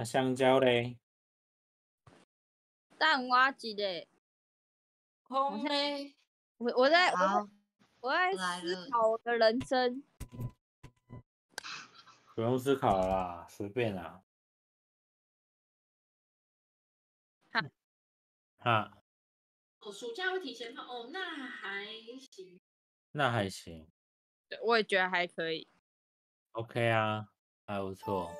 那香蕉嘞？蛋挖几的？空嘞，我我在我我在思考我的人生。不用思考了啦，随便啦。哈哈，哦，暑假会提前放哦，那还行。那还行对我也觉得还可以。，OK 啊，还不错。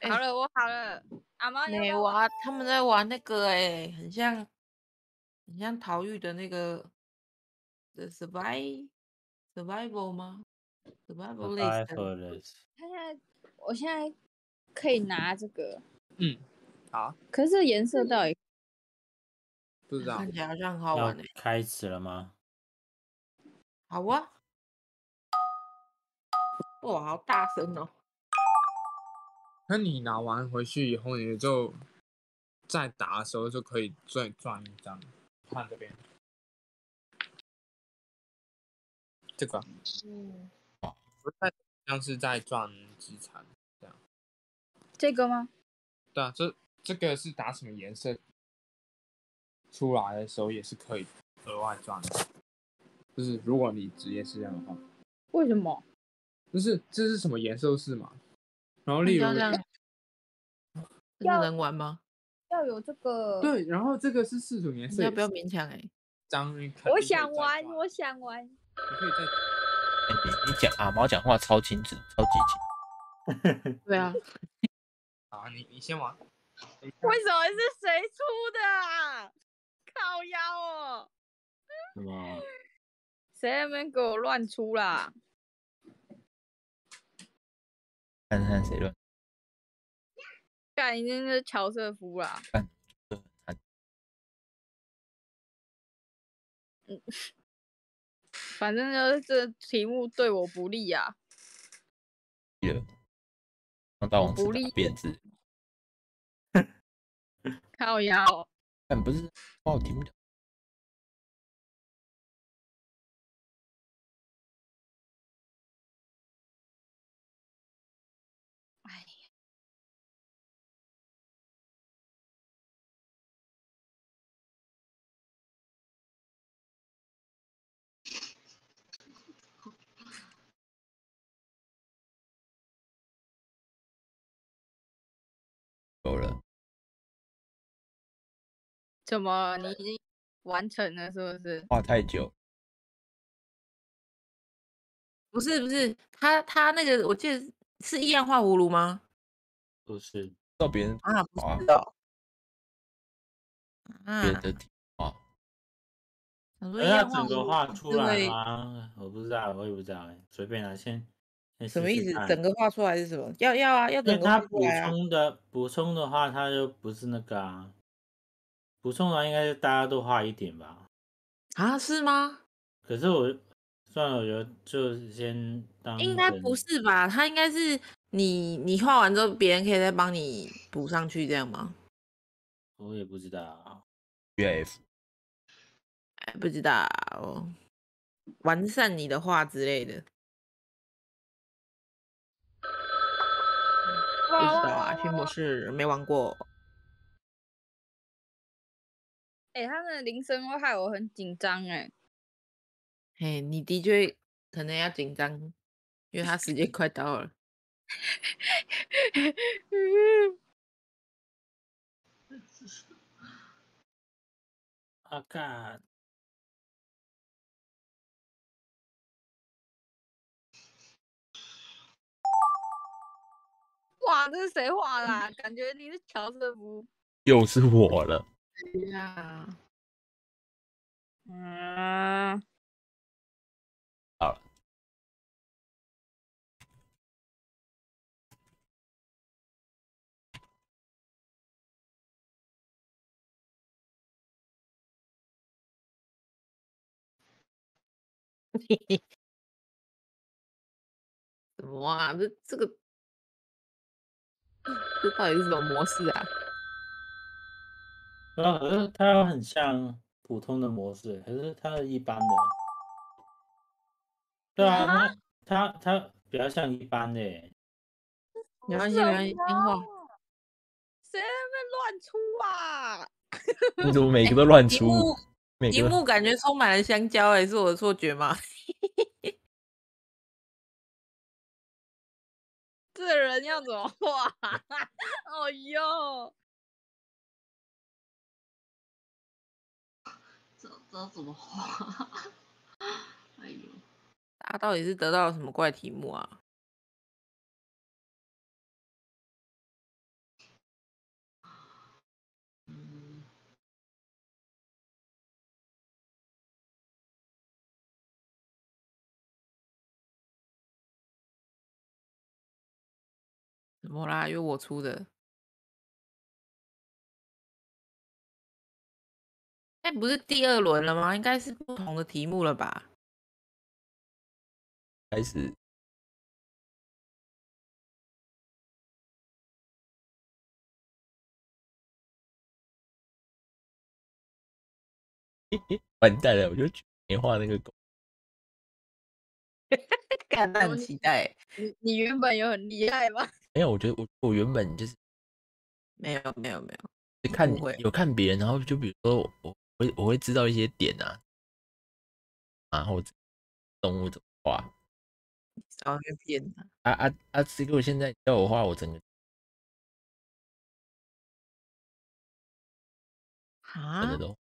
哎好了，我好了。阿妈要不美要玩他们在玩那个哎、很像，很像逃狱的那个的 survive survival 吗？survival 类似的。Survivalist 他现在，我现在可以拿这个，嗯，好，可是颜色到底不知道看起来好像很好玩哎、开始了吗？好啊！哇，好大声哦！那你拿完回去以后，你就再打的时候就可以再转一张，看这边，这个嗯，不太像是在转资产，这样。这个吗？对啊，这这个是打什么颜色出来的时候也是可以额外赚的，就是如果你职业是这样的话，为什么？就是这是什么颜色是嘛？然后例如要能玩吗？要有这个。，对，然后这个是四种颜色，要不要勉强哎、张？你肯定我可以再想玩，我想玩。你可以再哎你你讲阿毛讲话超清楚，超级清。对啊，啊，你你先玩。为什么是谁出的啊？靠腰哦！什么？谁在那边给我乱出啦？看看谁乱。干，一定是乔瑟夫啦。反正就是这题目对我不利啊。让大王子不利打变字，靠腰，但不是怎么你已经完成了是不是？画太久，不是不是，他他那个我记得是一样画葫芦吗？不是，到别人啊，不啊是哦。啊别，人的题啊，想说哎他一样画整个画出来吗？我不知道，我也不知道，哎随便啦，先。什么意思？整个画出来是什么？要要啊，要整个画出来啊。充的补充的话，他就不是那个啊。补充的话，应该是大家都画一点吧。啊，是吗？可是我算了，我觉得就先当成应该不是吧？他应该是你你画完之后，别人可以再帮你补上去，这样吗？我也不知道啊。GF 哎，不知道哦，完善你的画之类的，不知道啊，新模式没玩过。哎、他们的铃声会害我很紧张哎。嘿，你的确可能要紧张，因为他时间快到了。啊干！哇，这是谁画的、啊？感觉你是乔瑟夫。又是我了，对呀，嗯，好了，什么啊？这这个这到底是什么模式啊？啊，可是它很像普通的模式，可是它是一般的。对啊，它它它比较像一般的耶。没关系，没关系，听话。谁在那边乱出啊？你怎么每个都乱出？荧幕每个都荧幕感觉充满了香蕉、欸，是我的错觉吗？这人要怎么画？哦哟，这这怎么画？哎呦，大家到底是得到了什么怪题目啊？嗯，什么啦？又我出的？哎，不是第二轮了吗？应该是不同的题目了吧？开始 完蛋了，我就没画那个狗。感到很期待欸。你你原本有很厉害吗？没有，我觉得我我原本就是没有没有没有，是看不会有看别人，然后就比如说我我我会知道一些点啊，然后动物怎么画少那边骗他。啊啊啊！结果现在叫我画，我整个真啊的？都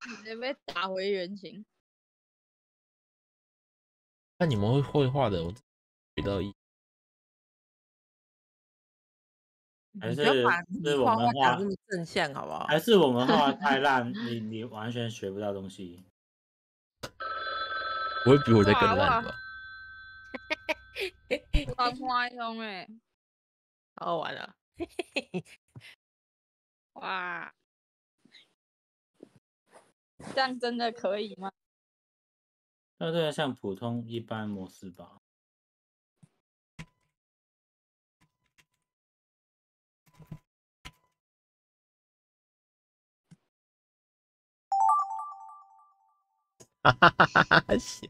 直接被打回原形。那你们会会画的，我学到一还你不要是把是我们画这么正向，好不好？还是我们画得太 烂，你你完全学不到东西。不会比我在更哇哇烂吧？乱画一通哎，好好玩啊！哇，这样真的可以吗？那这个像普通一般模式吧。哈哈哈哈哈！小，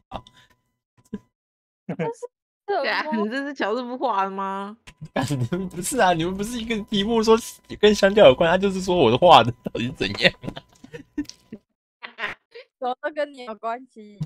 对啊，你这是乔治不画的吗？你们不是啊？你们不是一个题目说跟香蕉有关，他就是说我的画的到底是怎样？什么都跟你有关系。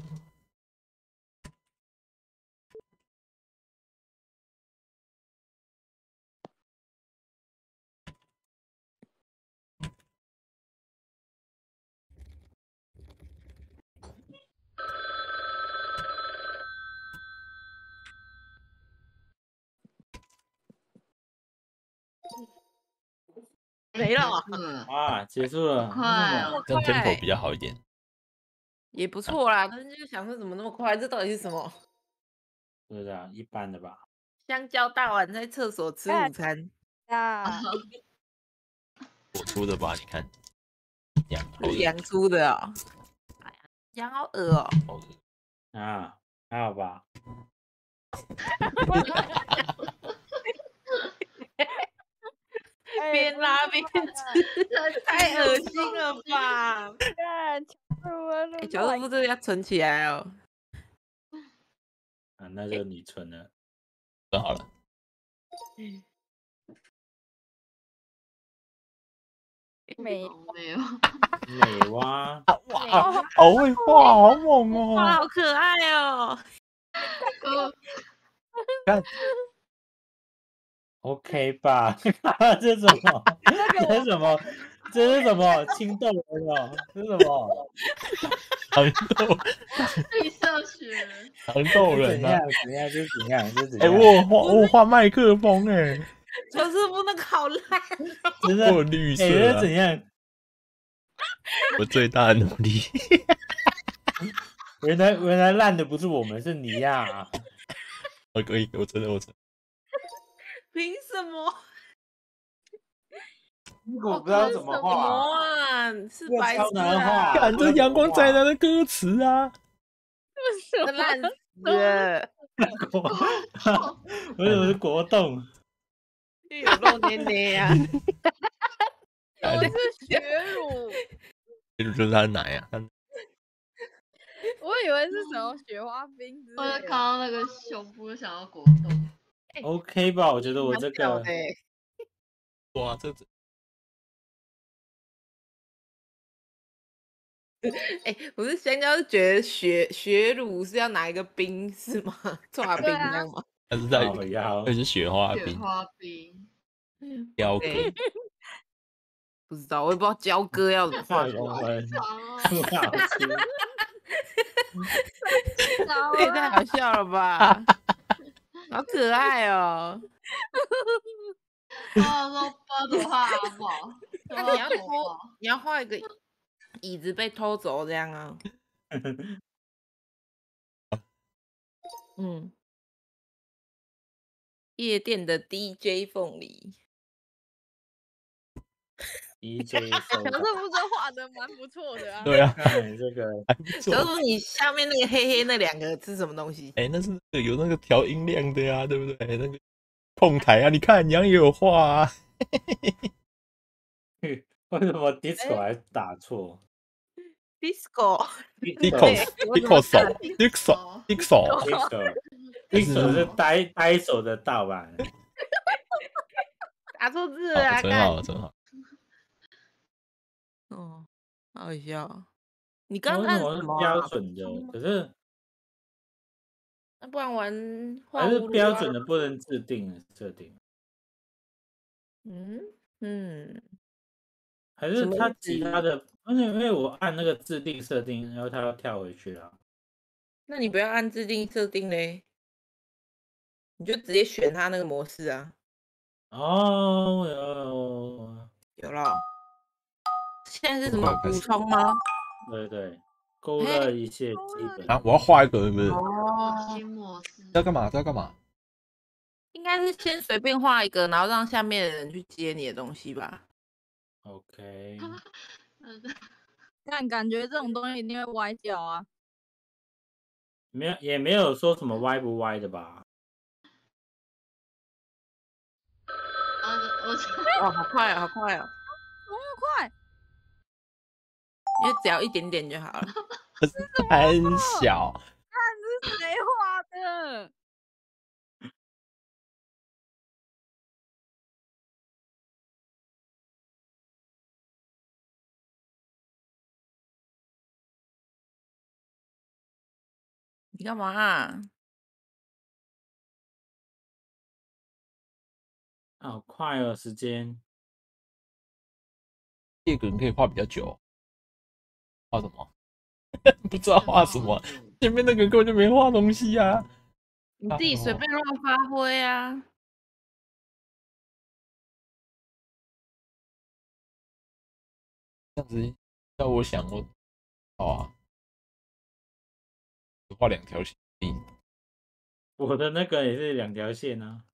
没了，嗯，啊，结束了，快这样快 tempo 比较好一点。也不错啦。但是就想说怎么那么快？这到底是什么？对的啊，一般的吧。香蕉大碗在厕所吃哎午餐，啊，我出的吧？你看，羊好恶是羊出的哦。哎呀，羊好恶哦。啊，还好吧。哎边拉边吃，太恶心了吧！哎，乔治夫这个要存起来哦。啊，那就你存了。很好了。美没有，美蛙，啊哇，好会画，好猛哦哇，哦！好可爱哦！哥，看，OK 吧？这是什么？这是什么？这是什么？青豆人哦？这是什么？糖豆绿色雪人，糖豆人啊怎样？！怎样？这是怎样？这是怎哎，样？我有画我有画麦克风哎，乔治夫那个好烂，真的？我有绿哎，色这是啊怎样？我最大的努力。原来原来烂的不是我们，是你呀！我可以，我真的我真的凭什么？我不知道怎么什画。么啊？是白痴难啊！画看这阳光宅男的歌词啊！这烂死了，我以为是国栋。又有肉捏捏呀！我是雪乳，这就是他的奶啊！我以为是什么雪花冰之我类的。看到那个胸部就想要果冻，OK 吧？我觉得 我这个哇，这这 哎、不是香蕉是觉得雪雪乳是要拿一个冰是吗？抓冰对啊这样吗？他是在靠腰那是雪花雪冰花冰，雕对哥，不知道，我也不知道焦哥要怎么画二出太好笑了吧！好可爱哦！哦，说不知道怎么画好不好？那你要偷，你要画一个椅子被偷走这样啊？嗯，夜店的 DJ 凤梨，DJ 收小时候不是画的蛮不错的啊。对啊，看你这个还不错小。叔，你下面那个黑黑那两个是什么东西？哎、那是有那个调音量的呀、对不对？那个控台啊，你看娘也有画啊。为什么 disco 还打错 disco，Dico 我怎 Dico 么手看 Dico Dico，disco disco 是呆呆手的盗版，打错字了真干好，真好。哦，好好笑。你刚为什么是刚？标准的？可是那不然玩画还是标准的，不能制定设定，嗯嗯，还是它什么意其他的？而且因为我按那个制定设定，然后它要跳回去了。那你不要按制定设定嘞，你就直接选他那个模式啊。哦，有，有了，现在是什么补充吗？对对，勾勒一切基本。啊，我要画一个，是不是？哦，新模式，这要干嘛？这要干嘛？应该是先随便画一个，然后让下面的人去接你的东西吧。OK，嗯 但感觉这种东西一定会歪掉啊。没有也没有说什么歪不歪的吧？啊，我哦，好快哦，好快哦，这么快？因为只要一点点就好了。很小，看是谁画的？你干嘛、啊？好快哦，时间。第二个人可以画比较久。画什么？不知道画什么。前面那个根本就没画东西啊。你自己随哦便乱发挥啊！这样子要我想我，好啊，画两条线。我的那个也是两条线啊。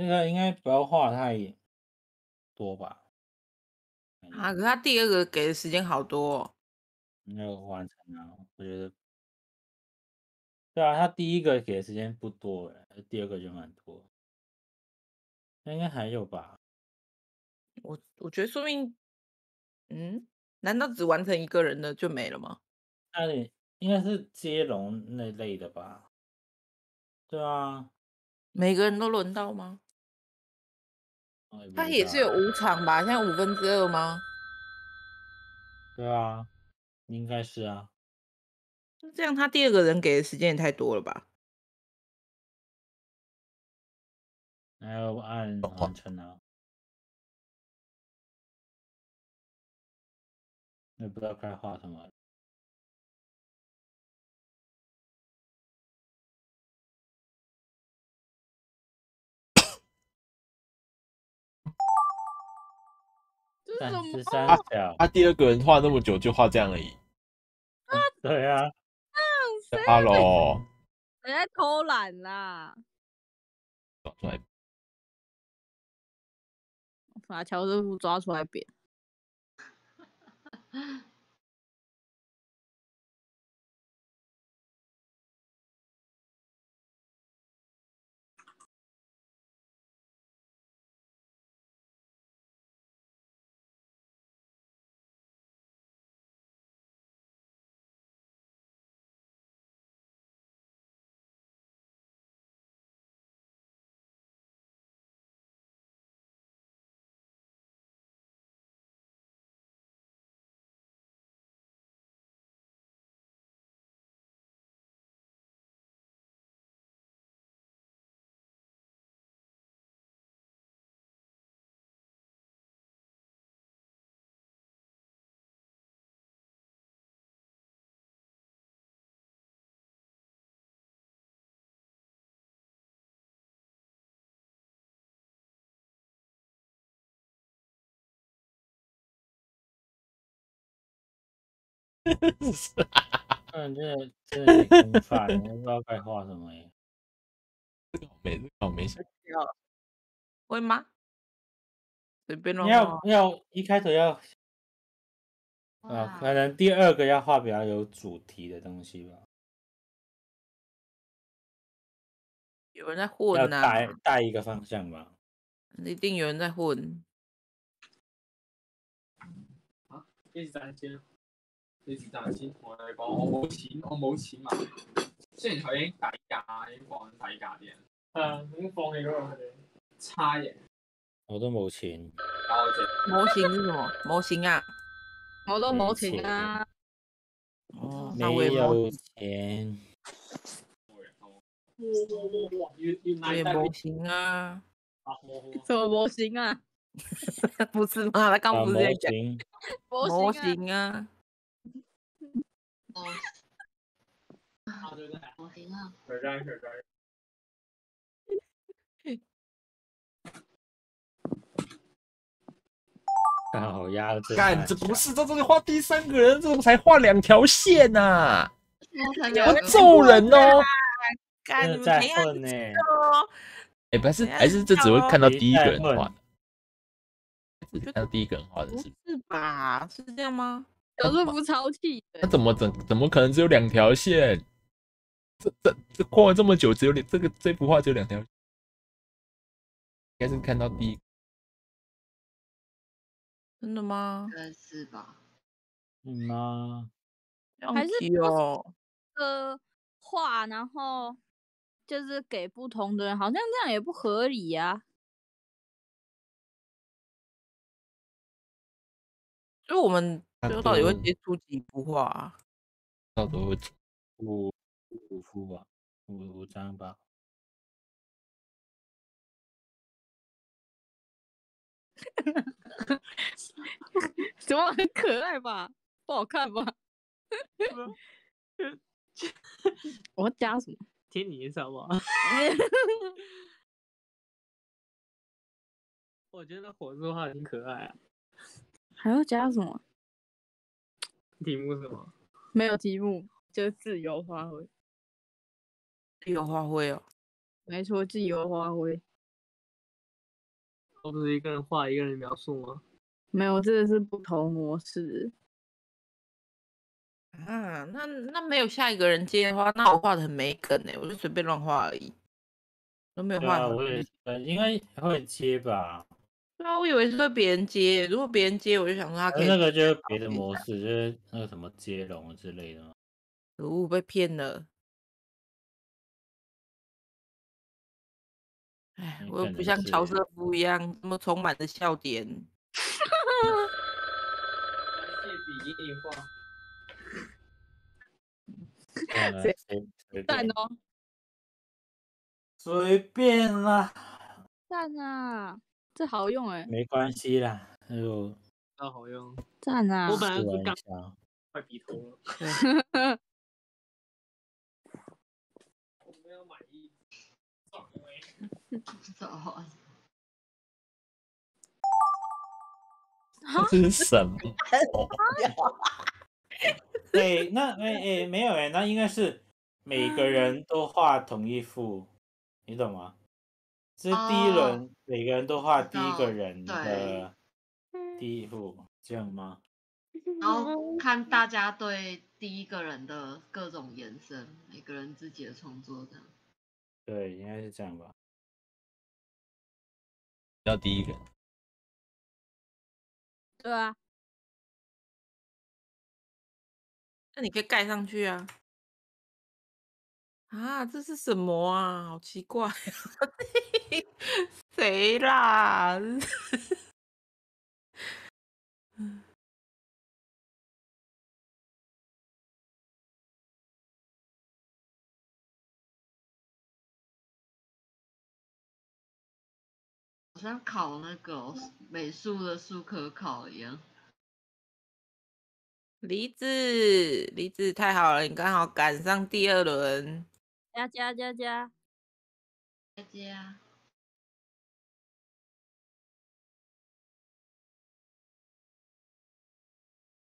那个应该不要画太多吧？啊，可是他第二个给的时间好多、哦，没有完成啊，我觉得。对啊，他第一个给的时间不多哎，第二个就蛮多。那应该还有吧？我我觉得说明，嗯，难道只完成一个人的就没了吗？那里应该是接龙那类的吧？对啊，每个人都轮到吗？他也是有五场吧？现在五分之二吗？对啊，应该是啊。这样他第二个人给的时间也太多了吧？还要按懂了完成啊。也不知道该画什么。这是什么十？三条，他第二个人画那么久，就画这样而已。对啊，谁 Hello，谁人在偷懒啦，抓出来，把乔师傅抓出来扁。嗯，的挺空泛的，不知道该画什么耶。这个好没，这个好没想。会吗？随便乱要画。要一开头要，啊，可能第二个要画比较有主题的东西吧，有人在要混呐、带带一个方向吧。一定有人在混。一直賺錢，一直賺錢，同佢哋講我冇錢，我冇錢買。雖然佢已經底價，已經放緊底價啲人，係啊，已經放棄咗佢哋差嘢，我都冇錢，搞我隻模型是什么？模型啊？我都冇没钱啊，哦，没那我也模有钱。我哇哇哇，越越我也模型啊？啊，好好什麼模型啊？不是吗？他刚不是在讲型，模模型啊，型啊？哦，啊，對對，模型 啊，佢真佢真。刚好压了这干，下这不是，这这是画第三个人，这种才画两条线呐、我揍人哦！干在混呢。哦？哎、不是，还是这只会看到第一个人画的，只看到第一个人画的不是。是吧？是这样吗？乔师傅超气的那。怎么怎怎么可能只有两条线？这这这画了这么久，只有两这个这幅画只有两条线，应该是看到第一真的吗应？该是吧？嗯吗？还是这样子哦，呃，画，然后就是给不同的人，好像这样也不合理呀、所以我们那最后到底会个接出几幅画啊？到时候五五幅吧，五五张吧。怎么很可爱吧？不好看吧？我要加什么？听你意思好不好？我觉得火字画挺可爱啊。还要加什么？题目是什么？没有题目，就是自由发挥。有画会哦，没错，自由发挥。我不是一个人画一个人描述吗？没有，这个是不同模式。啊，那那没有下一个人接的话，那我画的很没梗哎，我就随便乱画而已，都没有画很我也呃应该会接吧。对啊，我以为是会别人接，如果别人接，我就想说他可以那个就是别的模式，就是那个什么接龙之类的嘛。可恶，被骗了。哎，嗯我又不像乔是瑟夫一样这么充满着笑点。借笔给你画，算了随随随便赞哦，随便啦，赞啊！这好用哎、没关系啦，就那好用。赞啊！我本来是刚。快鼻头了。我没有满意。哦，这是什么？对，那没诶、没有诶、那应该是每个人都画同一幅，你懂吗？这是第一轮，哦每个人都画第一个人的第一幅，这样吗？然后看大家对第一个人的各种延伸，每个人自己的创作这样。对，应该是这样吧。要第一个人，对啊，那你可以盖上去啊。啊，这是什么啊？好奇怪、谁啦？好像考那个哦美术的术科考一样。梨子，梨子太好了，你刚好赶上第二轮。加加加加，加加。那啊！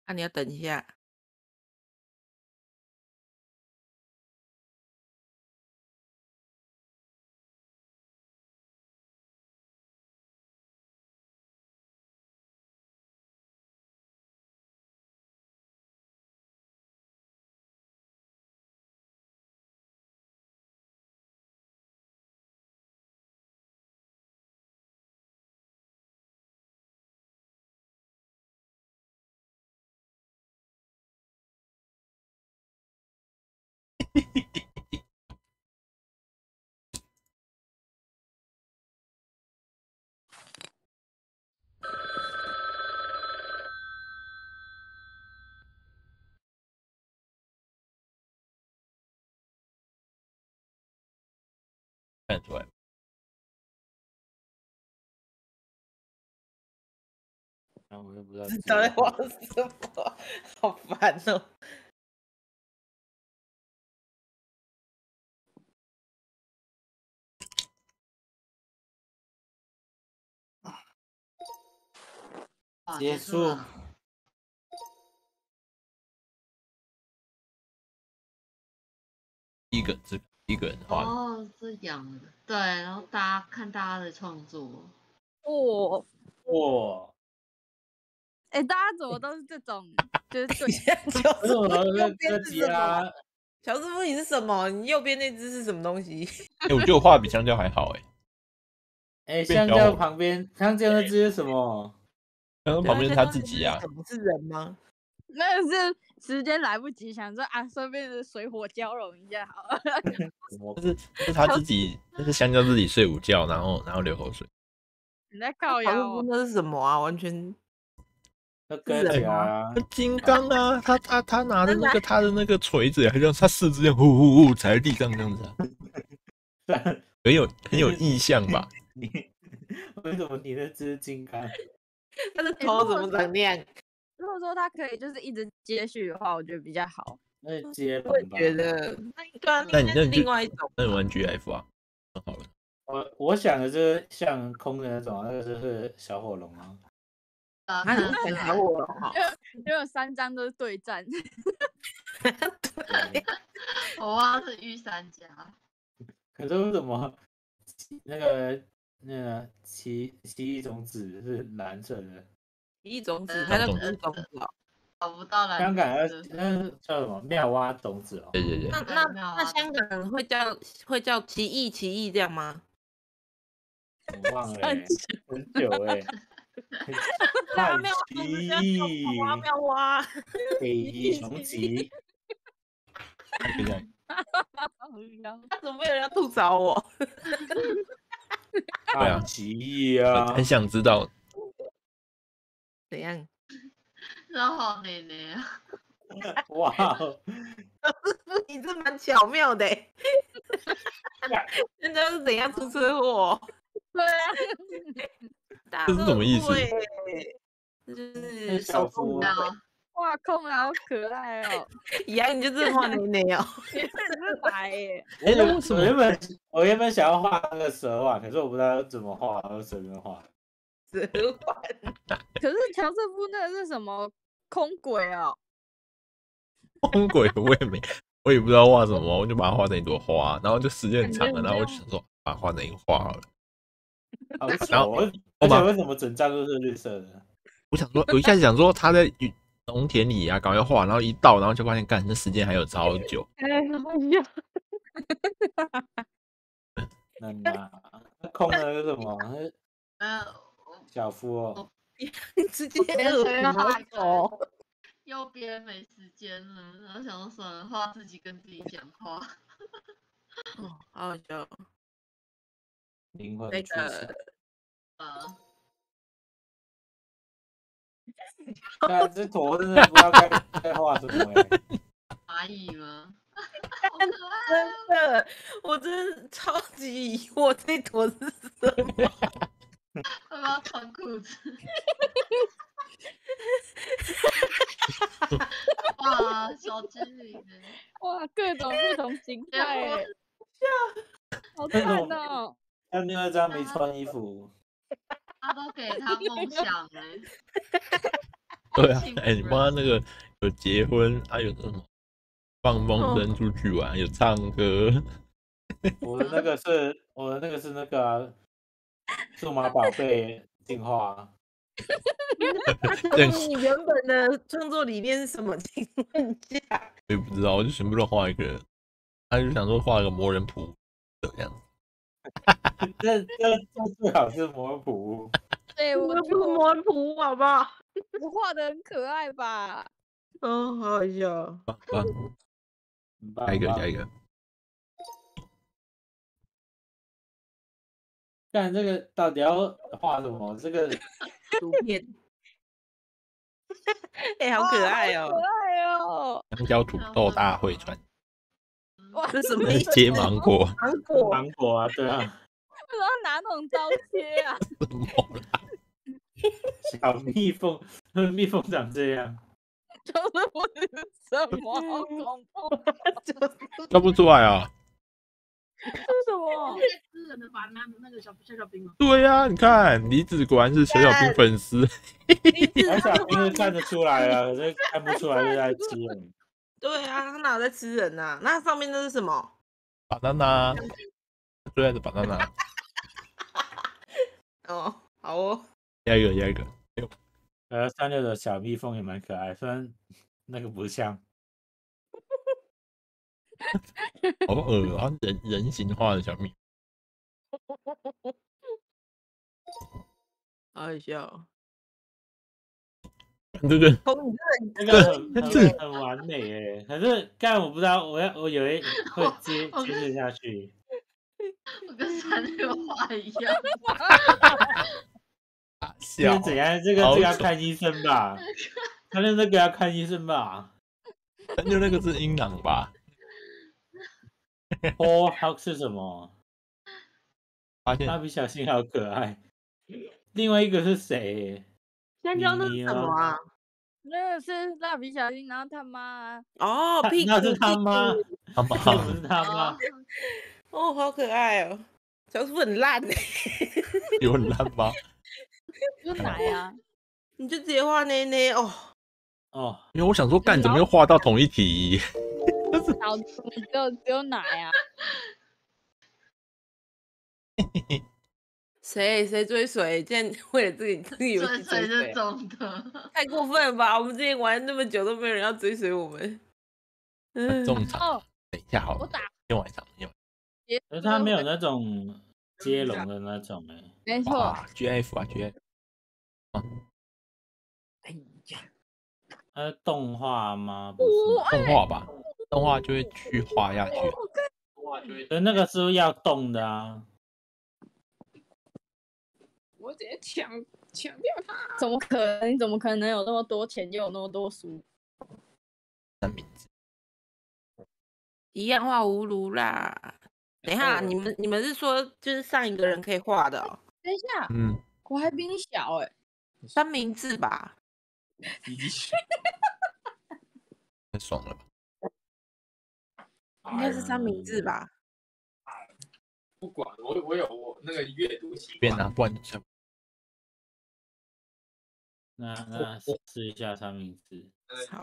那、你要等一下。看得出来。然后我又不知道知自己道在玩什么，好烦哦。啊结束了。一个这一个人画的，哦，这样的，对，然后大家看大家的创作，哦，哇，哎、大家怎么都是这种，就是对，小师傅右边是什么？？小师傅你是什么？你右边那只是什么东西？哎、我觉得我画的比香蕉还好哎、哎，香蕉旁边，香蕉那只是什么？香蕉旁边是他自己啊，什么是人吗？那个是时间来不及，想说啊，顺便是水火交融一下好了。什么 那是那是他自己，就是香蕉自己睡午觉，然后然后流口水。你在靠小师腰哦，傅那是什么啊？完全 那跟啊那！金刚啊，他他他拿着那个他的那个锤子，还让他四肢这样呼呼呼踩在地上这样子、啊，很有很有意象吧？你为什么你那只是金刚？他的头怎么长那样？如果说它可以就是一直接续的话，我觉得比较好。那是接吧？觉得，那对啊，那你那你就应该是另外一种。那你玩 GF 啊，很好了。我我想的是像空的那种啊，那个就是小火龙啊。啊，啊，看你很小我了哈。因为三张都是对战，对 我忘了是御三家，可是为什么那个那个奇奇异种子是蓝色的？一种子，呃它叫种一种子哦。找不到了香港那是叫什么妙蛙种子哦？对对对，那那那香港人会叫会叫奇异奇异这样吗？我忘了、欸，很久 哎、欸。奇异妙蛙，奇，就这样。他怎么没有人要吐槽我？对啊奇异啊！很想知道，怎样？然后好奶奶啊，哇哦，你这蛮巧妙的欸。现在是怎样出车祸？对啊，大这是什么意思就是小手动夫然后哇，空好可爱哦，一样，你就这么画奶奶哦。真是白耶，我原为什么我原本我原本想要画那个蛇丸，可是我不知道怎么画，我就随便画。可是乔瑟夫那个是什么空鬼哦？空鬼我也没，我也不知道画什么，我就把它画成一朵花，然后就时间很长了，然后我就想说把它画成一个花好了。好然后丑，我把且为什么整张都是绿色的？我想说，我一开始想说他在雨农田里啊，赶快画，然后一到，然后就发现，干，这时间还有超久。哎，好笑。那那那空的是什么？呃，小夫哦，直接恶评好丑。右边没时间了，然后想说算了，画自己跟自己讲话。哦，好好笑。灵魂那出窍个。呃，看这坨真的不知道该该画什么欸蚂蚁吗？真的，我真的超级疑惑这坨是什么。要不要穿裤子？哇，小精灵呢？哇，各种不同形 态欸，好那看种哦！像另外一张没穿衣服，他都给他梦想哎、对啊哎、你帮他那个有结婚，还、有什么放风哦筝出去玩，有唱歌，我的那个是我的那个是那个啊数码宝贝进化，对你原本的创作理念是什么？请问一下。我也不知道，我就全部乱画一个人，他就想说画个魔人谱 这样。这这这最好是魔谱，对我我不模图好不好？我画的很可爱吧？哦，好好笑。棒棒，很棒下一个，很棒下一个，看这个到底要画什么？这个 图片。哎、好可爱哦、可爱哦！香蕉土豆大会传，哇，这什么意思？接芒果，芒果。芒果啊，对啊，为什么要拿那种刀切啊？什么啦？小蜜蜂，蜜蜂长这样，就是不知什么，好恐怖！看不出来啊？这是什么？小小兵吗？对呀、你看李子果然是小小兵粉丝，小小兵看得出来啊，可是看不出来是在吃人。对啊，他哪在吃人呐、那上面那是什么？banana，最爱的 banana，哦，好哦。下一个，下一个，呃，三六的小蜜蜂也蛮可爱，虽然那个不像，好恶啊，人人形化的小蜜，好好笑 哦。这个空你那个很很很完美诶。可是刚才我不知道，我要我以为 会接接着下去，我跟三六画一样。是，怎样？这个好这个要丑看医生吧？他的那个要看医生吧？但就那个是阴囊吧？哦，还有是什么？发现蜡笔小新好可爱。另外一个是谁？香蕉那是什么啊？那个是蜡笔小新，然后他妈啊哦，他屁股，那是他妈股，他妈那不是他妈。哦，好可爱哦。小叔很烂哎，有很烂吗？就奶啊，你就直接画内内哦。哦，因为我想说，干怎么又画到同一题？脑子只有只有奶啊！谁谁追谁？竟然为了自己自己游戏追随这？种的，太过分了吧！我们之前玩那么久都没有人要追随我们。嗯，中场，哦，等一下好了，我打今天晚上，今天晚可是他没有那种接龙的那种哎、没错，，GF 啊 GF，哎呀，他是动画吗？不是，动画吧，动画就会去画下去。哇，就会那个是不是要动的啊？我直接抢抢掉他。怎么可能？你怎么可能有那么多钱又有那么多书？三明治，一样画葫芦啦。等一下，嗯你们你们是说就是上一个人可以画的哦？等一下，嗯，我还比你小哎、三明治吧？太爽了吧？应该是三明治吧？不管我我有我那个阅读习惯，变啊，不然就那那试一下三明治。好。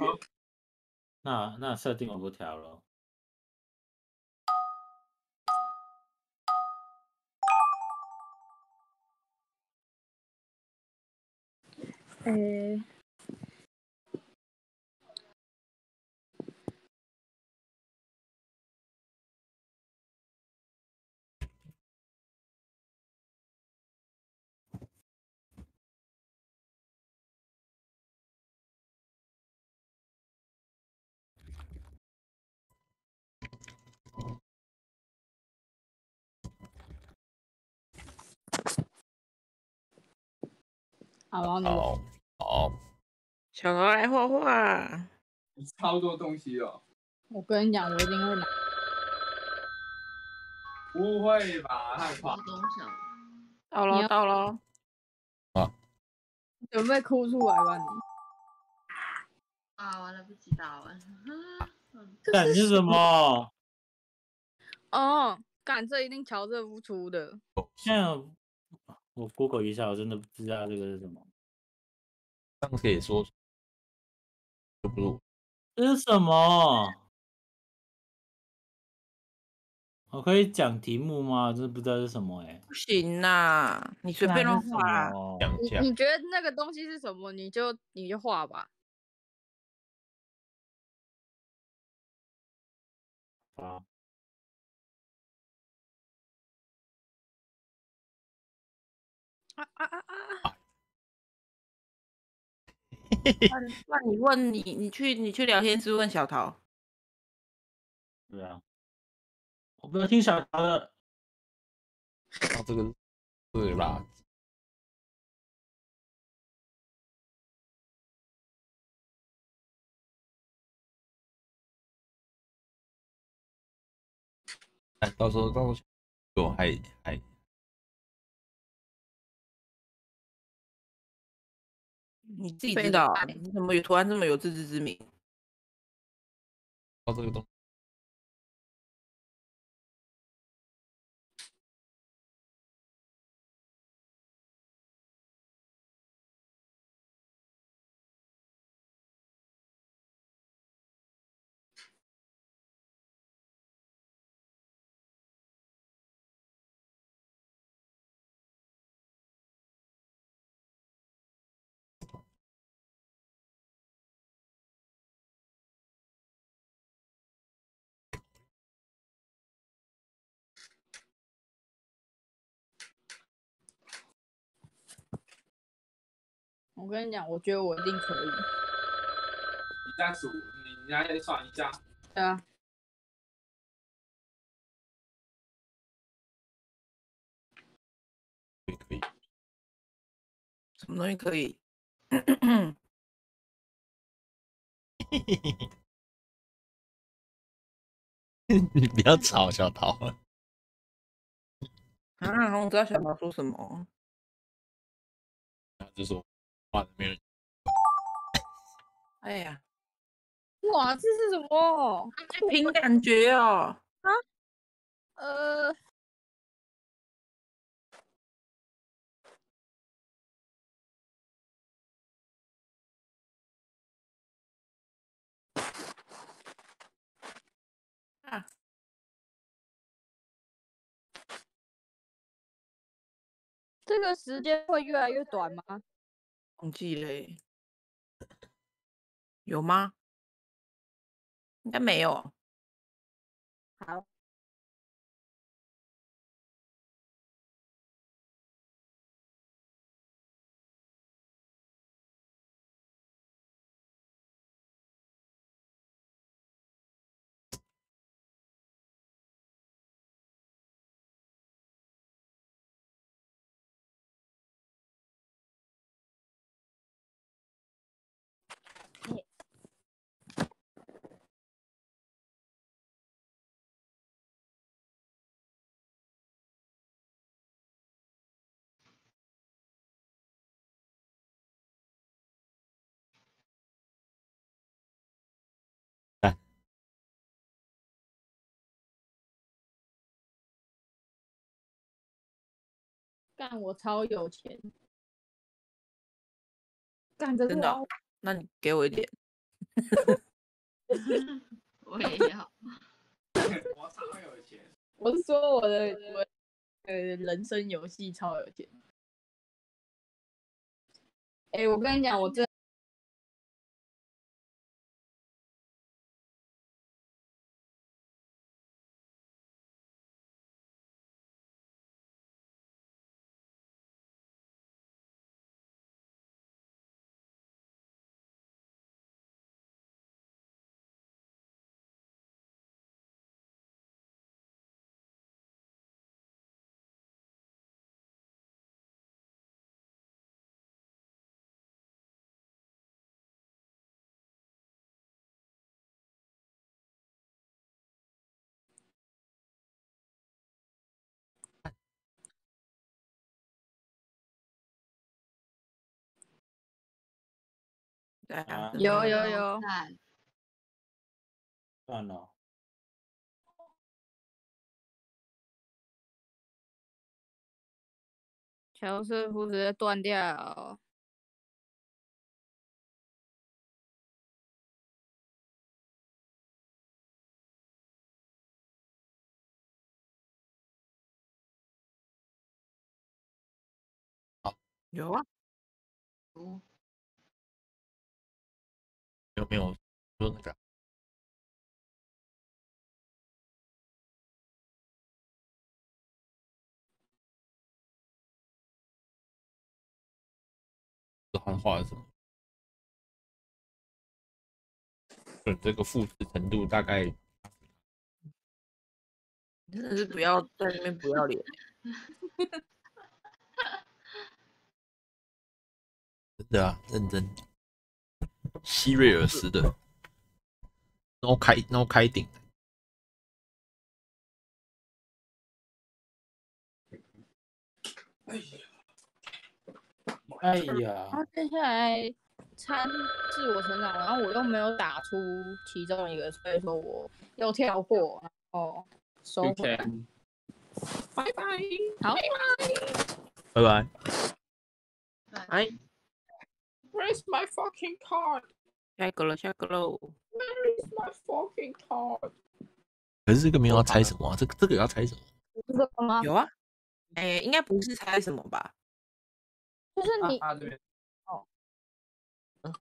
那那设定我不调了诶好，然后你好好，小桃来画画，超多东西哦，我跟你讲，我一定会拿。不会吧？太我快，都想到了到了，准备哭出来吧你！啊，完了不及打完。嗯干你是什么？哦，干这一定瞧这不出的。现在我 Google 一下，我真的不知道这个是什么。这样可以说就不是这是什么？我可以讲题目吗？我真的不知道是什么哎、不行啦，你随便乱画你你觉得那个东西是什么？你就你就画吧。啊啊啊！啊 那那你问你，你去你去聊天室问小桃，对啊，我不要听小桃的。啊这个对啦，哎，到时候到时候就还还你自己知道你怎么有突然这么有自知之明？到这个东我跟你讲，我觉得我一定可以。你再数，你你再算一下，对啊，西可以，什么东西可以？你不要吵小桃了，啊，我知道小桃说什么。就说画的没人哎呀，哇，这是什么？凭感觉哦。啊呃，啊，这个时间会越来越短吗？忘记嘞，有吗？应该没有。好，干我超有钱，干这真的哦、那你给我一点。我也要。我超有钱，我是说我的我呃人生游戏超有钱，哎、我跟你讲，我真有有有，在算了，乔师傅直接断掉。有啊，哦有没有说那个？他画的什么？对，这个复制程度大概真的是不要在那边不要脸。真的啊，认真。希瑞尔斯的，然后开然后开顶，哎呀。然，后接下来参自我成长，然后我又没有打出其中一个，所以说我又跳过，然后收回拜拜，好，拜拜。哎，Where's my fucking card? 下一个了，下一个喽。Where is my fucking card? 可是这个没有要猜什么啊？这个这个要猜什么？这个吗？有啊，哎，应该不是猜什么吧？就是你，啊这边。哦。嗯，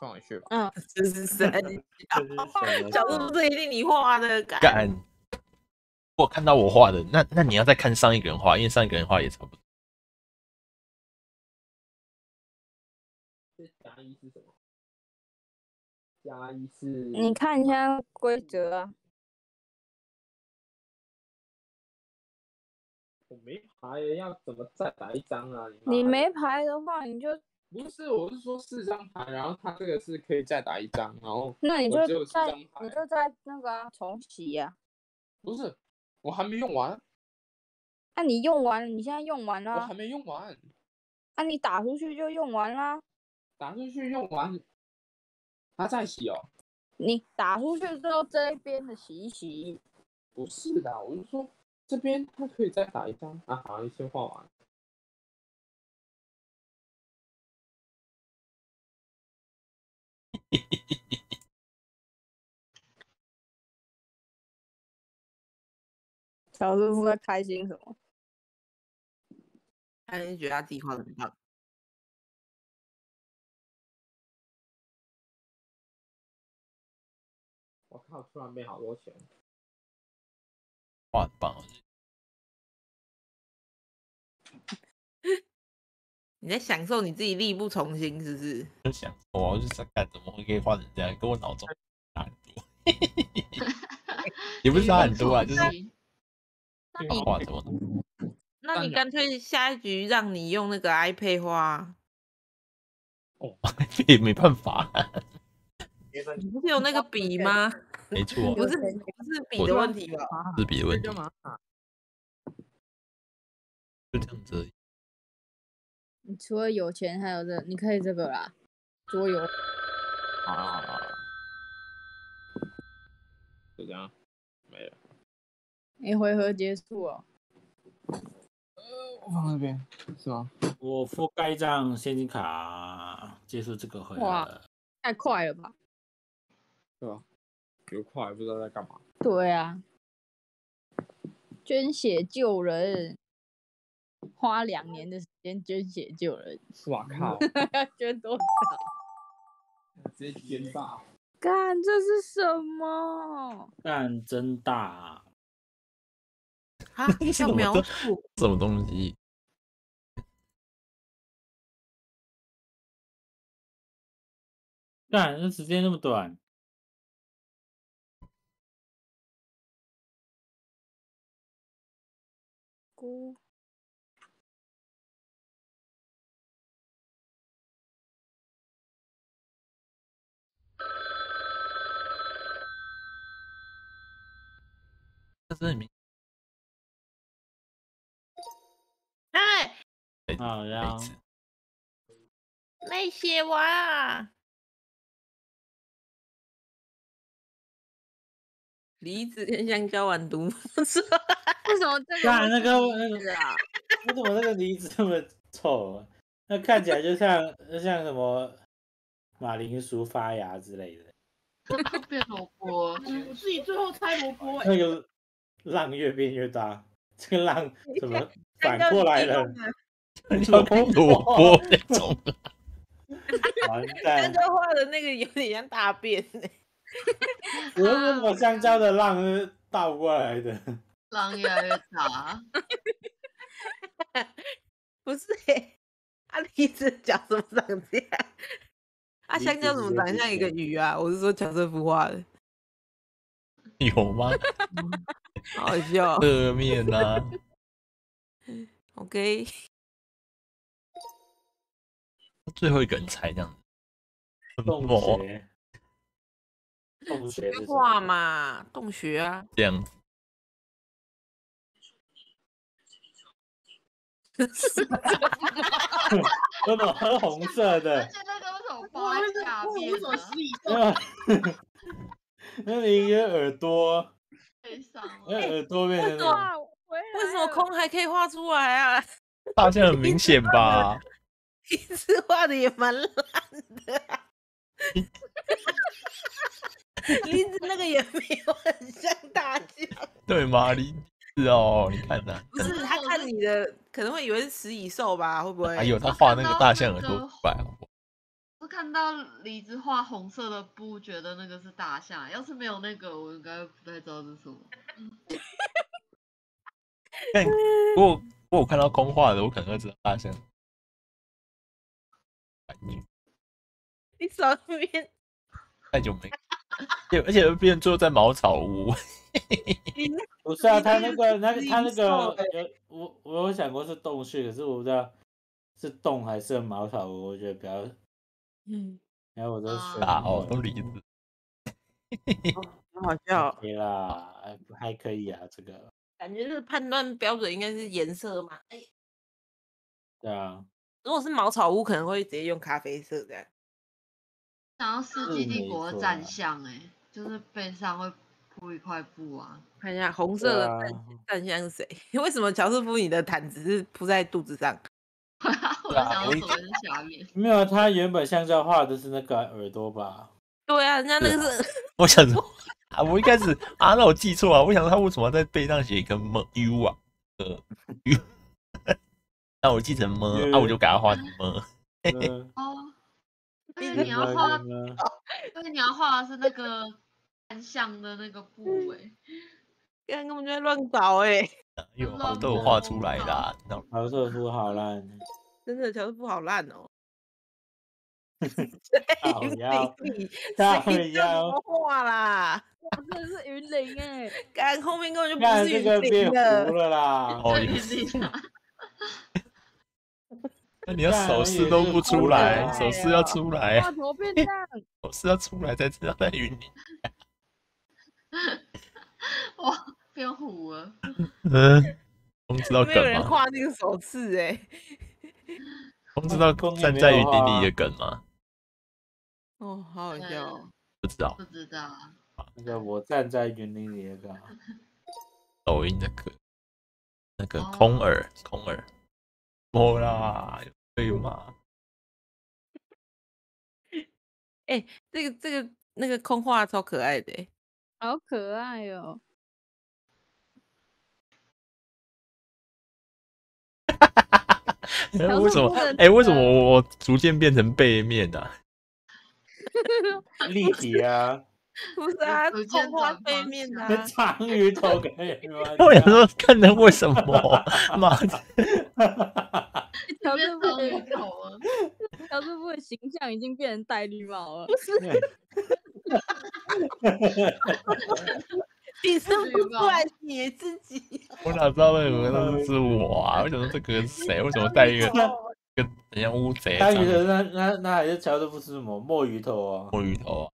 放回去吧。嗯，这是三这是什么小猪这一定你画的，感干！如果看到我画的，那那你要再看上一个人画，因为上一个人画也差不多。这加一是什么？加一是你看一下规则啊。我没牌，要怎么再打一张啊？你妈的没牌的话，你就不是，我是说四张牌，然后他这个是可以再打一张，然后那你就再你就在那个啊重洗呀、不是，我还没用完，那、你用完了，你现在用完了啊我还，没用完，那、你打出去就用完啦。打出去用完，他在洗哦。你打出去之后，这一边的洗一洗，不是的，我是说这边他可以再打一张啊。好，你先画完。小师傅在开心什么？他就觉得他自己画的很棒。靠，突然变好多钱。画很棒，你在享受你自己力不从心，是不是？就想我就是在看怎么会可以画成这样，跟我脑中差很多。也不是差很多啊，就是那你画什么的。那你干脆下一局让你用那个 iPad 画，哦，也没办法，你不是有那个笔吗？没错，不是不是笔的问题吧？是笔的问题干，嘛？就这样子而已。你除了有钱，还有这，你可以这个啦，桌游。好了好了好了，就这样，没了。一回合结束哦。我放那边是吗？我覆盖一张现金卡，结束这个回哇。太快了吧？对吧？有快不知道在干嘛。对啊，捐血救人。花两年的时间捐血救人，哇靠！要捐多少？直接捐大！干，这是什么？干真大、啊，啊，什要描述什么东西？干这时间那么短，姑这是很明哎，好像白痴那些娃梨子跟香蕉完毒 为什么这个那个是那个啊？为什么那个梨子这么臭啊？那看起来就像像什么马铃薯发芽之类的，变萝卜，我自己最后猜萝卜哎、那个浪越变越大，这个浪怎么反过来了你自己弄？的要跟萝卜那种啊。完香蛋！蕉画的那个有点像大便呢、我说为什么香蕉的浪是倒过来的？浪越来越大。不是欸，啊，梨子的脚怎么长这样？啊，香蕉怎么长像一个见鱼啊？我是说乔瑟夫画的，有吗？好好笑哦。侧面啊，OK，最后一个人猜这样子，洞某穴，洞穴是画嘛，洞穴啊，这样子，为什么是红色而的？且那个为什么包在下面那那里一个耳朵，悲伤那。耳朵变成那种哇，回来为什么空还可以画出来啊？大象很明显吧？梨子画的也蛮烂的、啊。梨子那个也没有很像大象，对吗？林子哦，你看呐、不是他看你的可能会以为是食蚁兽吧？会不会？还有他画那个大象耳朵出来，好不好我看到梨子画红色的布，觉得那个是大象。要是没有那个，我应该不太知道是什么。但如果如果我看到空画的，我可能会知道大象。你少那边，太久没，而且而且变成最后在茅草屋，不是啊，他那个那个他那个有我我有想过是洞穴，可是我不知道是洞还是茅草屋，我觉得比较，嗯，然后我都啊选大哦，了都梨子。很好笑。可以啦，还还可以啊，这个感觉这个判断标准应该是颜色嘛？哎、对啊，如果是茅草屋，可能会直接用咖啡色这样。想要世是纪帝国的战象哎、就是背上会铺一块布啊。看一下红色的啊战战象是谁？为什么乔瑟夫你的毯子是铺在肚子上？没有，他原本香蕉画的是那个耳朵吧？对啊，人家那个是我想说啊，我一开始啊，那我记错啊，我想说他为什么要在背上写一个么 u 啊？呃 u，那我记成么啊，我就给他画成么。嗯哦，而你且 你要画，但是你要画的是那个单向的那个布哎、干根本就在乱搞哎、有我都有画出来的，那好色夫好烂，真的乔瑟夫好烂哦。靠腰谁理靠谁这腰么画啦？我真的是云林哎，干后面根本就不是云林的糊。了啦！哦在也云林啊那你要手势都不出来，手势要出来哇，啊，怎么变这样？手势要出来才知道在云里。哇，变虎了。嗯，我们知道没有人梗吗？画那个手势哎、风知道站在云顶里的梗吗？哦，好好笑哦。不知道，不知道啊，那个我站在云林里那个啊，抖音的梗，那个哦空耳，空耳，没啦，对吗？这个这个那个空画超可爱的、欸，好可爱哦！哎为什么？哎、为什么我我逐渐变成背面的、啊？立体啊，不是啊，有见葱花背面的、啊，长鱼头可以吗？我想说，看人为什么？妈的！乔变成治布鱼头啊，乔治布的形象已经变成戴绿帽了。你是不出来你自己。我哪知道那个都是我啊？为什么这个是谁？为什么带一个一个很像乌贼？大鱼头那那那还是乔治布是什么？墨鱼头啊？墨鱼头啊！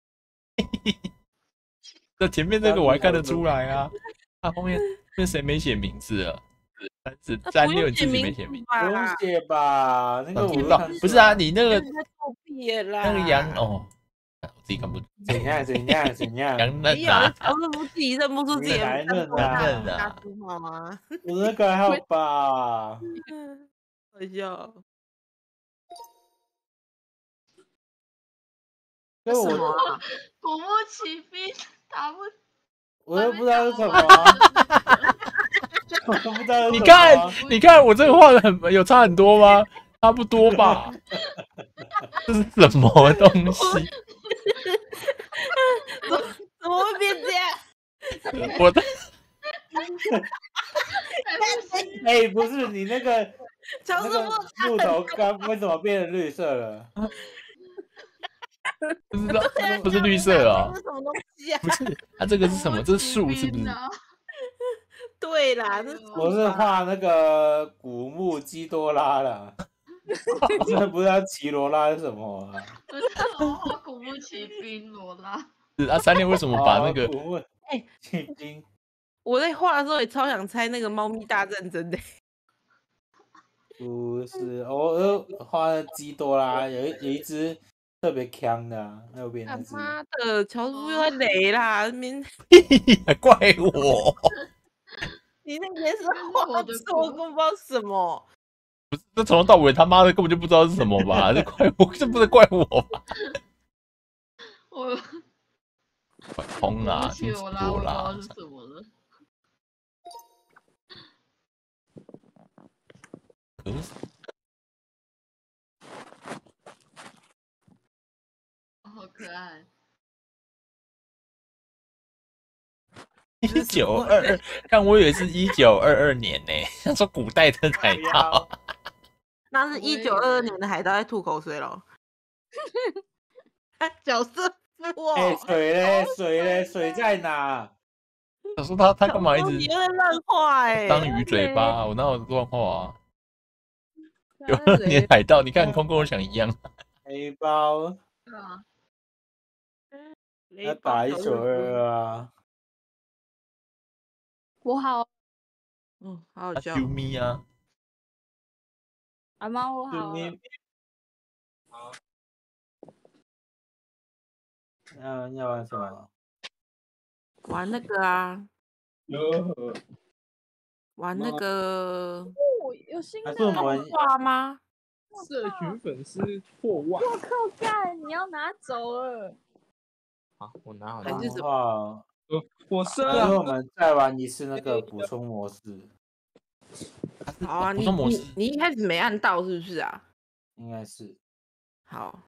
这前面这个我还看得出来啊，他后面那谁没写名字啊？三十三六你自没写名字，不用吧？写吧？那个我不知道不是啊？你那个那作弊啦！那个羊哦，我自己看不出。怎样怎样怎样？羊嫩啊，乔治布自己认不出自己的来名字认啊大叔好吗？我那个还好吧？好笑。因为什么啊？古墓奇兵打不，我又不知道是什么啊，我都 不知道是什么你看啊，你看我这个画的很有差很多吗？差不多吧。这是什么东西？怎么会变这样？我的哎，不是你那个那个布木头刚为什么变成绿色了？不知道，不是绿色啊这，是什么东西啊？不是，它这个是什么？这是树是不是？啊 对啦，这是我是画那个古墓基多拉啦，我真的不知道奇罗拉是什么啊？我知道我画古墓奇兵罗拉，是啊，三六为什么把那个哦古墓哎奇兵我在画的时候也超想猜那个猫咪大战争的。不是，我我画的基多拉有一有一只特别强的啊，右边他那只。妈的，乔治布又在雷啦！明 还怪我？你那颜色画我的错，我根本不知道什么。不是这从头到尾他妈的根本就不知道是什么吧？这怪我，这不是怪我吧？我怪空啊，奇罗拉，我不知道啦是，什么了。可是可爱，一九二二，但我以为是一九二二年呢，他说古代的 海盗，那是一九二二年的海盗在吐口水咯。角色哇水嘞，水嘞，水在哪？他说他他干嘛一你直又在乱画哎？当鱼嘴巴？我哪有乱画啊？有二年海盗，你看空跟我想一样，黑包对啊，要打一首二二啊！我好，嗯，好好笑。他啾咪啊，阿妈我好了，你要要玩什么？玩那个啊，哟，玩那个哦有新还的是我们画吗？社群粉丝破万。我靠干，你要拿走了。好，我拿好还了。是什么话，我我还设是我们再玩一次那个补充模式，好啊，你补充模式你你一开始没按到是不是啊？应该是好，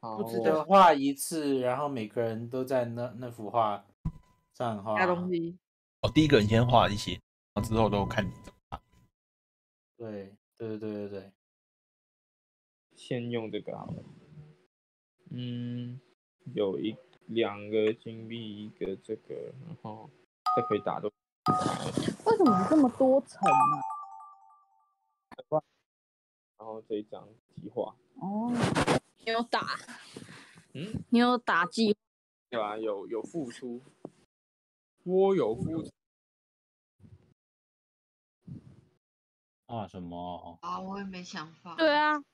好，我画一次，然后每个人都在那那幅画上画加。东西。哦，第一个你先画一些，然后之后都看你怎么画。对对对对对对，先用这个好了。嗯，有一两个金币，一个这个，然后这可以打都。为什么这么多层啊？然后这一张计划，哦，你有打，嗯，你有打计对吧？有有付出，我有付出。啊什么？啊，我也没想法。对啊，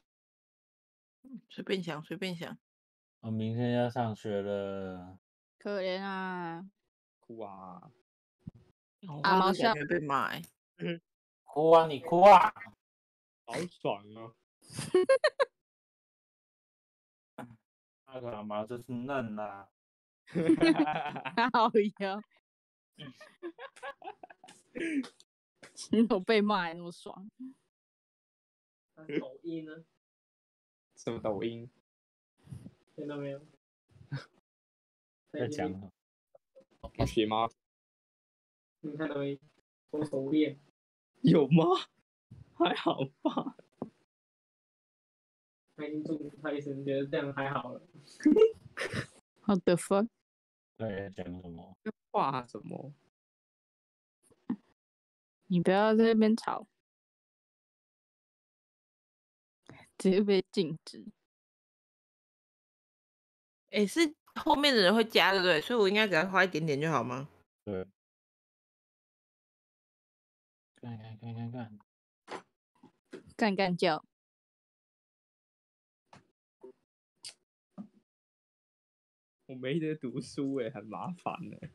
随便想，随便想。我明天要上学了，可怜啊，哭啊！阿毛笑被骂欸。哭啊你哭啊！好爽啊！那个毛就是嫩啊啦、好呀，你有被骂还那么爽？抖音呢？什么抖音？听到没有？在讲什么我学吗？你看到没？多熟练。有吗？还好吧。他已经中毒太深，觉得这样还好了。What the fuck？在讲什么？画什么？你不要在那边吵，直接被禁止。诶，是后面的人会加，对不对？所以我应该只要花一点点就好吗？对。看看看看看，干干叫，我没得读书哎，很麻烦哎。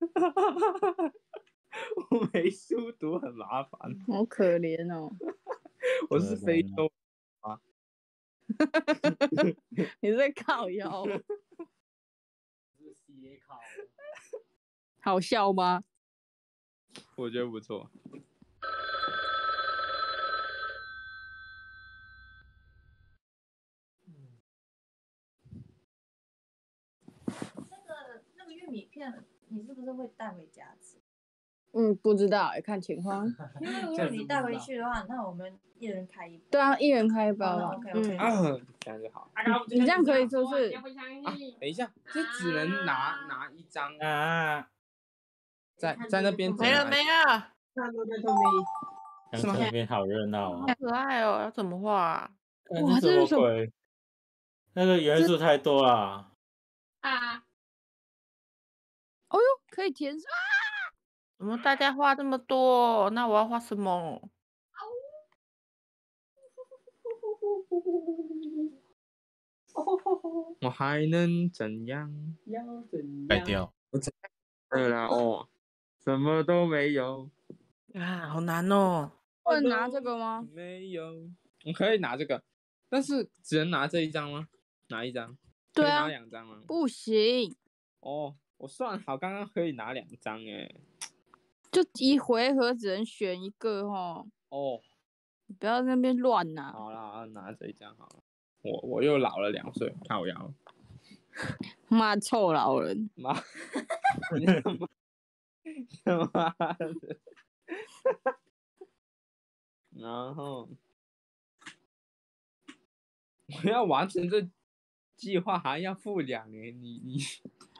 我没书读，很麻烦。好可怜哦！我是非洲 你在靠腰哦，是斜考。好笑吗？我觉得不错。那个那个玉米片，你是不是会带回家吃？嗯，不知道哎，看情况。因为如果你带回去的话，那我们一人开一包。对啊，一人开一包啊。OK OK。啊，这样就好。你这样可以是不是？等一下，这只能拿拿一张啊，在在那边没了没了，那都在后面。乡村那边好热闹啊。好可爱哦！要怎么画啊？哇，这是什么鬼？那个元素太多了。啊！哦呦，可以填啊！怎么大家画这么多？那我要画什么？我还能怎样？要怎样？改掉。我怎对了哦，什么都没有。啊，好难哦！不能拿这个吗？没有，我可以拿这个，但是只能拿这一张吗？拿一张？对啊可以拿两张吗？不行，哦，我算好，刚刚可以拿两张哎。就一回合只能选一个哦。哦，你不要在那边乱拿。好了，好啦拿这一张好了。我我又老了两岁，靠腰。妈臭老人！妈，你他妈他妈的！然后我要完成这计划还要付两年，你你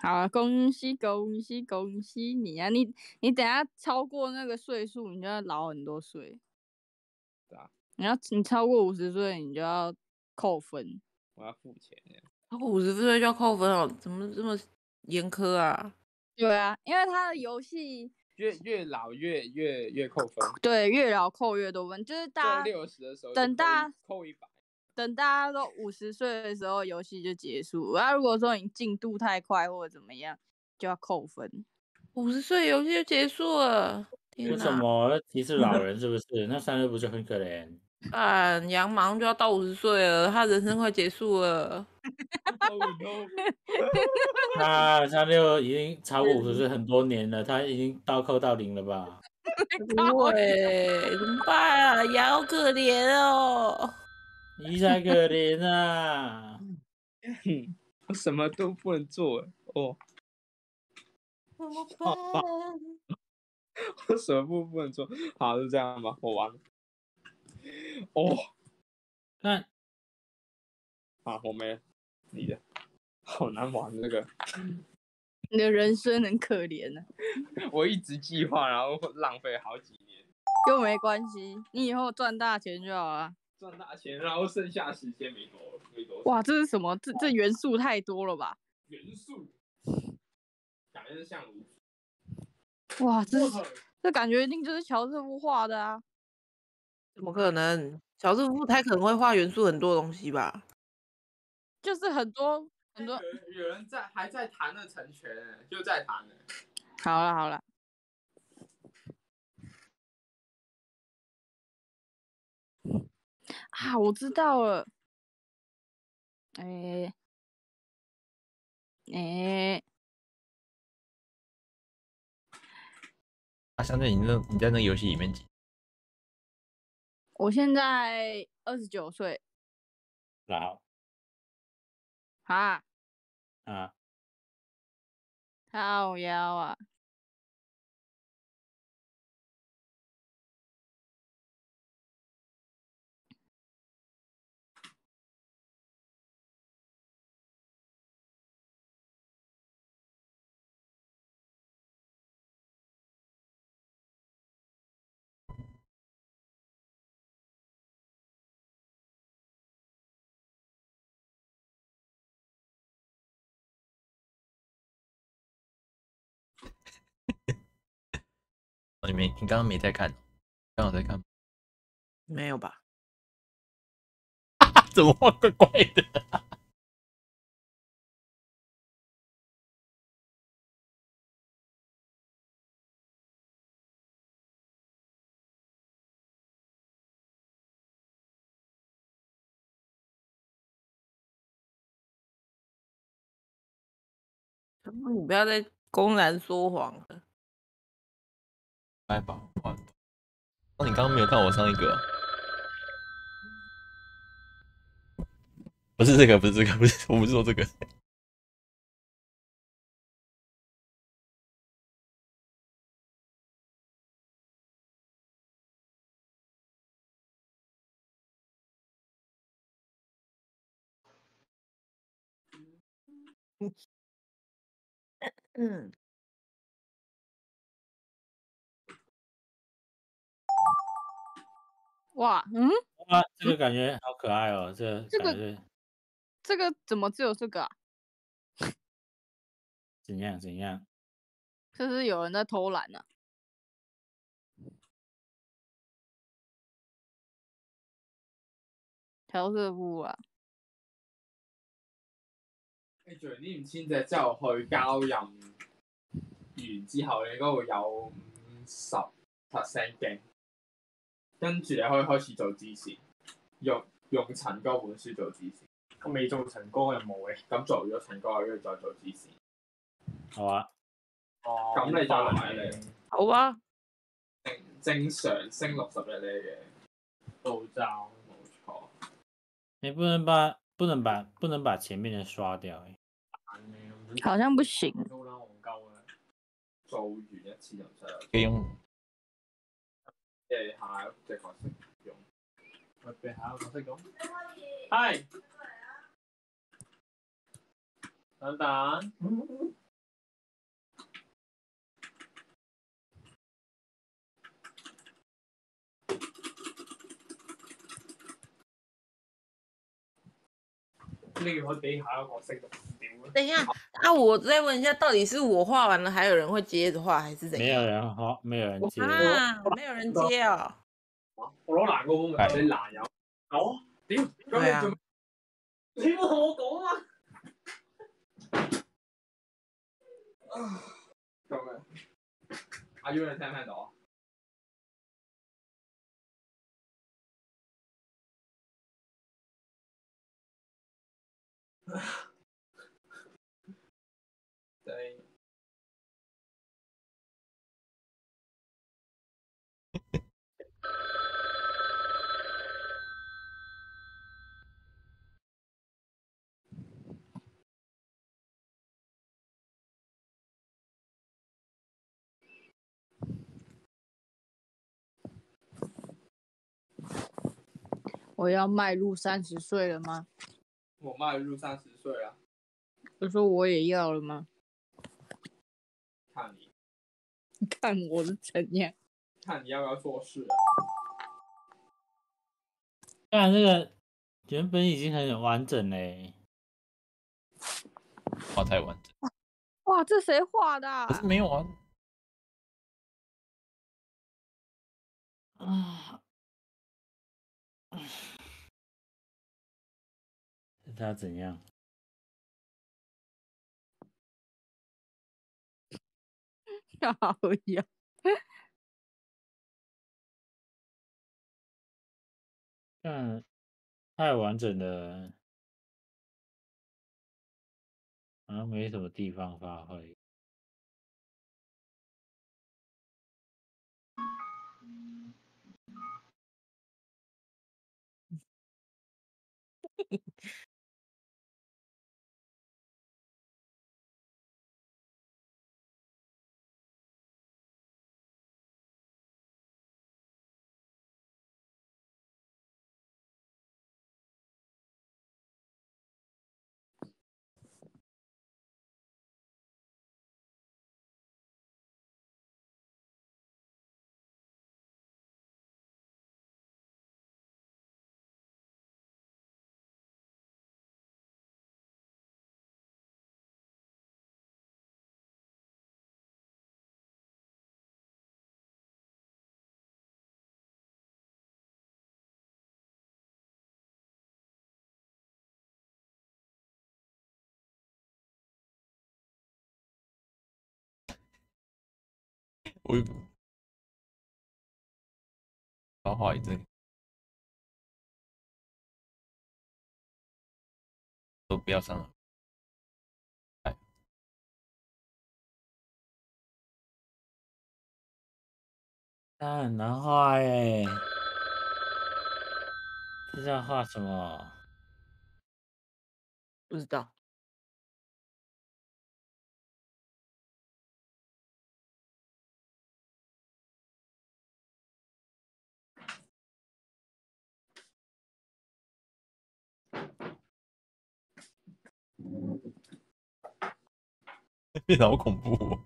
好啊，恭喜恭喜恭喜你啊！你你等下超过那个岁数，你就要老很多岁。对啊，你要你超过五十岁，你就要扣分。我要付钱耶。超过五十岁就要扣分哦？怎么这么严苛啊？对啊，因为他的游戏越越老越越越扣分，对越老扣越多分，就是大家六十的时候等大扣一百，等大家都五十岁的时候，游戏就结束。然后如果说你进度太快或者怎么样，就要扣分。五十岁游戏就结束了？天为什哪！么歧视老 人是不是？那三六不就很可怜？啊，羊马上就要到五十岁了，他人生快结束了。Oh no！那三六已经超过五十岁很多年了，他已经倒扣到零了吧？不会，怎么办啊？羊好可怜哦。你才可怜啊！我什么都不能做哦，怎么办？我什么都不能做。好，就这样吧，我完了。哦，看，啊，我没了，你的，好难玩这个。你的人生很可怜呢、我一直计划，然后浪费好几年，又没关系，你以后赚大钱就好了。赚大钱，然后剩下时间没多没多少。哇，这是什么？这这元素太多了吧？元素，感觉是像炉哇，这这感觉一定就是乔治夫画的啊！怎么可能？小智不太可能会画元素很多东西吧？就是很多很多。有有人在还在谈的成全，就在谈呢。好了好了，啊，我知道了。哎、哎、啊，相对你那你在那个游戏里面几？我现在二十九岁。老啊，啊，好妖啊，你没，你刚刚没在看，刚好在看，没有吧？怎么画怪怪的？你不要再公然说谎了。来吧，换。那，你刚刚没有看我上一个、不是这个，不是这个，不是，我不是说这个。嗯，哇，嗯，哇，这个感觉好可爱哦，这这个这个怎么只有这个啊？怎 样怎样？这是有人在偷懒呢、调色布啊，你做完呢唔千隻之後去交任完之後，你應該會有五十 percent 經，跟住你可以開始做支線，用用陳哥本書做支線。我未做陳哥嘅任務嘅。咁做咗陳哥，跟住再做支線。好啊，哦咁你就係你好啊，正正常升六十日你嘅步驟，冇錯。你不能把不能把不能把前面的刷掉哎。好像不行。做完一次就唔使啦，可以用即係下一隻角色用。我，俾下一個角色用。係。等等。呢個可以俾下一個角色用！等一下啊，我再问一下，到底是我画完了，还有人会接着画，还是怎样没？有人好，没有人接。啊，没有人接哦。我攞難嗰本咪你難有。我屌，咁你做咩？你冇同我講 啊！咁嘅。阿 U 你聽唔聽到啊？對。我要迈入三十岁了吗？我迈入三十歲啦，就说我也要了吗？看你看我是怎样？看你要不要做事啊？看这个原本已经很完整嘞，画太完整，哇，这谁画的、啊可？是没有啊。啊，他怎样？好呀，看太完整了，好像没什么地方发挥。我要画一阵，都不要上了。它很难画哎，这是要画什么？不知道。变 得好恐怖、哦。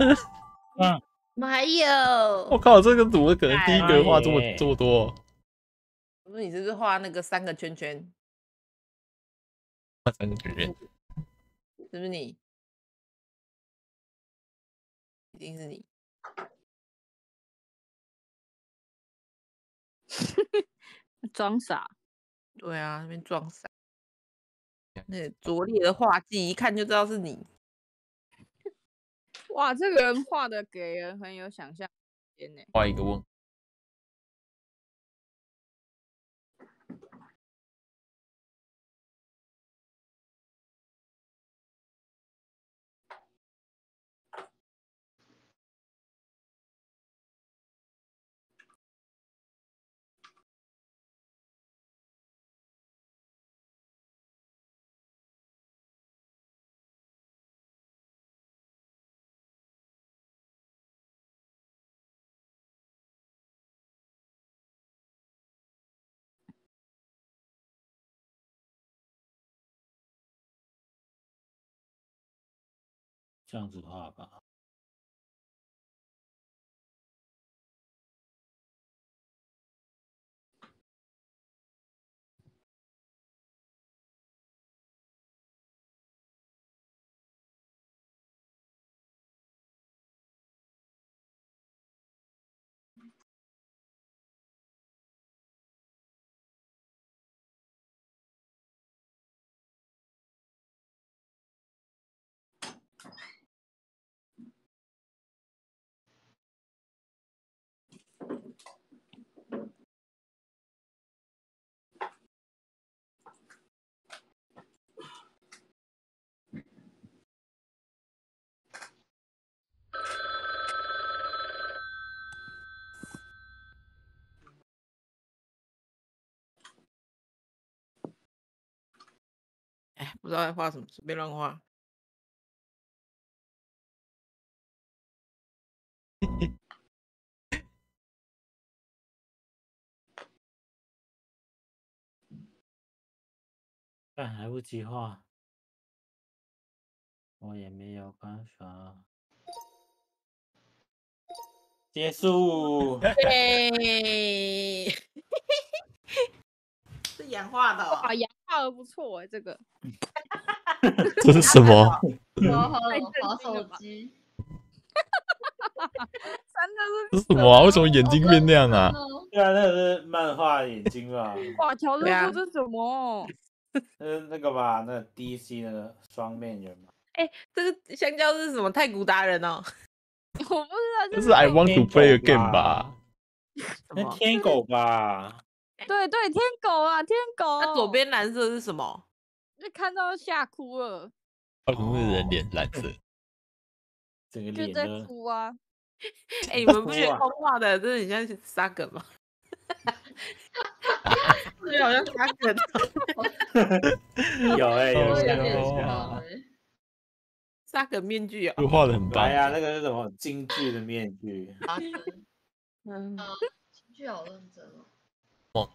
嗯，没有。我靠，这个怎么可能第一个画这么哎这么多？不是你是不是画那个三个圈圈？画三个圈圈，是不是你？一定是你。装傻。对啊，那边装傻。那拙劣的画技，一看就知道是你。哇，这个人画的给人很有想象空间呢。画一个问。这样子的话吧。哎，不知道在画什么，随便乱画。但来不及画，我也没有办法。结束。对，是氧化的、哦。哇，氧化的不错哎，这个。这是什么？然后太滑震惊了吧手机，真的这是什么啊？为什么眼睛变那样啊？对啊，那个是漫画眼睛吧？是，哇，乔治这什么？那是那个吧？那 DC 那个双面人嘛。哎、这个香蕉是什么太古达人哦？我不知道，就是 I want to play a game 吧？那？天狗吧？对对，天狗啊，天狗。那左边蓝色是什么？那看到吓哭了，为什么是人脸蓝色？整个脸就在哭啊。哎、你们不觉得哇空画的真的很像是沙梗吗？我觉得好像沙梗 哦，有哎、有像我有点有像像。欸沙梗面具哦。画的很棒来。呀，那个是什么京剧的面具？嗯，啊，情绪好认真哦。哦，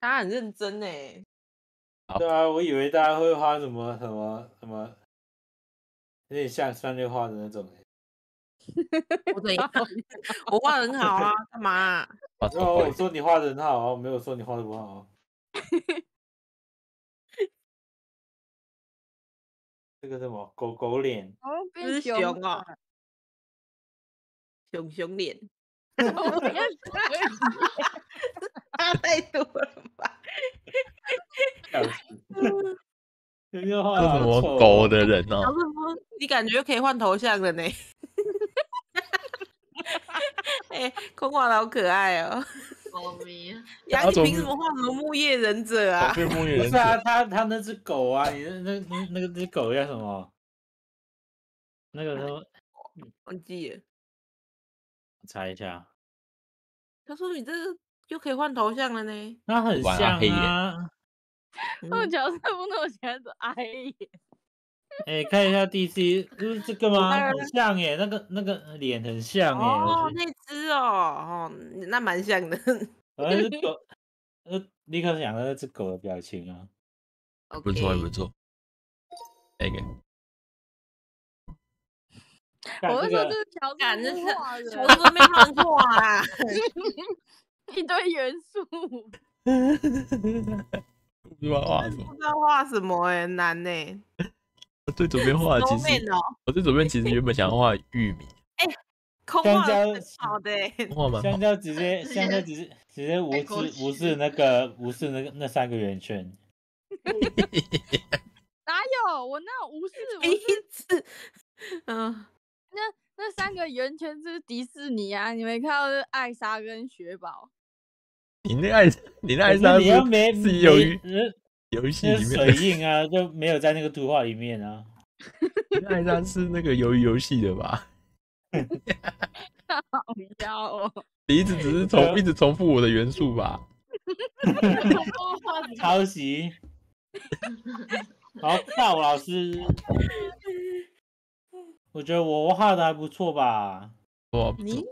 他很认真哎。好对啊，我以为大家会画什么什么什么，有点像三六画的那种。我怎样？我画的很好啊，干嘛啊、画然后我。说你画的很好啊，我没有说你画的不好啊。这个什么狗狗脸，哦，不是 变熊啊哦，熊熊脸，我要差太多了吧？画什么狗哦？的人哦？老师说你感觉可以换头像了呢。哎、空旷好可爱哦！猫咪，呀，你凭什么画什么木叶忍者啊？不是啊，他他那只狗啊，你那那那那个只狗叫什么？那个什么？忘记了。我猜一下，他说你这个就可以换头像了呢。那很像啊。我嗯角色不那么喜欢的哎呀，哎、看一下 DC，就是这个吗？很像耶，那个那个脸很像耶，哦那只哦，哦，那蛮像的。好像是狗，呃，立刻想到那只狗的表情啊。不错，不错。那个我是说这是乔感这是布画的，我这边乱画啊！一堆元素，不知道画什么不。知道画什么哎、很难呢、我最左边画的其实我最左边其实原本想要画玉米，空画的 香蕉好的、欸，画香。蕉直接香蕉直接 直接无视无去视那个无视那个那三个圆圈，哪有？我那有无视我第一次，嗯，那那三个圆圈是迪士尼啊，你没看到是艾莎跟雪宝，你那艾，你那艾莎是是你又没是由于没呃游戏那里面，水印啊，就没有在那个图画里面啊。你那一张是那个鱿鱼游戏的吧？好笑哦，你一直只是重一直重复我的元素吧？抄袭。好，大武老师，我觉得我画的还不错吧。我，你，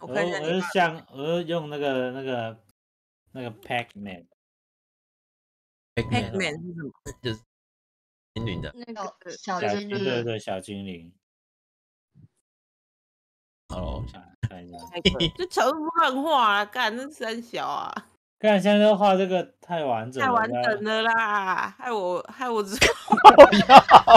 我我是像我是用那个那个那个 Pac-Man，Pac-Man 是什么？就是精灵的。那个小小精灵，对对对小精灵，好，看看一下。那个就乔治乱画啊，干这三小啊，干现在画这个太完整了，太完整了啦，害我害我只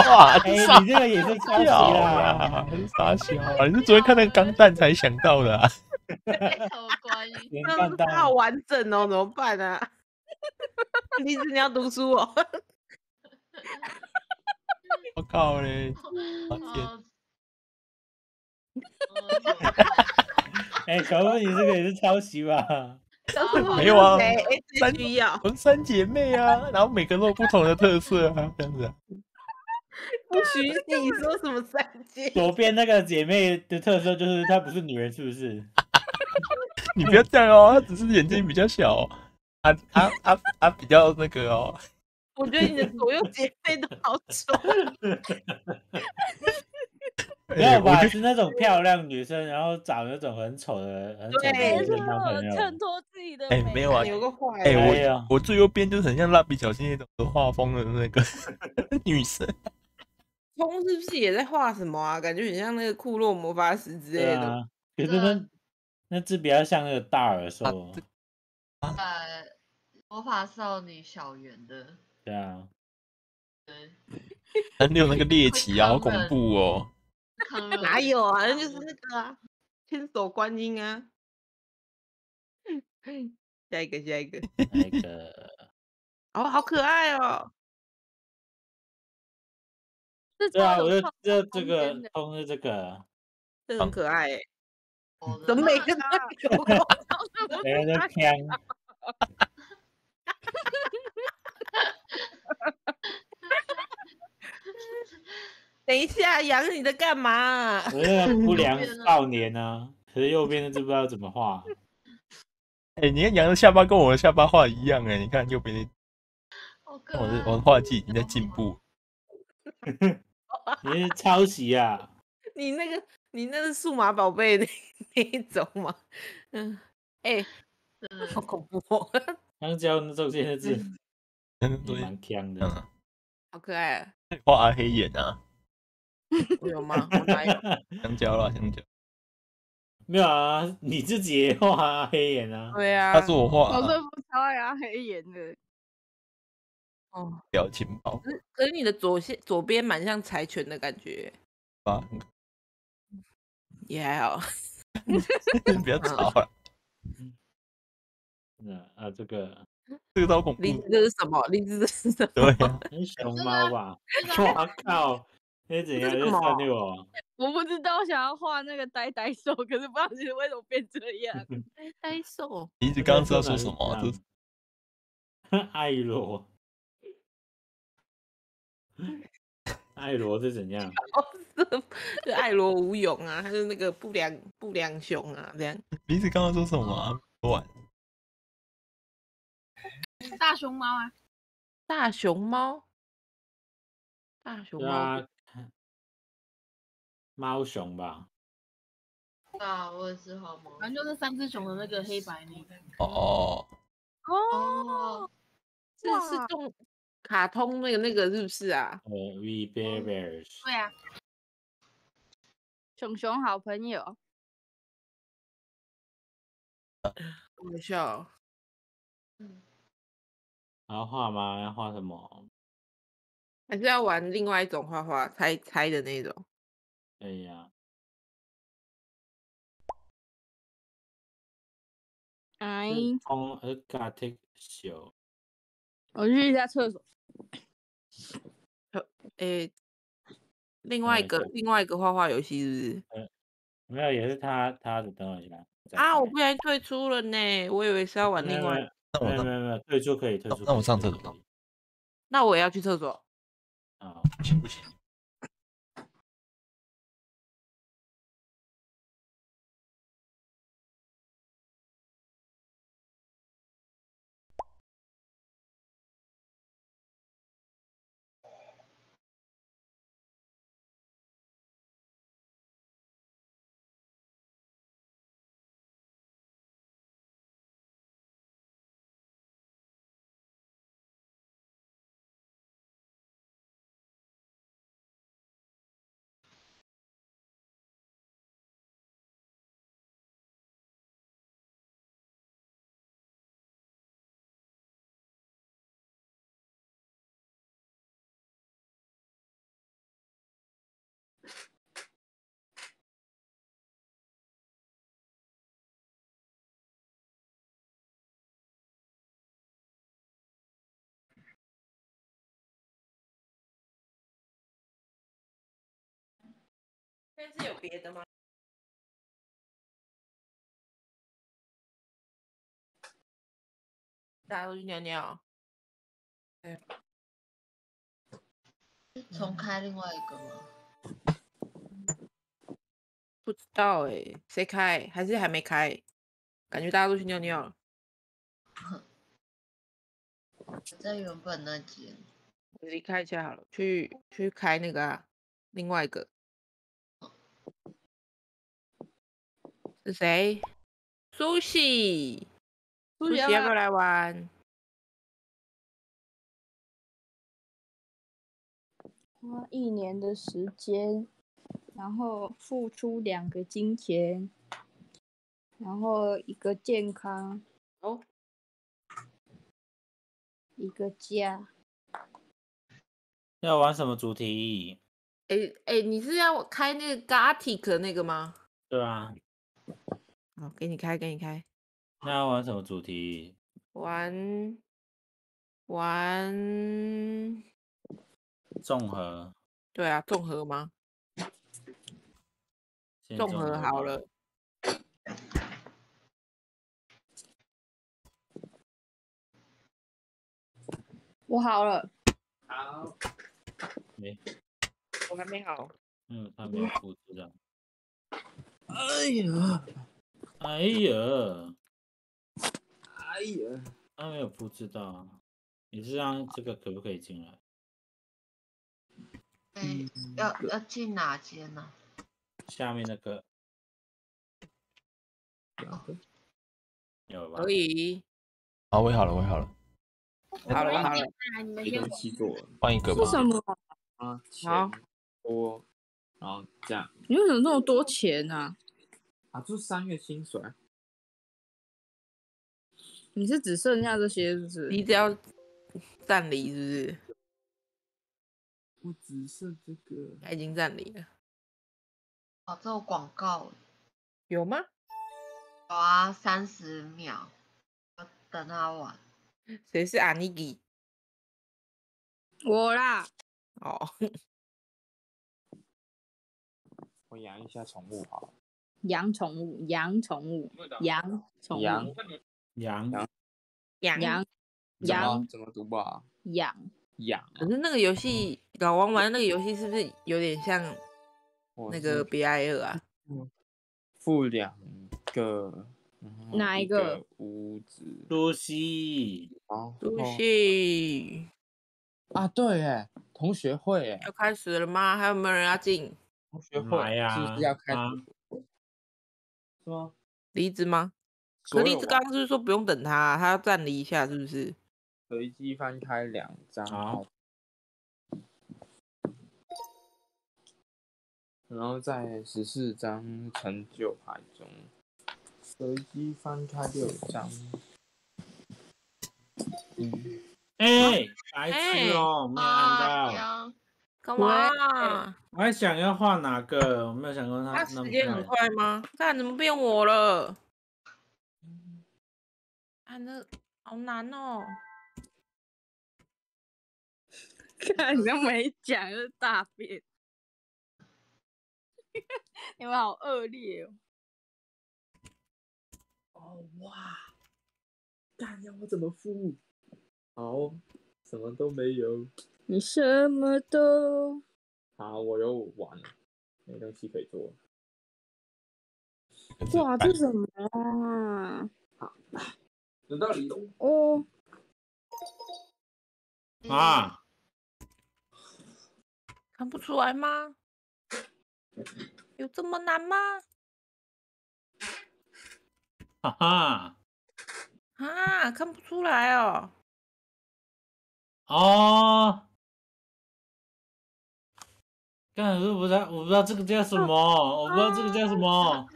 哇，哎、傻你这个也是抄袭！啊，傻笑啊！你是昨天看那个钢弹才想到的啊？什么关真蛋蛋的是好完整哦，怎么办啊？你是你要读书哦？我靠嘞！我天，哎、小问你这个也是抄袭吧？没有啊三需要？我们三姐妹啊，然后每个都有不同的特色啊，这样子啊。不许你说什么三姐？左边那个姐妹的特色就是她不是女人，是不是？你不要这样哦，她只是眼睛比较小，啊啊啊啊，比较那个哦。我觉得你的左右姐妹都好丑。没有吧？是那种漂亮女生，然后找那种很丑的、很丑的。衬托自己的美哎没有啊有个坏哎、人，哎呀我我最右边就是很像蜡笔小新那种画风的那个 女生，风是不是也在画什么啊？感觉很像那个库洛魔法使之类的。可是那那只比较像那个大耳兽。啊呃，魔法少女小圆的，对啊，对，还有那个猎奇啊，好恐怖哦！哪有啊？那就是那个啊，千手观音啊。下一个，下一个，下一个哦，好可爱哦！是对啊，我就这这个通是这个，这很可爱哎，怎么每个都有？等一下，杨你在干嘛？我那个不良少年呢、可是右边的就不知道怎么画。哎、你看羊的下巴跟我的下巴画一样哎、你看右边的，我的爱我的画技已经在进步。你是抄袭啊？你那个你那是数码宝贝那那一种吗？嗯，哎、好恐怖、哦，香蕉那中间的字蛮强的。嗯，好可爱、啊。画阿黑眼啊，我 有吗？我哪有？香蕉啦，香蕉，没有啊，你自己也画黑眼啊。对啊，他是我画、啊、我这副超爱啊黑眼的，哦，表情包可是可是你的左线左边蛮像柴犬的感觉，啊，也还好。不要吵了，嗯啊，这个这个超恐怖荔枝。这是什么？荔枝这是什么？对啊，熊猫吧？我靠，那怎样？这是什么这三六哦。我不知道想要画那个呆呆兽，可是不知道其实为什么变这样。呆呆兽，你一直刚刚知道说什么啊？这是 艾罗，艾罗是怎样？就爱罗无勇啊，他是那个不良不良熊啊，这样。你一直刚刚说什么啊？晚大熊猫啊，大熊猫，大熊猫猫熊吧？啊，我也是好猫。反正就是三只熊的那个黑白那个。哦，哦，这是哇动卡通那个那个是不是啊？呃，We Bear Bears。对啊，熊熊好朋友，好笑哦。要画吗？要画什么？还是要玩另外一种画画，猜猜的那种。哎，空 a g a t i。我去一下厕所。诶、另外一个另外一个画画游戏是不是？没有，也是他他的，等我一下。啊，我不小心退出了呢，我以为是要玩另外没有没有。那我那没有没有，退出可以退出。那我上厕所那我也要去厕所。啊，不行不行，但是有别的吗？大家都去尿尿。重开另外一个吗？不知道哎、谁开？还是还没开？感觉大家都去尿尿了。在原本那间。我离开一下好了，去去开那个啊，另外一个是谁？苏西，苏西要不来玩？花一年的时间，然后付出两个金钱，然后一个健康，哦，一个家。要玩什么主题？哎哎，你是要开那个 Gartic 那个吗？对啊，好，给你开，给你开。那要玩什么主题？玩玩，综合。对啊，综合吗？综合好。了。我好了，好，没我还没好。嗯，他没有复制的。哎呀，哎呀，哎呀，他没有复制到啊。你是让这个可不可以进来？哎、要要进哪间呢、下面那个有吧？可以。好，我也好了，我也好了，好了好了，一个七座换一个吧是。什么？啊，好钱多，然后这样你为什么那么多钱啊？啊，就是三月薪水啊，你是只剩下这些，是不是？你只要占离是不是？我只剩这个，他已经占离了，哦，这有广告有吗？有啊，三十秒，要等他完。谁是阿尼基？我啦，哦，我养一下宠物好了。养宠物，养宠物，养宠物，羊养养怎么养怎么读吧？养。养可是那个游戏老王玩的那个游戏是不是有点像那个是别挨饿啊？付两个，哪一个个屋子？多西，然游后戏啊，对哎，同学会哎，要开始了吗？还有没有人要进？同学来会呀是不是要开啊？是吗？离职吗？可离职刚刚是不是说不用等他，他要站离一下，是不是？随机翻开两张好，然后在十四张成就牌中，随机翻开六张。嗯，哎，白痴哦，没有按到。呀，干嘛啊？我还想要画哪个，我没有想过他他那么时间很快。快吗？看怎么变我了？啊，那好难哦。看你都没讲，就是大便。你们好恶劣哦！哦哇，干要我怎么付？好，什么都没有。你什么都好，我又完了，没东西可以做。哇，这什么啊？轮到你了。哦，啊，看不出来吗？有这么难吗？哈哈，啊，看不出来哦。哦，干，我不知道，我不知道这个叫什么，我不知道这个叫什么。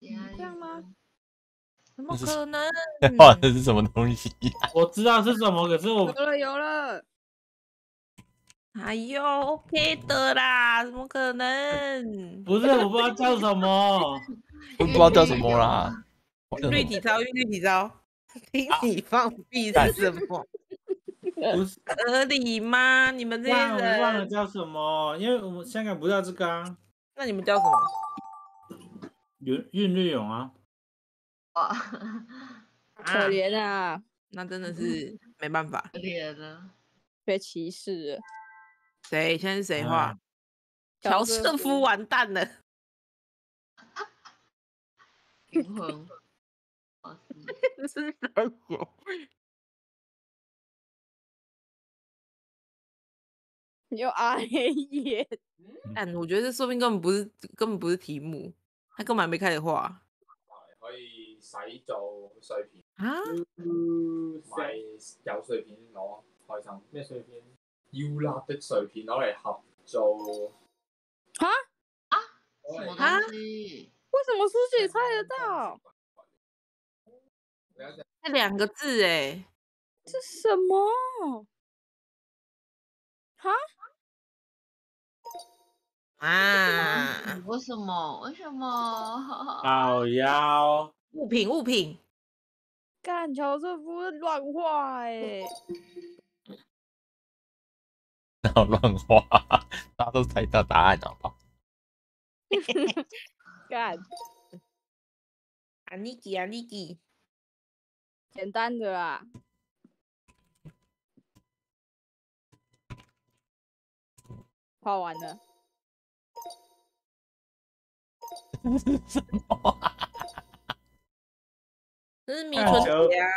这样吗？怎么可能？画的是什么东西呀？我知道是什么，可是我有了有了，哎呦，OK 的啦，怎么可能？不是我不知道叫什么。我不知道叫什么啦。我叫什么韵律体操，韵律体操。听你放屁干是什么？不是，合理吗？你们这些忘了忘了，叫什么，因为我们香港不叫这个啊，那你们叫什么？韵韵律泳啊。哇，可啊，怜啊，那真的是没办法。可怜了。被歧视了。谁？现在是谁画？嗯乔乔瑟瑟夫完蛋了。灵魂，老师这是什么？你又啊黑眼，但我觉得这说不定根本不是，根本不是题目，他根本还没开始画可以洗做碎片，啊！買有碎片攞開心。咩碎片？要辣的碎片攞嚟合做。什麼啊東西？为什么书姐猜得到？那两个字哎，这什么？哈？啊，为什么？为什么？老妖，物品物品，干乔瑟夫乱画哎、然后乱画，大家都猜到答案好不好？干阿尼基阿尼基，简单的啦。画完了。什么？这是迷看春球节啊，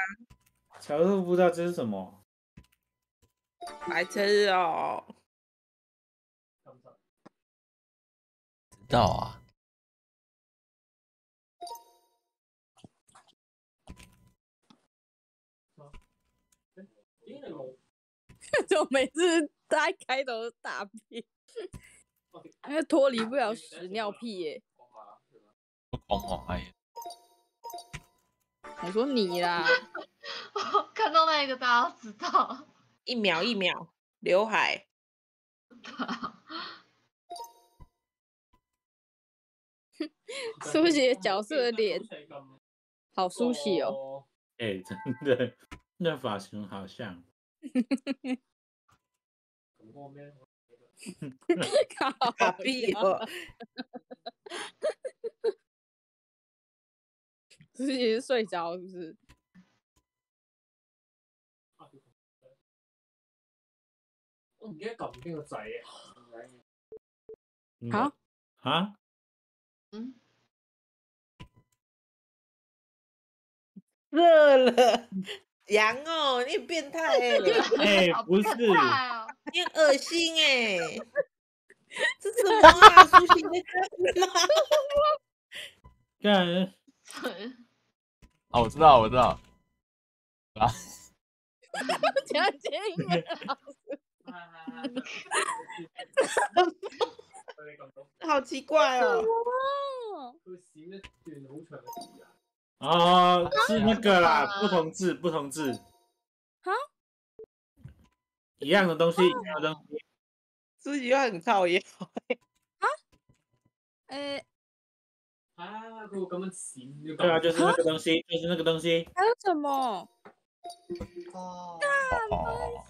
乔都不知道这是什么。白痴哦。知道啊，就每次他开头都大便？因为脱离不了屎尿屁耶、不空哦，哎，我说你啦，看到那个大家都知道。一秒一秒，刘海，苏写角色的脸好梳洗哦。哎、真的，那发型好像。靠傻逼哦！苏姐是睡着是不是？我唔記得撳邊個掣啊？嗯好啊，嗯，热了，羊哦，你很变态哎、哎、好不是！你很恶心哎、这什么啊？苏醒在 干嘛？干啊，我知道，我知道，啊，讲建议好奇怪哦！哦，佢閃一段好長嘅時間。哦，是那个啦，啊不同字，不同字。啊？一样的东西，一样的东西。自己又很讨厌。诶、啊，对啊，就是那个东西，就是那个东西。还有什么？哦，哦。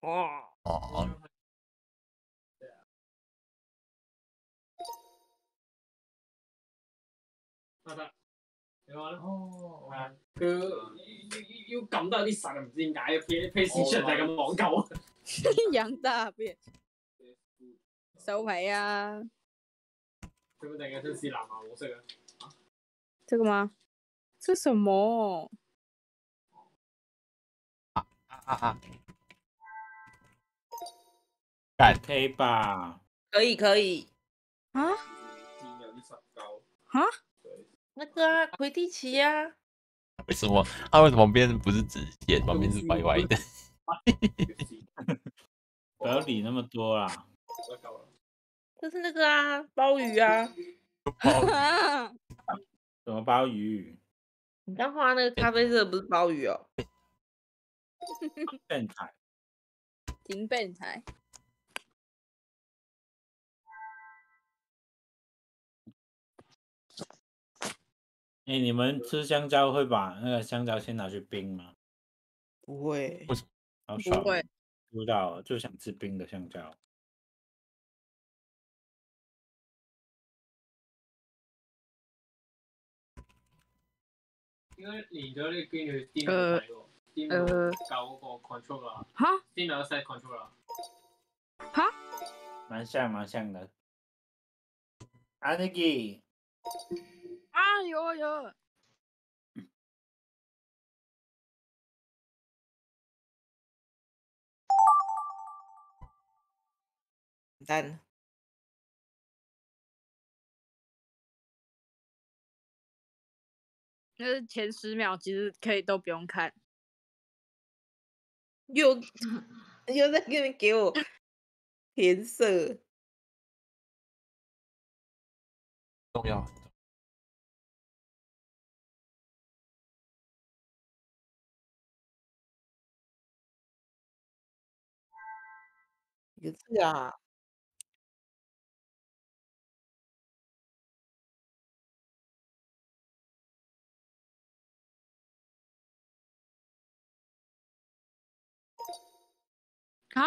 哦，哦，佢要要啲實，唔知點解 P P 係咁網購啊！羊大便，收皮啊！佢會突然間想試藍牙模式啊！这个吗？这什么？啊啊！干，可以吧？可以可以。啊。啊！那个啊，魁地奇啊，为什么？它为什么旁边不是直线，旁边是歪歪的？不要理那么多啦。就是那个啊，鲍鱼啊。啊！什么鲍鱼？你刚画那个咖啡色不是鲍鱼哦？变态。挺变态。哎、你们吃香蕉会把那个香蕉先拿去冰吗？不会，不好爽。会，不知道，就想吃冰的香蕉。應該連咗呢個機去顛到睇喎，顛到呃搞嗰個 control 啦，哈？顛到 set control 啦。哈，蛮像，蛮像的。啊，那个，啊有有，蛋那是前十秒其实可以都不用看。又 又在那边给我填色，重要。一个字啊，啊？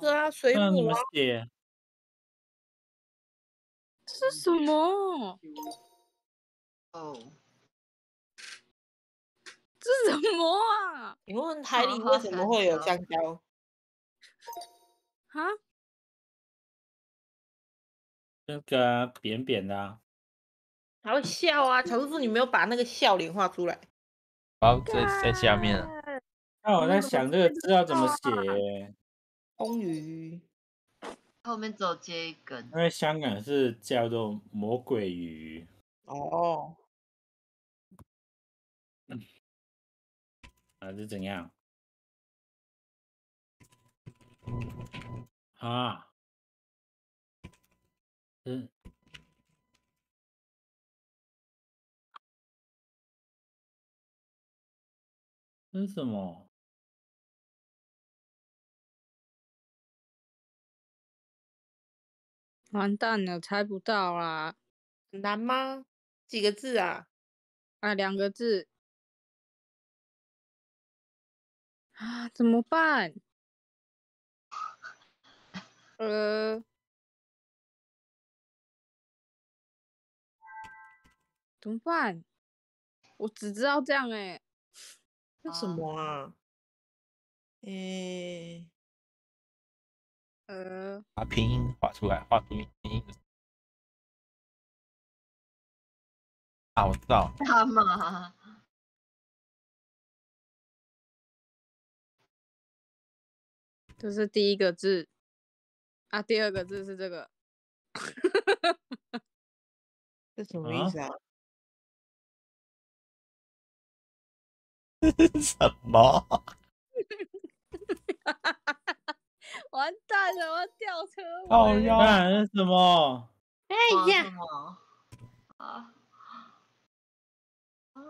对啊，水那怎么母啊，写？这是什么？哦，这是什么啊？你问海里为什么会有香蕉？啊，那个扁扁的、啊，还会笑啊！乔师傅，你没有把那个笑脸画出来。然后在在下面啊，那我在想这个字要怎么写耶，风雨，后面只有接一根因，为香港是叫做魔鬼鱼，哦，啊，是怎样？啊，嗯，这是什么？完蛋了，猜不到啦！很难吗？几个字啊？啊，两个字啊，怎么办？呃，怎么办？我只知道这样哎、那什么啊？诶、呃，把拼音画出来，画出拼音的。啊，我知道，他嘛，这是第一个字啊，第二个字是这个，这什么意思啊？什么？完蛋了，我要掉车尾靠腰。看是什么？哎呀，啊？啊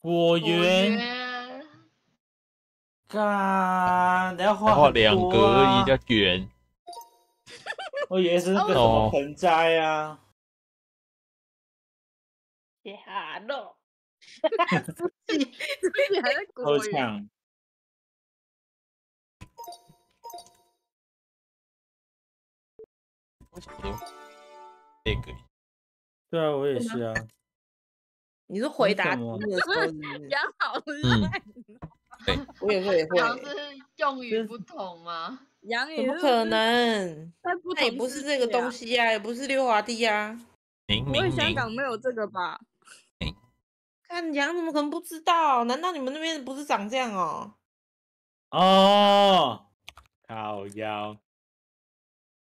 果果园，园。干，然后画两多格而已啊叫卷，我以为是那个什哦。么盆栽啊，哈喽，自己还在偷果园，我想说这个对啊，我也是啊。你是回答题什么目的时候是不是？养好嗯烂，我有时候也会表，示用语不同吗？养也不可能？那也不是这个东西啊，也不是溜滑梯啊。明明香港没有这个吧？看杨怎么可能不知道？难道你们那边不是长这样哦？哦，靠腰，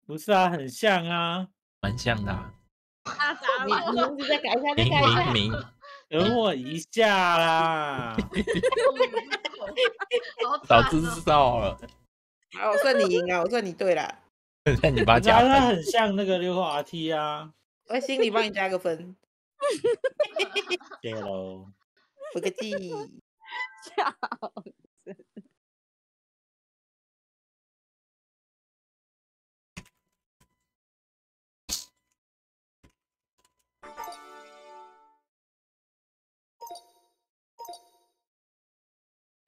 不是啊，很像啊。蛮像的啊，啊，咋你了？名字再改一下，改一下。明明，等我一下啦。早知道了，好，我算你赢啊，我算你对啦。那你把它不是啊，加分，它很像那个溜滑梯啊。我心里帮你加个分，谢喽。不客气。笑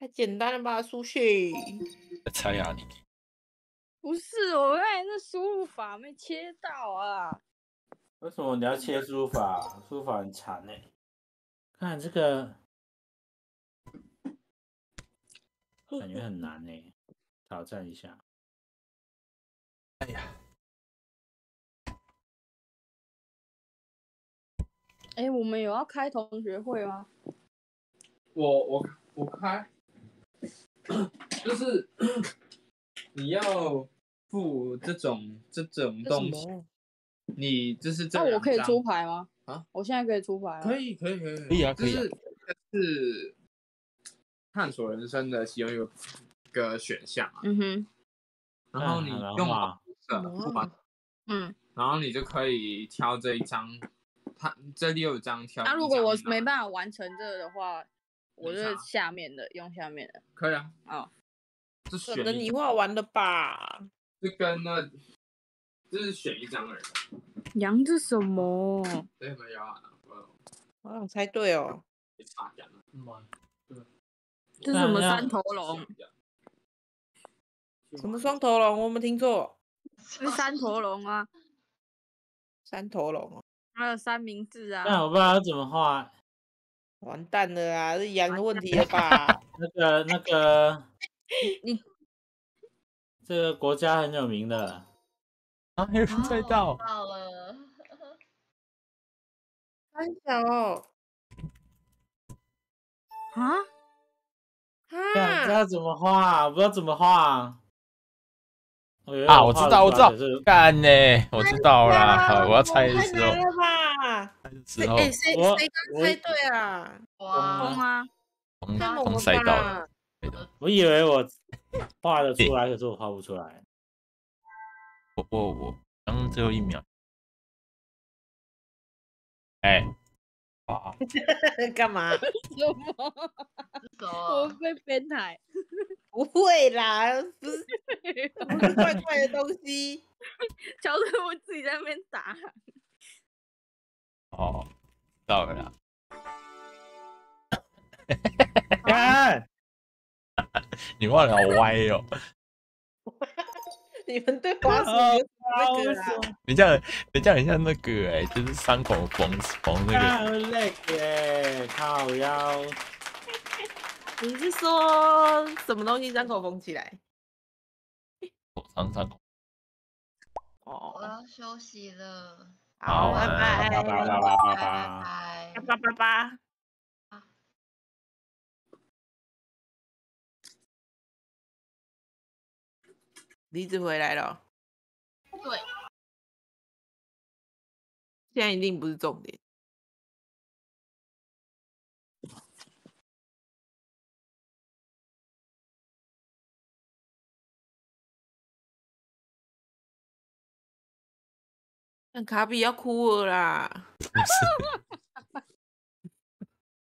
太简单了吧，苏旭？猜啊你，不是，我刚才那输入法没切到啊。为什么你要切输入法？输入法很长哎、看这个，感觉很难哎、挑战一下。哎呀，哎、我们有要开同学会吗？我我我开，就是 你要付这种这种东西，你就是这那、我可以出牌吗？啊，我现在可以出牌吗？可。以可以可以可以啊可以啊就是是 探索人生的其中一个个选项啊。嗯哼，然后你用后啊色不管啊嗯。然后你就可以挑这一张，它这六张挑一那、张拿。如果我没办法完成这个的话，我就没差下面的用下面的。可以啊，哦，就可能你画完了吧？就跟那，就是选一张而已。羊是什么？对，没有啊，我想猜对哦。这是什么三头龙？什么双头龙？我没听错。是三头龙啊，三头龙哦，还有三明治啊。但我不知道要怎么画完蛋了啊！是羊的问题了吧？那个那个 你这个国家很有名的，啊，有人猜到，到了，很小哦。啊？看这要怎么画？我不知道怎么画。啊，我知道，我知道出来可是，干呢，我知道啦。好，我要猜的太时候难，了吧？谁时候哎谁我谁刚猜对啊？哇，红啊！风太猛了风塞到吧了，我以为我画得出来，可是我画不出来。我我我刚刚最后一秒，哎，啊，干嘛？什么？手我被变态。不会啦，不是 不是怪怪的东西。乔治，我自己在那边打。哦，到了啦，你画的好歪哦，你们对滑鼠有什么那个啦？你这样你这样很像那个哎，就是伤口缝缝那个看会累耶，靠腰。你是说什么东西伤口缝起来？手伤伤口，我哦，要休息了，好拜拜，拜拜拜拜拜拜拜。拜。梨子回来了，对，现在一定不是重点。但卡比要哭了啦！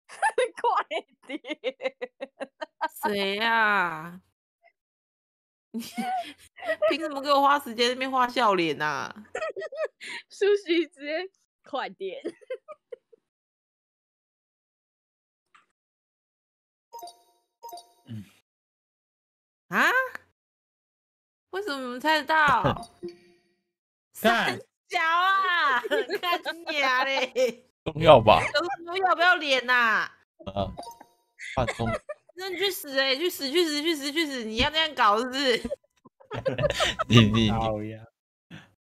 快点！谁呀、你 凭什么给我花时间在那边画笑脸呐、苏西直接快点！啊？为什么你们猜得到？看，小啊，看你啊嘞！重要吧？有有要不要脸呐、啊，画中那你去死哎、去死去死去死去死！你要这样搞是不是？你 你你。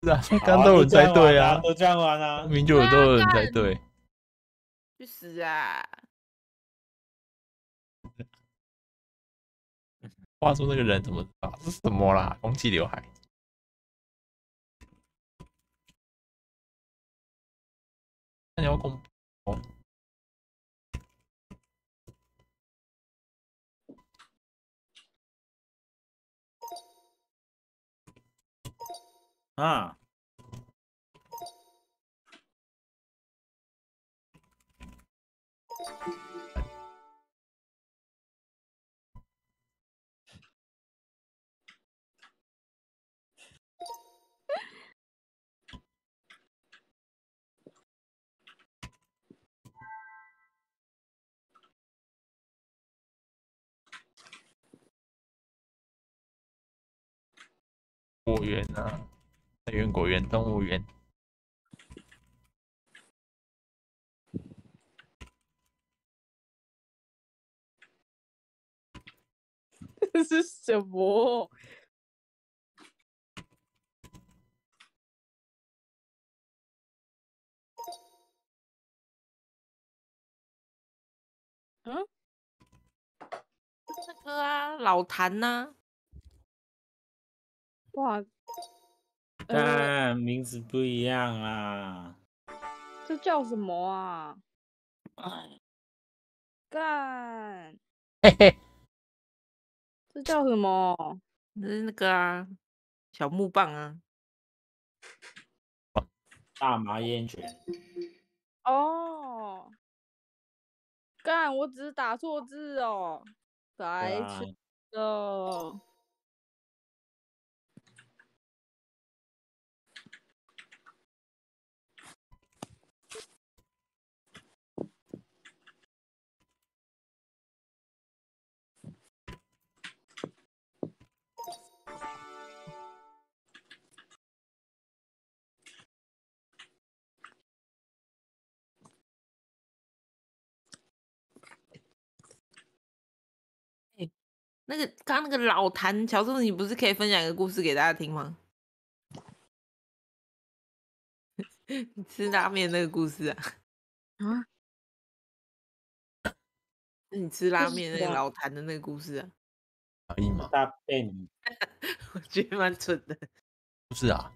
是啊，刚刚都有人猜对啊，都这样玩啊明。明就有都有人猜对，去死啊！画出那个人怎么啊？这是什么啦？空气刘海。那你要公布哦？啊，果园啊，菜园果园动物园，这是什么？那个啊，老谭呐、哇，呃，但名字不一样啊。这叫什么啊？干，嘿嘿，这叫什么？那是那个啊，小木棒啊。大麻烟卷，哦，干，我只是打错字哦，白痴的。那个刚刚那个老谭乔师傅，你不是可以分享一个故事给大家听吗？你 吃拉面那个故事啊？啊？是你吃拉面那个老谭的那个故事啊？可以吗？大便 我觉得蛮蠢的。不是啊，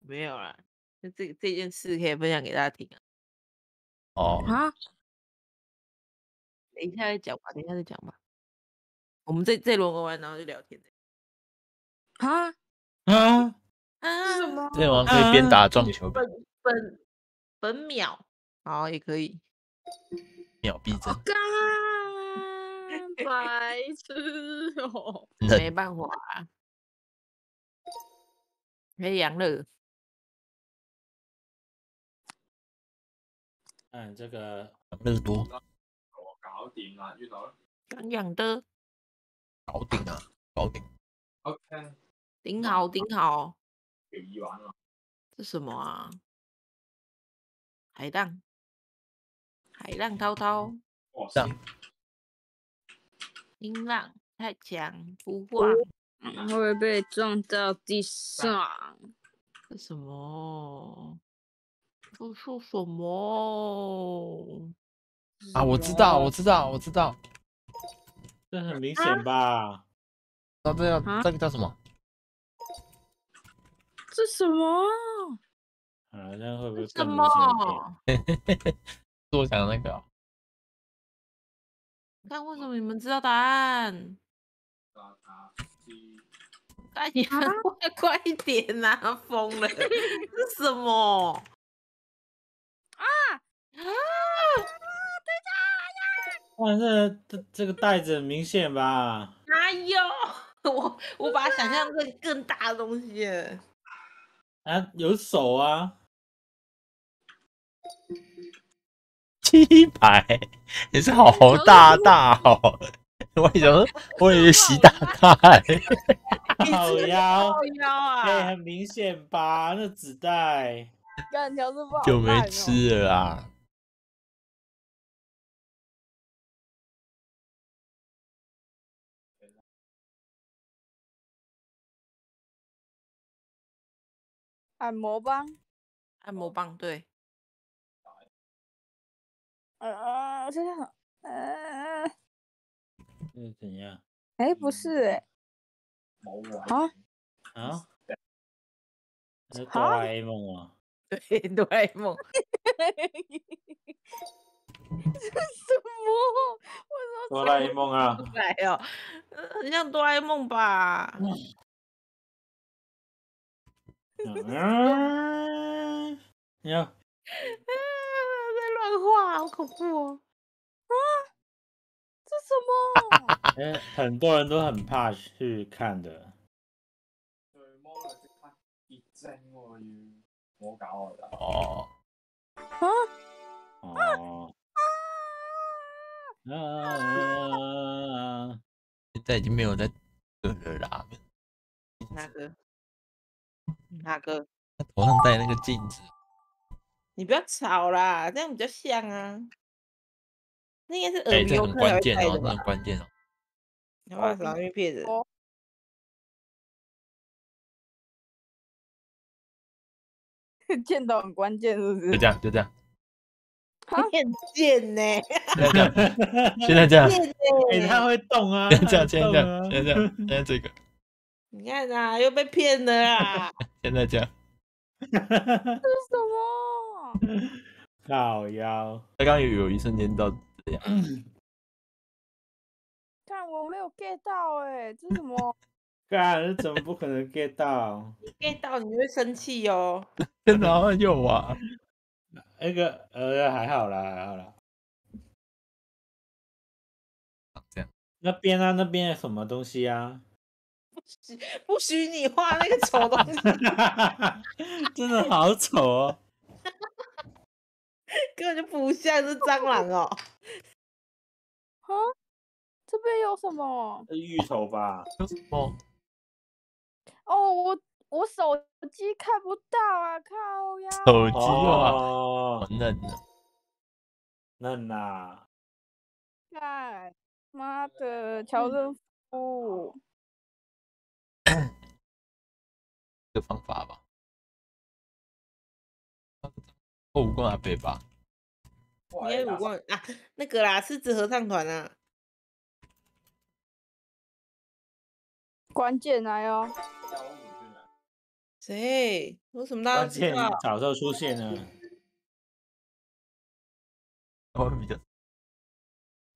没有啦，那这这件事可以分享给大家听啊。哦，啊？等一下再讲吧，等一下再讲吧。我们这这轮玩完，然后就聊天。啊？啊，啊，什么？这玩意可以边打撞球本本本秒，好也可以。秒逼真，干，白痴哦！冷没办法啊，黑羊了。嗯，这个热多我搞定了，遇到了。痒痒的，搞定啊，搞定。OK，顶好顶好。條耳環啊。这什么啊？海浪，海浪滔滔，哇塞音浪太强不晃。嗯会被撞到地上。这什么？这是什么？啊，我知道，我知道，我知道，这很明显吧？那这样啊这个叫什么？这什么？啊，这样会不会什么更明显一点？是我想的那个哦，看为什么你们知道答案？哎，你们快 快一点呐、疯了！这是什么？啊啊！哇，这这这个袋子很明显吧？哪有？我我把它想象成更大的东西。啊，有手啊！七百，也是好大大哦。我以为想说，我以为习大大欸，好腰，靠腰啊！很明显吧？那纸袋，干条是不好就没吃了啦。按摩棒。按摩棒，对，呃，这样，呃，这是怎样哎，不是哎。啊，啊？哆啦 A 梦啊？对，哆啦 A 梦。这什么？为什么哆啦 A 梦啊？来哦，呃 很像哆啦 A 梦吧？嗯，要啊，在乱画，好恐怖哦！这什么？哎，很多人都很怕去看的。對魔就即刻結晶喎，要唔好搞我啦。哦，哦。啊！现在已经没有在这了啦。哪个？哪个？他头上戴那个镜子，你不要吵啦，这样比较像啊。那应该是耳鼻喉科才很关键会戴的，哦这很？关键哦。要不然哪边骗人？见到很关键是不是？就这样，就这样，好很贱呢、现在这样，现在这样，贱 哎、呢、它会动啊！现在这样，现在这样，现在这个，你看啊，又被骗了啊！现在这样。这是什么？靠腰，他刚刚有有一瞬间到这样，看我没有 get 到哎，这是什么？干，这怎么不可能 get 到？你 get 到你会生气哦。真的好像有啊。那个呃，还好啦，还好啦。这样，那边啊，那边有什么东西啊？不许你画那个丑东西，真的好丑哦！根本就不像是蟑螂哦。啊？这边有什么？是芋头吧？有什么？哦，我我手机看不到啊，靠呀！手机啊，嫩啊！嫩呐！哎，妈的，乔任夫，个方法吧。哦，武功阿北吧，你也武功啊，那个啦，狮子合唱团啊，关键来哦！谁？为什么大家关键都知道？早就出现了。哦比较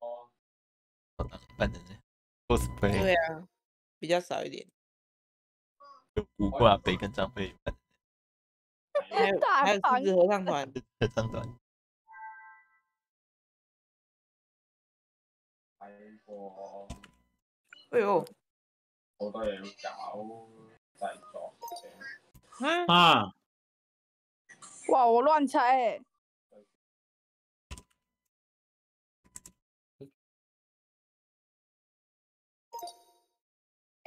哦，扮成 cosplay，对啊，比较少一点。有武功阿北跟张飞扮 还有还有狮子合唱团，合唱团。哎呦，好多嘢要搞製作嘅。啊，啊，哇，我乱猜哎、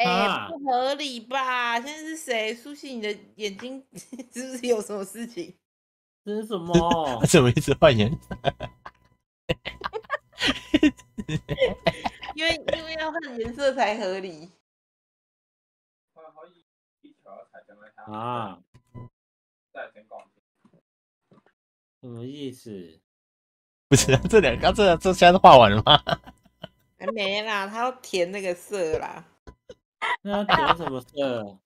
哎、啊不合理吧？现在是谁？苏西，你的眼睛 是不是有什么事情？这是什么 他？怎么一直换颜色？因为因为要换颜色才合理。啊，什么意思？不是啊，这两个这这现在都画完了吗？还没啦，他要填那个色啦。那要填什么色？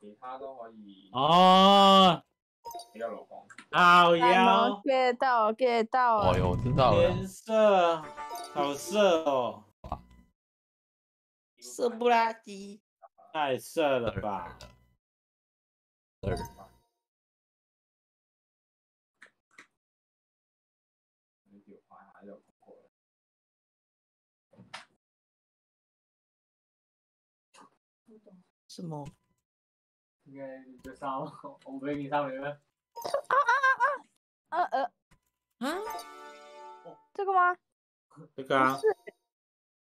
其他都可以哦。好哎妖，get 到 get 到了，哦哟，我知道了，颜色，好色哦，色不拉几，太色了吧？二什么？应该 你着衫？我唔俾件衫你咩？呃呃，啊？这个吗？这个啊，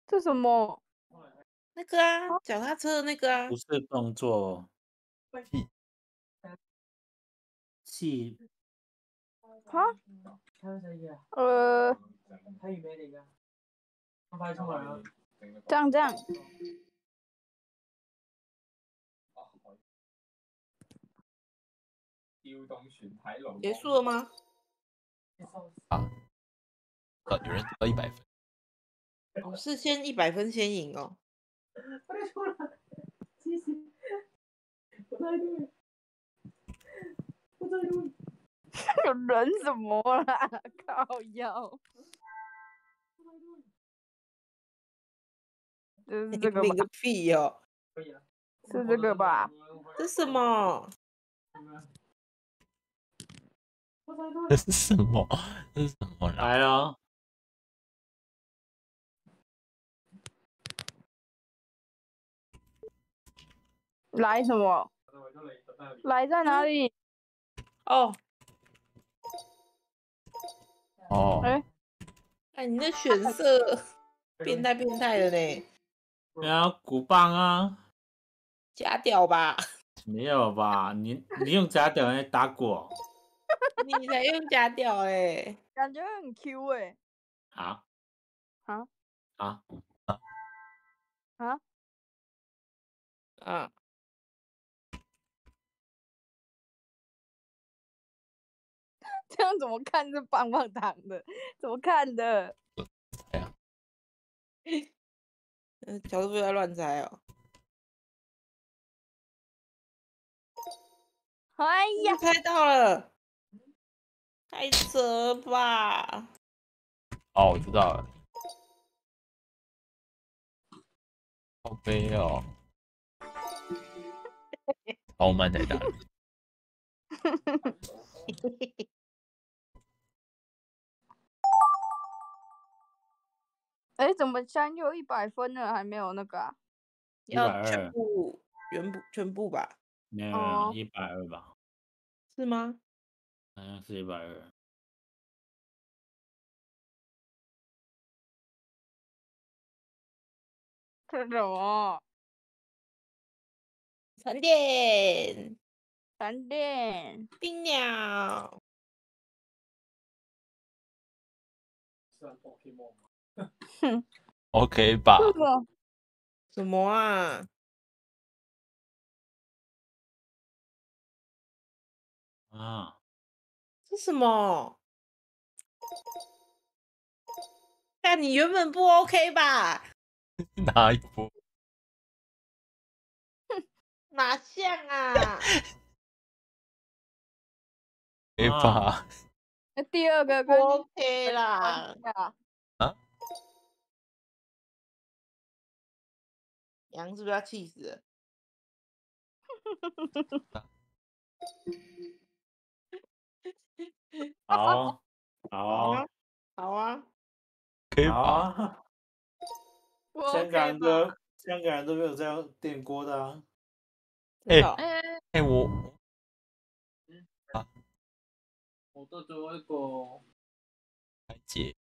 这什么？那个啊，脚踏车的那个啊不，是动作，气啊？睇到細嘅，呃，睇完咩嚟㗎？咁快沖涼啊！这样这样，结束了吗？啊，有人得到一百分，哦，是先一百分先赢哦。我睇到，我睇到。有人怎么啦？靠腰，就是这个屁哦！可以啊。是这个吧？这什么？这 是什么？这是什么？来了，来什么？来在哪里？哦，哦，哎，哎，你的选色 变态变态的嘞！对啊鼓棒啊，假屌吧？没有吧？你你用假屌来打鼓你才用假屌哎！感觉很 Q 哎、啊啊啊！啊！啊，这样怎么看是棒棒糖的？怎么看的？呃，乔治不要乱猜哦。哎呀，猜到了，太扯了吧！哦，我知道了，好悲哦，超慢才打的，哎，怎么现在又一百分了，还没有那个啊？要全120部全部全部吧？没有哦一百二吧？是吗？好像 是一百二。这什么？闪电，闪电，冰鸟，算 Pokemon 吗？OK 吧？什么啊？啊，这什么？但你原本不 OK 吧？哪一波？哪像啊？没吧？那第二个不 OK 啦。啊，杨是不是要气死了？好，好好啊啊，，好啊，可以吧？啊，不香 OK 港人吧都香港人都没有这样电锅的啊。哎真的哦哎，哎，我我的最后一个来解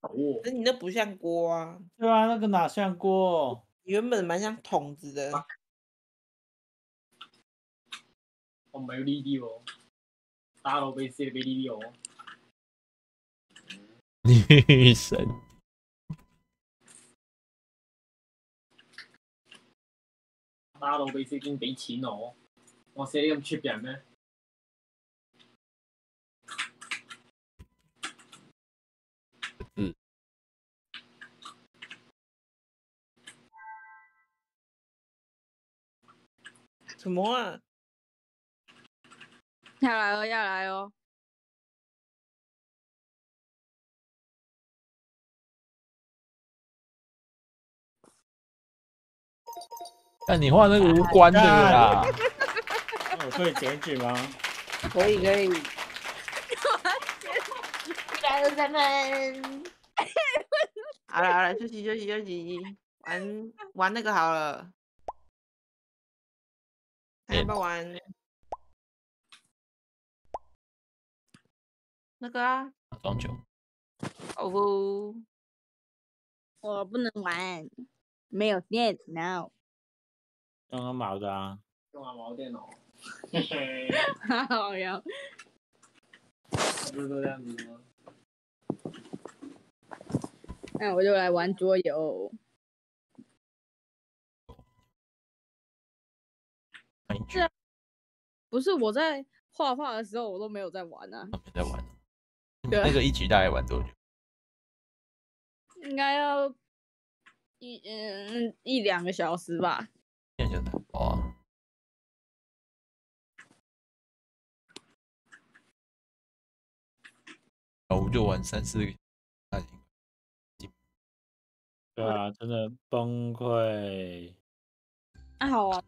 哦，可是你那不像锅啊，对啊，那个哪像锅？原本蛮像桶子的。我唔係要呢啲喎，打到俾先俾呢啲我。女神，打到俾先經俾錢我，我寫啲咁 cheap 嘅人咩？什么啊？要来哦，要来哦。但你画那个无关的啦。那我可以检举吗？可以可以。来了咱们。好了好了，休息休息休息，玩玩那个好了。还要不要玩？那个啊，装酒，哦不，我不能玩，没有电脑。用个毛的啊。用下我電腦，嘿嘿，好呀，不是都這樣子吗？那我就来玩桌游。是啊不是我在画画的时候，我都没有在玩啊，没在玩。对啊那个一局大概玩多久？应该要一嗯一两个小时吧。现在就玩三四个，那已经对啊，真的崩溃。啊，好玩。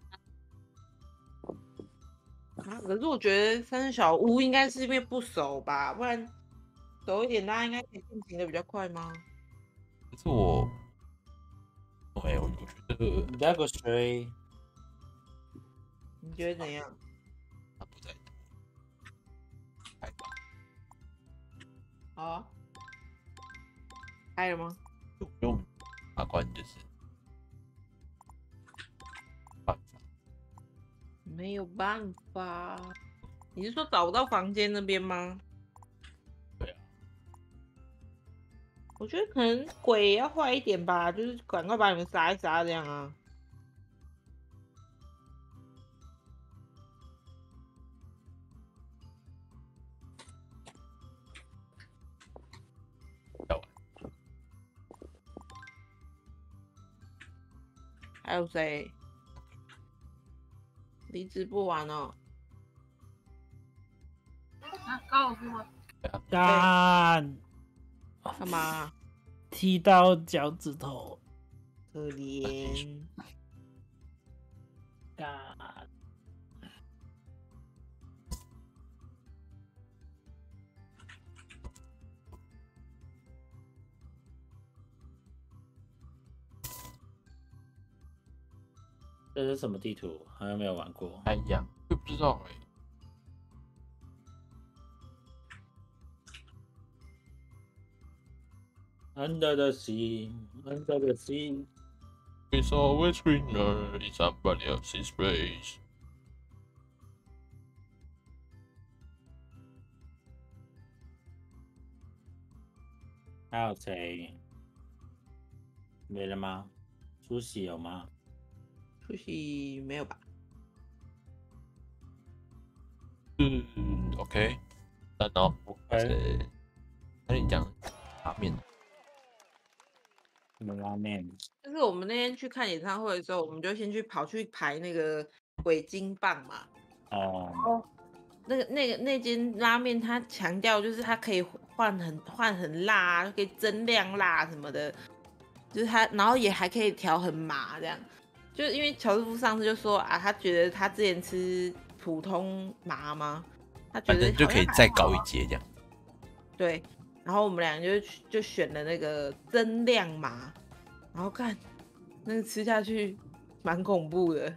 啊，可是我觉得三只小屋应该是因为不熟吧，不然熟一点，大家应该可以进行的比较快吗？可是我，没有，我觉得你那个谁？你觉得怎样？他不在，开吧，好啊，开了吗？就不用法官就是办法。没有办法。你是说找不到房间那边吗？我觉得可能鬼要坏一点吧，就是赶快把你们杀一杀这样啊。还有谁？离职不玩哦。啊，高尔夫吗？干，干嘛？踢到脚趾头。可怜。干，这是什么地图？好像没有玩过。哎呀，我不知道哎、Under the sea, under the sea。 It's always greener in somebody else's place。还有谁？ 没了吗？出席有吗？出席没有吧？嗯，OK，那然后 OK，那你讲拉面， 什么拉面？就是我们那天去看演唱会的时候，我们就先去跑去排那个鬼金棒嘛。哦，那个那个那间拉面，它强调就是它可以换很换很辣啊，可以增量辣什么的，就是它，然后也还可以调很麻这样。就是因为乔师傅上次就说啊，他觉得他之前吃普通麻吗？他觉得就可以再高一阶这样。对，然后我们两个就就选了那个增量麻，然后看那个吃下去蛮恐怖的，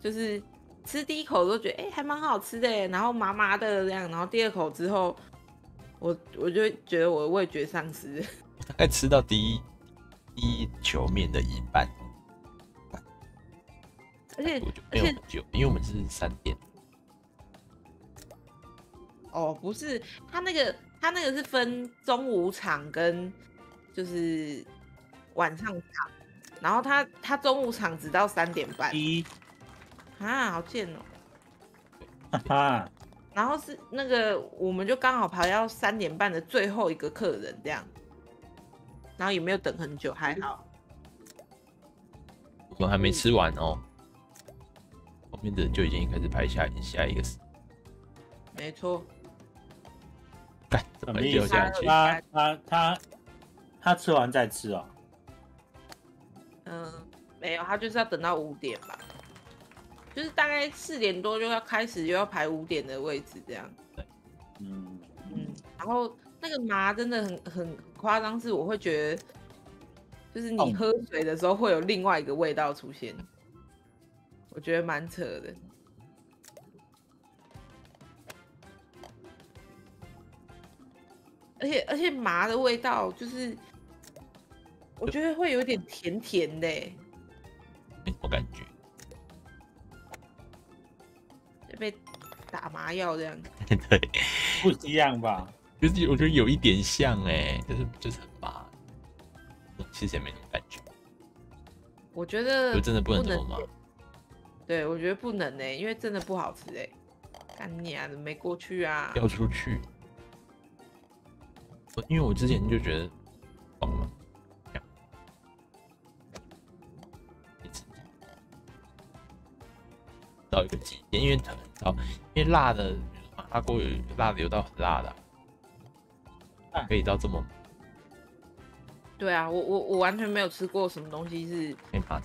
就是吃第一口都觉得哎、诶还蛮好吃的，然后麻麻的这样，然后第二口之后，我我就觉得我的味觉丧失，大概吃到第一第一球面的一半，而且没有很久，因为我们是三点，哦不是，他那个它那个是分中午场跟就是晚上场，然后他他中午场只到三点半。一，啊，好贱哦、哈哈，然后是那个，我们就刚好排到三点半的最后一个客人这样，然后也没有等很久，还好。我们还没吃完哦，后面的人就已经开始排下下一个时没错，干，怎么什么意思？掉下去？他他他他吃完再吃哦。嗯，没有，他就是要等到五点吧，就是大概四点多就要开始，就要排五点的位置这样。对嗯，嗯，然后那个麻真的很很夸张，是我会觉得，就是你喝水的时候会有另外一个味道出现，我觉得蛮扯的。而且而且麻的味道就是，我觉得会有点甜甜的欸，没什么感觉。就被打麻药这样。对，不一样吧？就是我觉得有一点像哎、就是就是很麻，其实也没什么感觉，我觉得就真的不能这么能麻。对，我觉得不能呢、因为真的不好吃哎、干你啊，怎么没过去啊？要出去。我因为我之前就觉得，懂了，这样一直到一个极限，因为很到，因为辣的麻辣锅有辣的有到很辣的啊、可以到这么对啊，我我我完全没有吃过什么东西是没麻。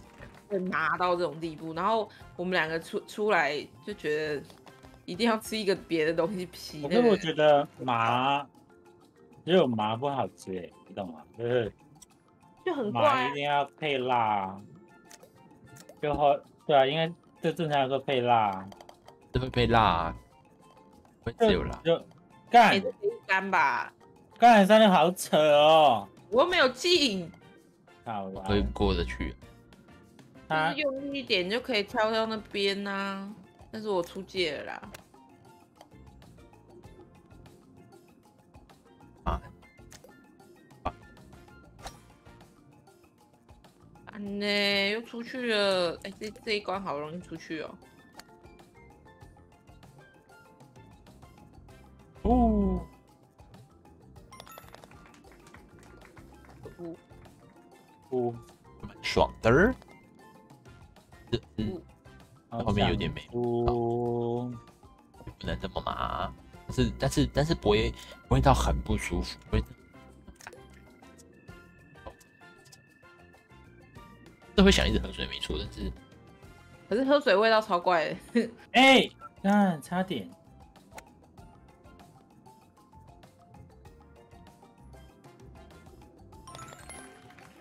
会麻到这种地步。然后我们两个出出来就觉得一定要吃一个别的东西皮我个。觉得麻只有麻不好吃哎，你懂吗？就是就很怪啊麻一定要配辣，就好对啊，应该这正常来说配辣，这会配辣、啊，会只有辣。就干干吧？刚才三六好扯哦，我又没有进，好吧，会过得去。就用力一点就可以跳到那边呐、但是我出界了啦。啊呢，又出去了。哎、这这一关好容易出去哦。哦，呜呜，蛮爽的儿。嗯，后面有点没呜，不能这么麻，但是但是但是不会不会到很不舒服，不会。这会想一直喝水没错，但是可是喝水味道超怪的。哎，看差点，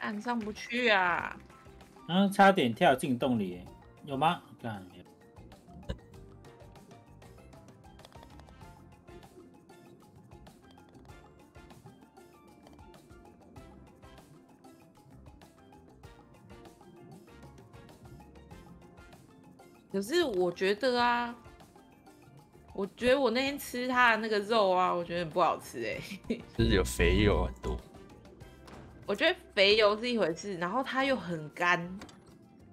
按上不去啊！然后差点跳进洞里，有吗？干，可是我觉得啊，我觉得我那天吃它的那个肉啊，我觉得很不好吃哎、就是有肥油很多，我觉得肥油是一回事，然后它又很干，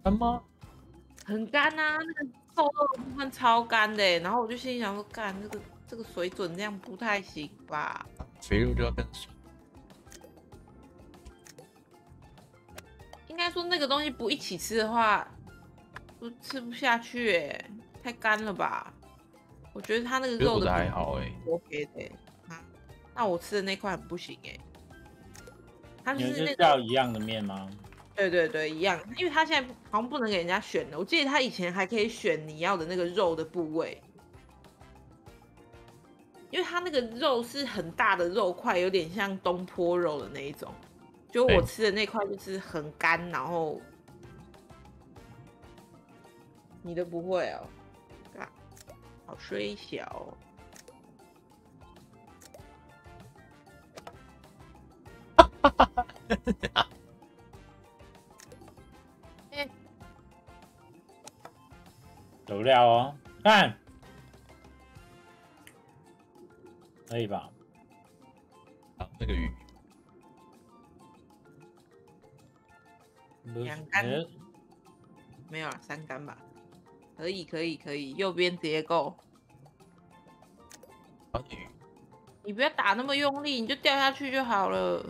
干吗？很干啊，那个瘦肉的部分超干的欸，然后我就心里想说，干这个这个水准这样不太行吧？肥肉就要更水。应该说那个东西不一起吃的话，都吃不下去哎，太干了吧？我觉得它那个肉的还好哎、OK 的欸啊，那我吃的那块很不行哎，它们是叫一样的面吗？对对对一样，因为它现在好像不能给人家选了，我记得他以前还可以选你要的那个肉的部位。因为它那个肉是很大的肉块，有点像东坡肉的那一种。就我吃的那块就是很干，然后你的不会哦，啊好衰小、哦。有料哦，看，可以吧？好，那个鱼。两干。呃没有了，三杆吧，可以可以可以，右边直接够。好鱼，你不要打那么用力，你就掉下去就好了。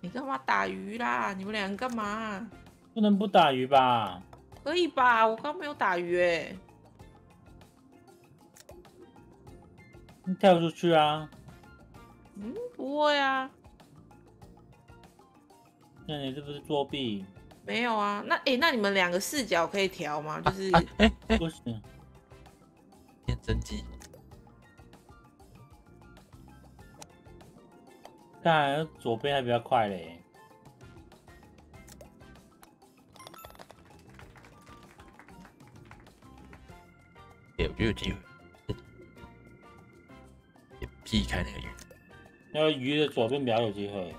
你干嘛打鱼啦？你们两个干嘛？不能不打鱼吧？可以吧？我刚没有打鱼哎、你跳出去啊！嗯，不会啊，那你是不是作弊？没有啊。那诶、那你们两个视角可以调吗？就是哎哎，不行，变真机，看左边还比较快嘞。哎，我觉得有机会，也避开那个鱼。那个鱼的左边比较有机会。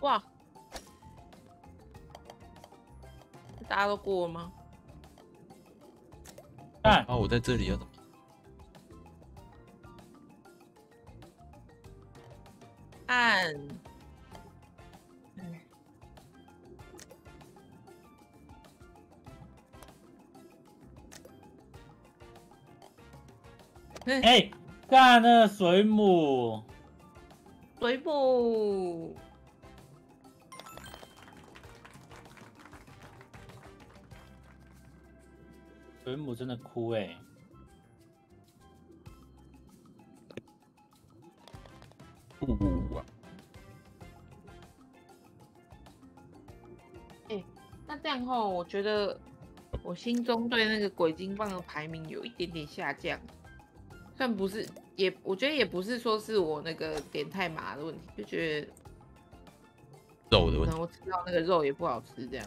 哇，大家都过了吗？看，啊，我在这里要怎么？按，哎、干了水母，水母，水母真的哭哎、呜啊！那这样后，我觉得我心中对那个鬼金棒的排名有一点点下降。算不是，也我觉得也不是说是我那个点太麻的问题，就觉得肉的问题，我吃到那个肉也不好吃这样。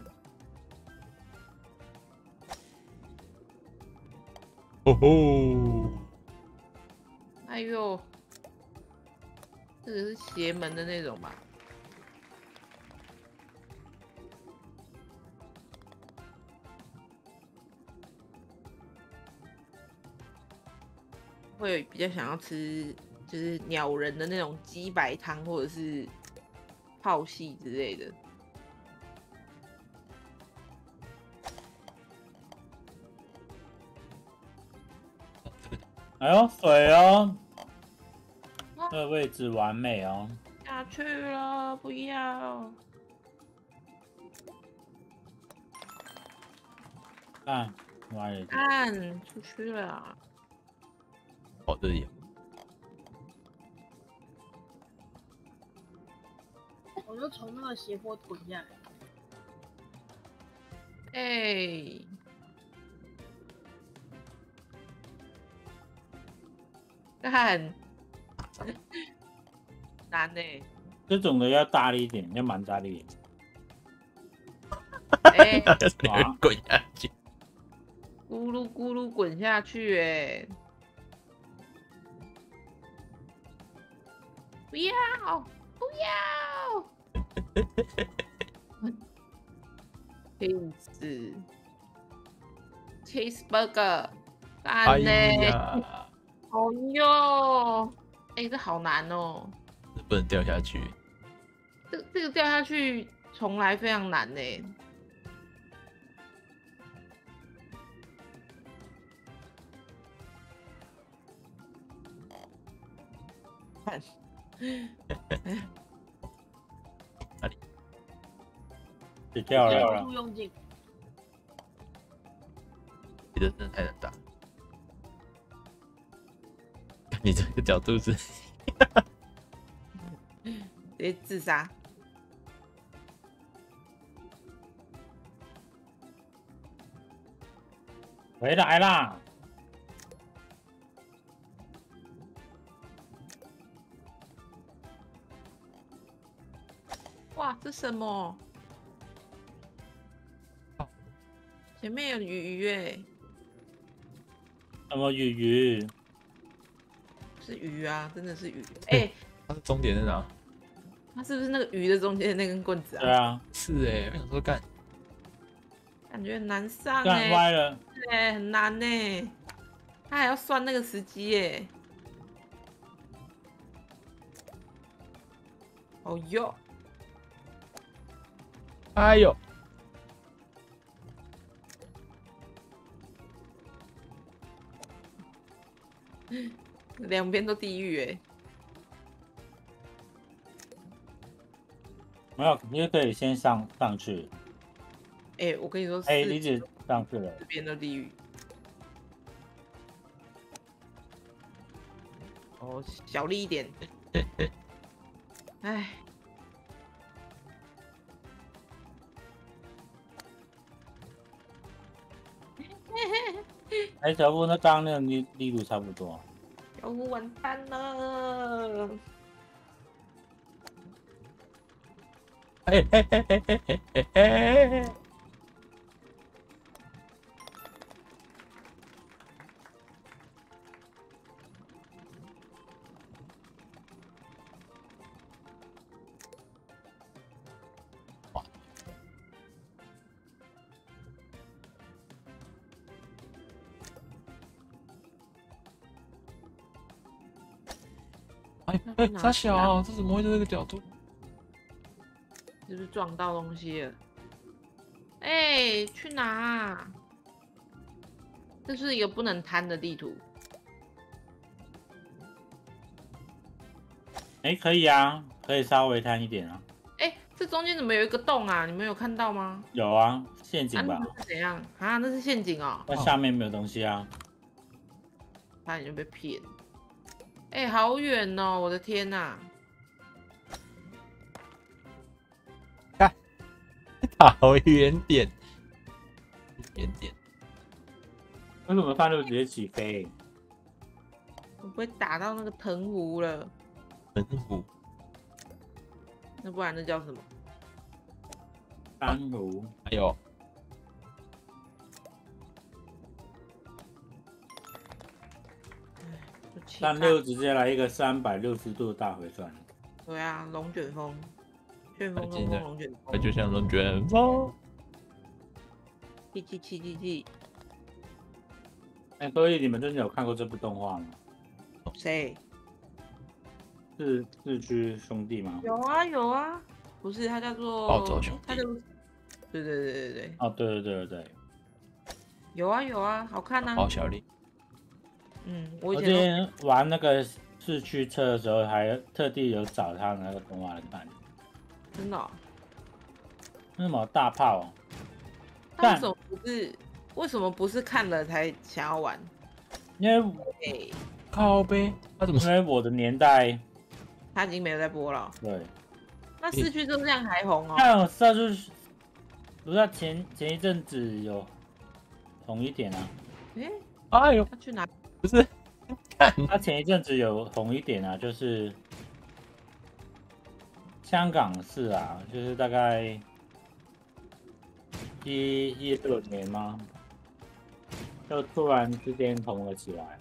哦！哎呦，这个是邪门的那种吧？会比较想要吃，就是鸟人的那种鸡白汤，或者是泡系之类的。哎呦，水哦，这个位置完美哦。下去了，不要！看，歪了一点。按出去了。哦，这里我就从那个斜坡滚下来。哎、干，难呢、这种的要大力一点，要蛮大力。一点。哎、要是有人滚下去，咕噜咕噜滚下去、哎，不要，不要，病死，cheeseburger，哎干呢？呀，哦哟，哎，这好难哦，这不能掉下去。这这个掉下去重来非常难呢。看，你掉了出。用尽。你的真的太难打。你这个角度是，直接自杀。回来啦！哇，这什么？前面有鱼鱼哎，什么鱼鱼？是鱼啊，真的是鱼。哎、它是终点在哪？它是不是那个鱼的中间的那根棍子啊？对啊，是哎、我想说干，感觉很难上干哎、歪了。对，很难呢、他还要算那个时机耶。哦哟，哎呦，两边都地狱哎。没有，你就可以先上上去。哎、我跟你说，哎，四李子上去了。这边都地狱。哦，小力一点。哎，哎，小布，那刚刚那个力力度差不多。小虎完蛋了。哎哎哎哎哎哎哎哎！哎哎，傻小，这怎么会在这个角度？是不是撞到东西了？哎、去哪啊、这是一个不能贪的地图。哎，可以啊，可以稍微贪一点啊。哎、这中间怎么有一个洞啊？你们有看到吗？有啊，陷阱啊，吧？怎样啊？那是陷阱哦，那下面没有东西啊。差点就被骗。哎、好远哦！我的天呐、好远点，远点。为什么饭就直接起飞？我不会打到那个藤壶了，藤壶，那不然那叫什么？珊瑚。还有就气三炸六直接来一个三百六十度大回转。对啊，龙卷风，旋风龙卷它风，就像龙卷风。七七七七七，哎，所以你们真的有看过这部动画吗？谁？是四驱兄弟吗？有啊有啊，不是，它叫做暴走兄它叫对对对对对，哦，对对对对对。有啊有啊，好看啊。毛小丽，嗯，我我之以前前玩那个四驱车的时候，还特地有找他的那个动画来看。真的哦、那什么大炮、哦，那为什么不是？为什么不是看了才想要玩？因为哎、靠呗，他怎么因为我的年代，他已经没有在播了。对，那四驱车这样还红哦？那种射出，不是前前一阵子有红一点啊，哎、哎呦，他去哪？不是，他前一阵子有红一点啊，就是香港是啊，就是大概一一六年吗？就突然之间红了起来。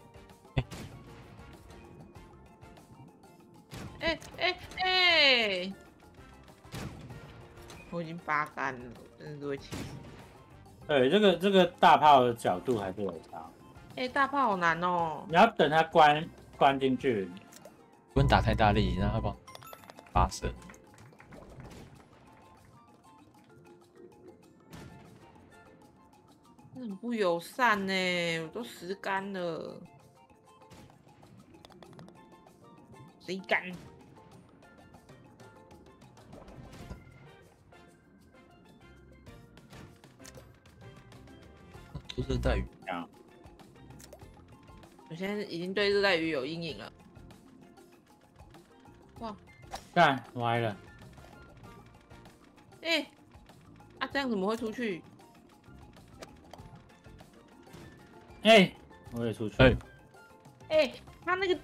哎哎哎！我已经扒干了，真是会气死。对，这个这个大炮的角度还是有差，哎、大炮好难哦。你要等它关关进去，不能打太大力，让它帮发射。很不友善呢，我都湿干了。谁干？都是带鱼，啊，我现在已经对热带鱼有阴影了。哇，干歪了，哎、啊，这样怎么会出去？哎、我也出去，哎哎、它那个，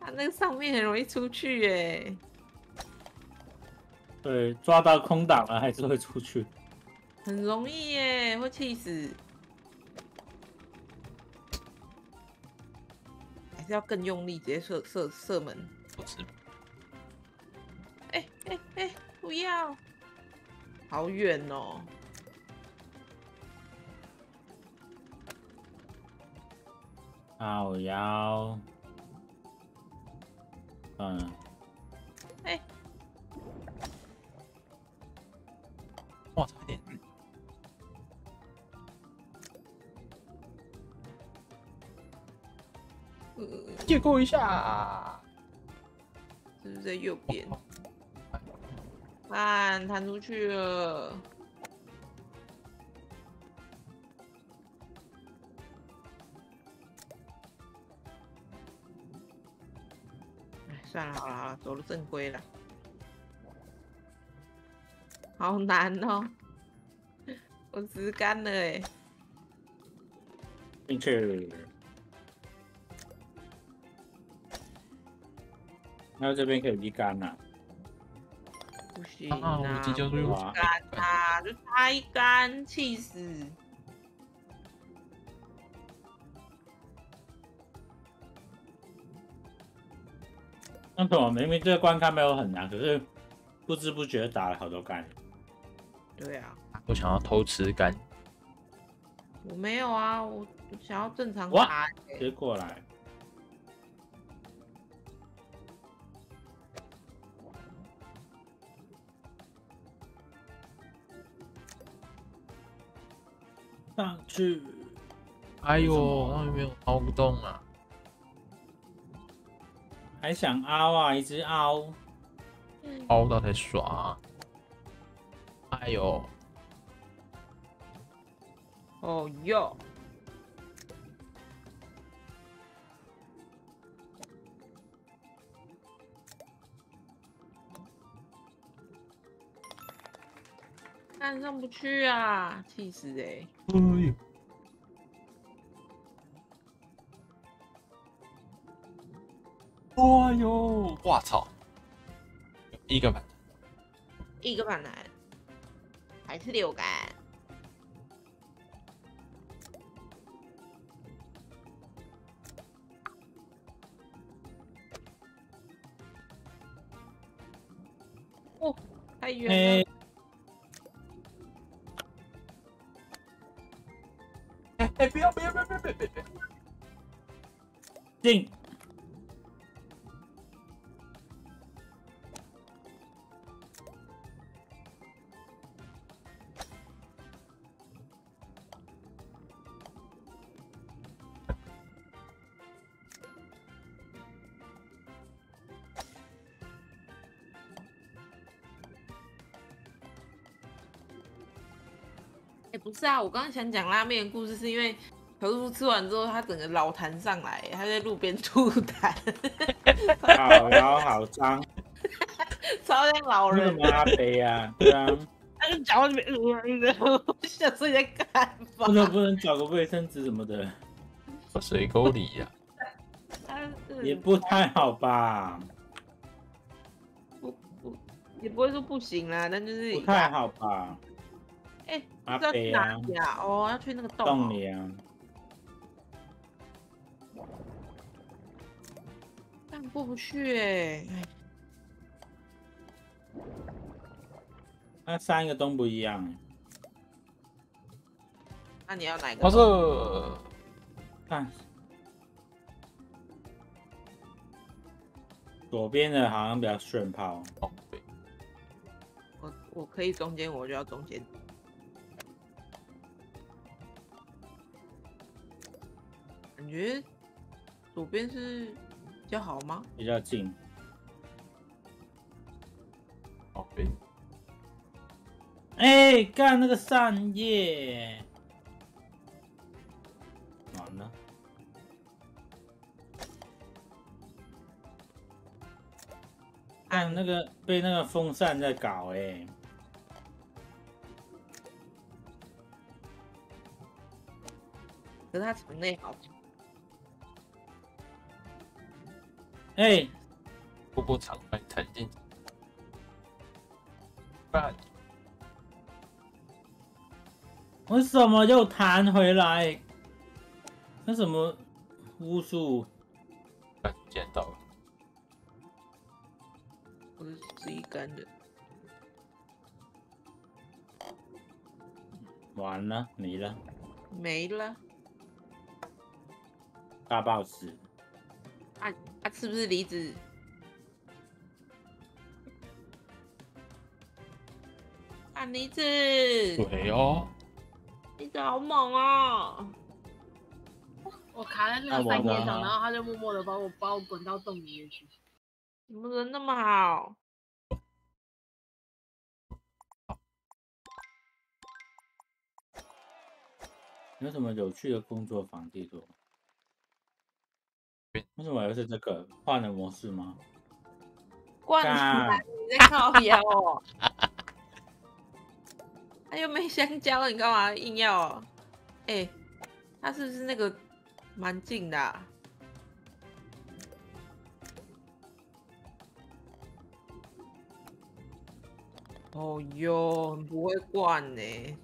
它那个上面很容易出去哎。对，抓到空档了还是会出去，很容易耶，会气死。还是要更用力，直接射射射门。不吃。哎哎哎，不要！好远哦。好腰，嗯，哎，哇，差一点。呃，借过一下。是不是在右边？看，弹出去了。哎，算了，好了好了，走了正规了。好难哦，我直干了哎。你去。然后这边可以离杆了，不行啊我急救队伍哇。干啊，就差一杆，气死！那怎么明明这个关卡没有很难，可是不知不觉打了好多干。对啊，我想要偷吃干，我没有啊，我我想要正常哇打、直接过来，上去，哎呦，那有没有凹不动啊？还想凹啊，一直凹，凹到才爽啊！哎呦，哦哟，看上不去啊，气死哎、哎呦，哎呦，哇操！一个板，一个板蓝，还是六杆。哦，太远哎、了。哎哎，不要不要不要不要不是啊，我刚刚想讲拉面的故事，是因为小叔吃完之后，他整个老痰上来，他在路边吐痰，好腰好脏，超像老人么阿肥啊？对啊，他就脚里面，呃我想说你在干嘛？为什么不能找个卫生纸什么的？水沟里呀、他是也不太好吧？不不也不会说不行啦，但就是不太好吧？哎、阿不知道去飞啊，哪里啊？哦，要去那个洞、哦。洞里啊，但过不去哎、哎那三个洞不一样欸。那你要哪个发洞？射，看，左边的好像比较顺炮，哦，对，我我可以中间，我就要中间。感觉左边是比较好吗？比较近。哦，对，哎、干那个扇叶，完了，干那个被那个风扇在搞哎、可是它场内好，哎、波波场外弹进，干，为什么又弹回来？那什么巫术？干，捡到了，我是自己干的。完了，没了，没了。大 boss。啊啊，是不是离子？啊，离子，对哦，离子好猛哦！我卡在那个三阶上，然后他就默默的把我把我滚到洞里面去。你们人那么好，有什么有趣的工作坊地图？对为什么又是这个换了模式吗？灌干你在靠腰哦！他又没香蕉，你干嘛硬要、哦？哎、他是不是那个蛮近的啊、哦哟，很不会灌呢。干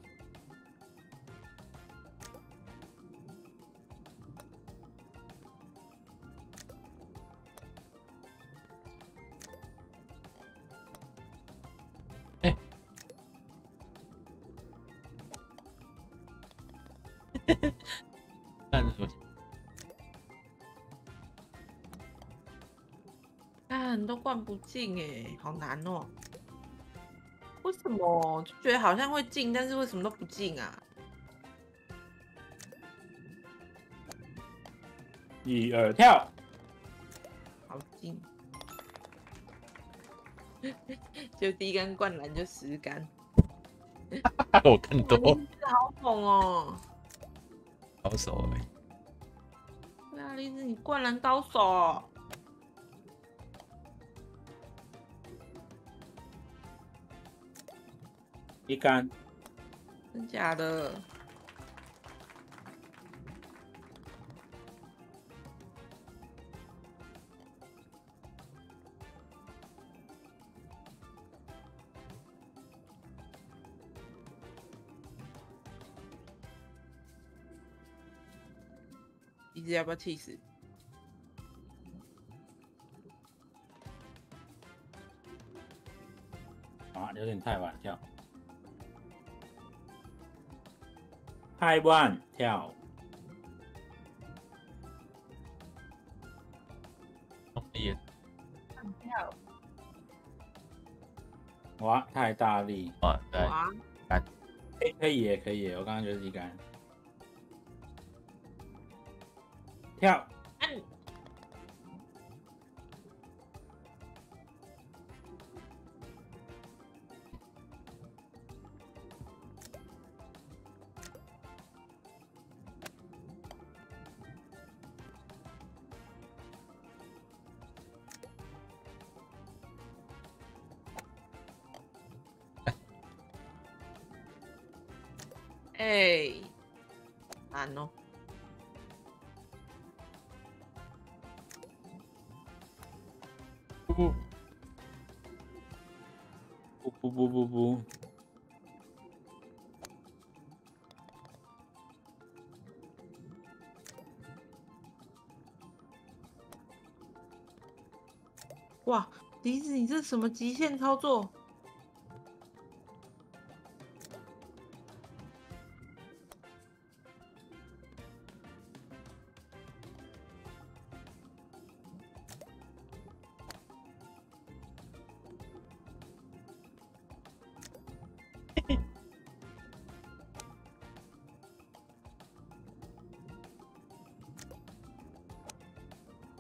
灌不进哎，好难哦。为什么？就觉得好像会进，但是为什么都不进啊？一二跳，好进，就第一杆灌篮就十杆，我更多。好猛哦！高手哎，对啊，栗子你灌篮高手哦，一杆，真假的？一直要不要气死？啊，有点太晚跳。太晚跳，也跳，哇，太大力，哇，对，哇，可以可以耶，可以，我刚刚就是一杆，跳，什么极限操作？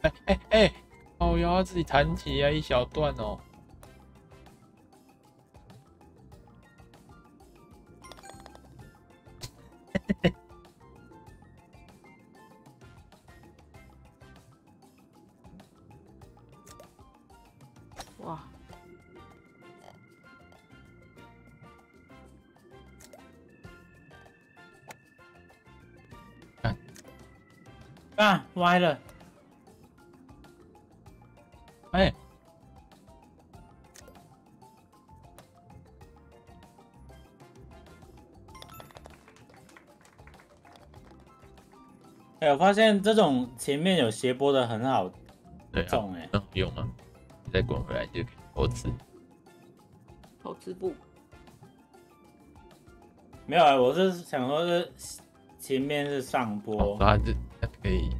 哎哎哎哦哟自己弹起呀一小段哦。我发现这种前面有斜坡的很好对啊，中哎、嗯，用啊，你再滚回来就可以投资。投资部。没有啊，我是想说是前面是上哦，坡，它这它可以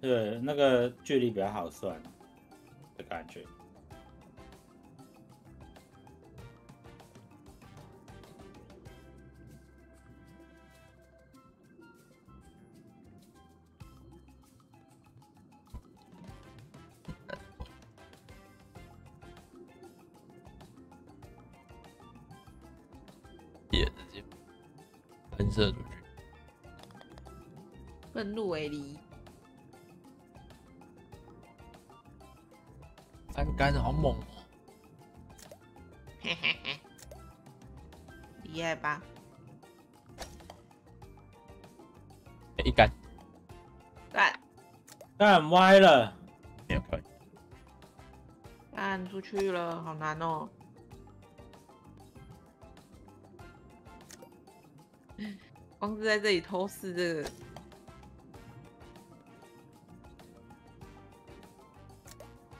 对，那个距离比较好算厉害吧？哎一杆干干歪了，没有关系，干出去了，好难哦。光是在这里偷视这个，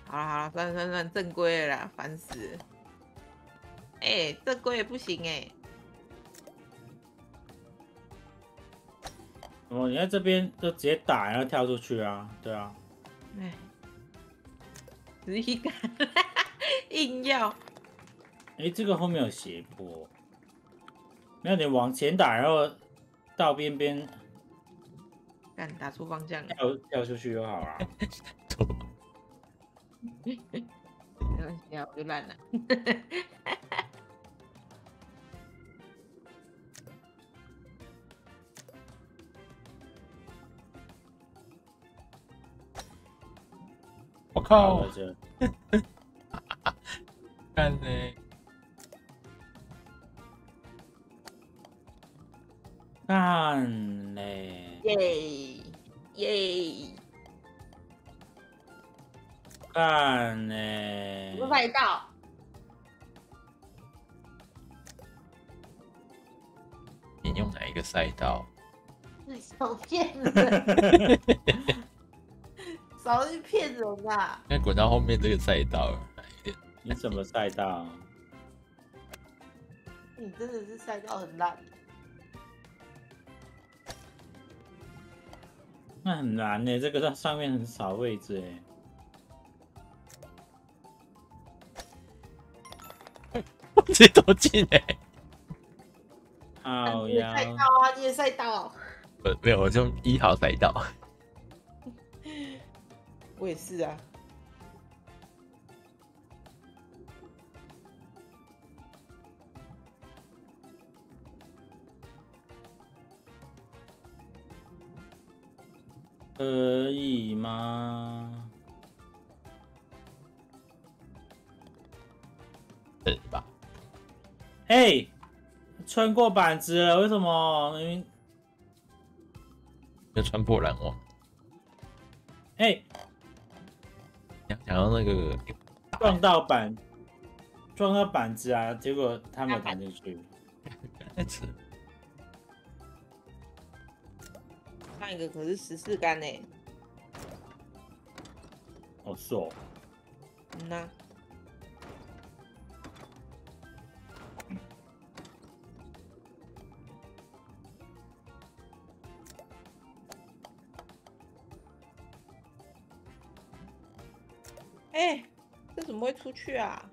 好了好了，算了算了算了，正规了啦，烦死了。哎、正规也不行哎、哦，你在这边就直接打，然后跳出去啊，对啊，哎，十一杆，硬要。哎，这个后面有斜坡，没有你往前打，然后到边边干打出方向了，跳跳出去就好了。错 没关系啊，我就烂了。靠。了，就看呢，干嘞，耶耶！干嘞，不快到，你用哪一个赛道？少骗 人，少去骗人啊！应该滚到后面这个赛道了。你什么赛道？你真的是赛道很烂。那很难呢，这个在上面很少位置哎。直接投进哎！好你的赛道，啊，你的赛道，呃，没有，我就一号赛道。我也是啊。可以吗？是吧？哎，穿过板子了，为什么？明明要穿破烂网。哎，想想要那个撞到板，撞到板子啊，结果他没有弹进去。太扯，上一个可是十四杆呢。好瘦，嗯呐、哎、这怎么会出去啊？啊，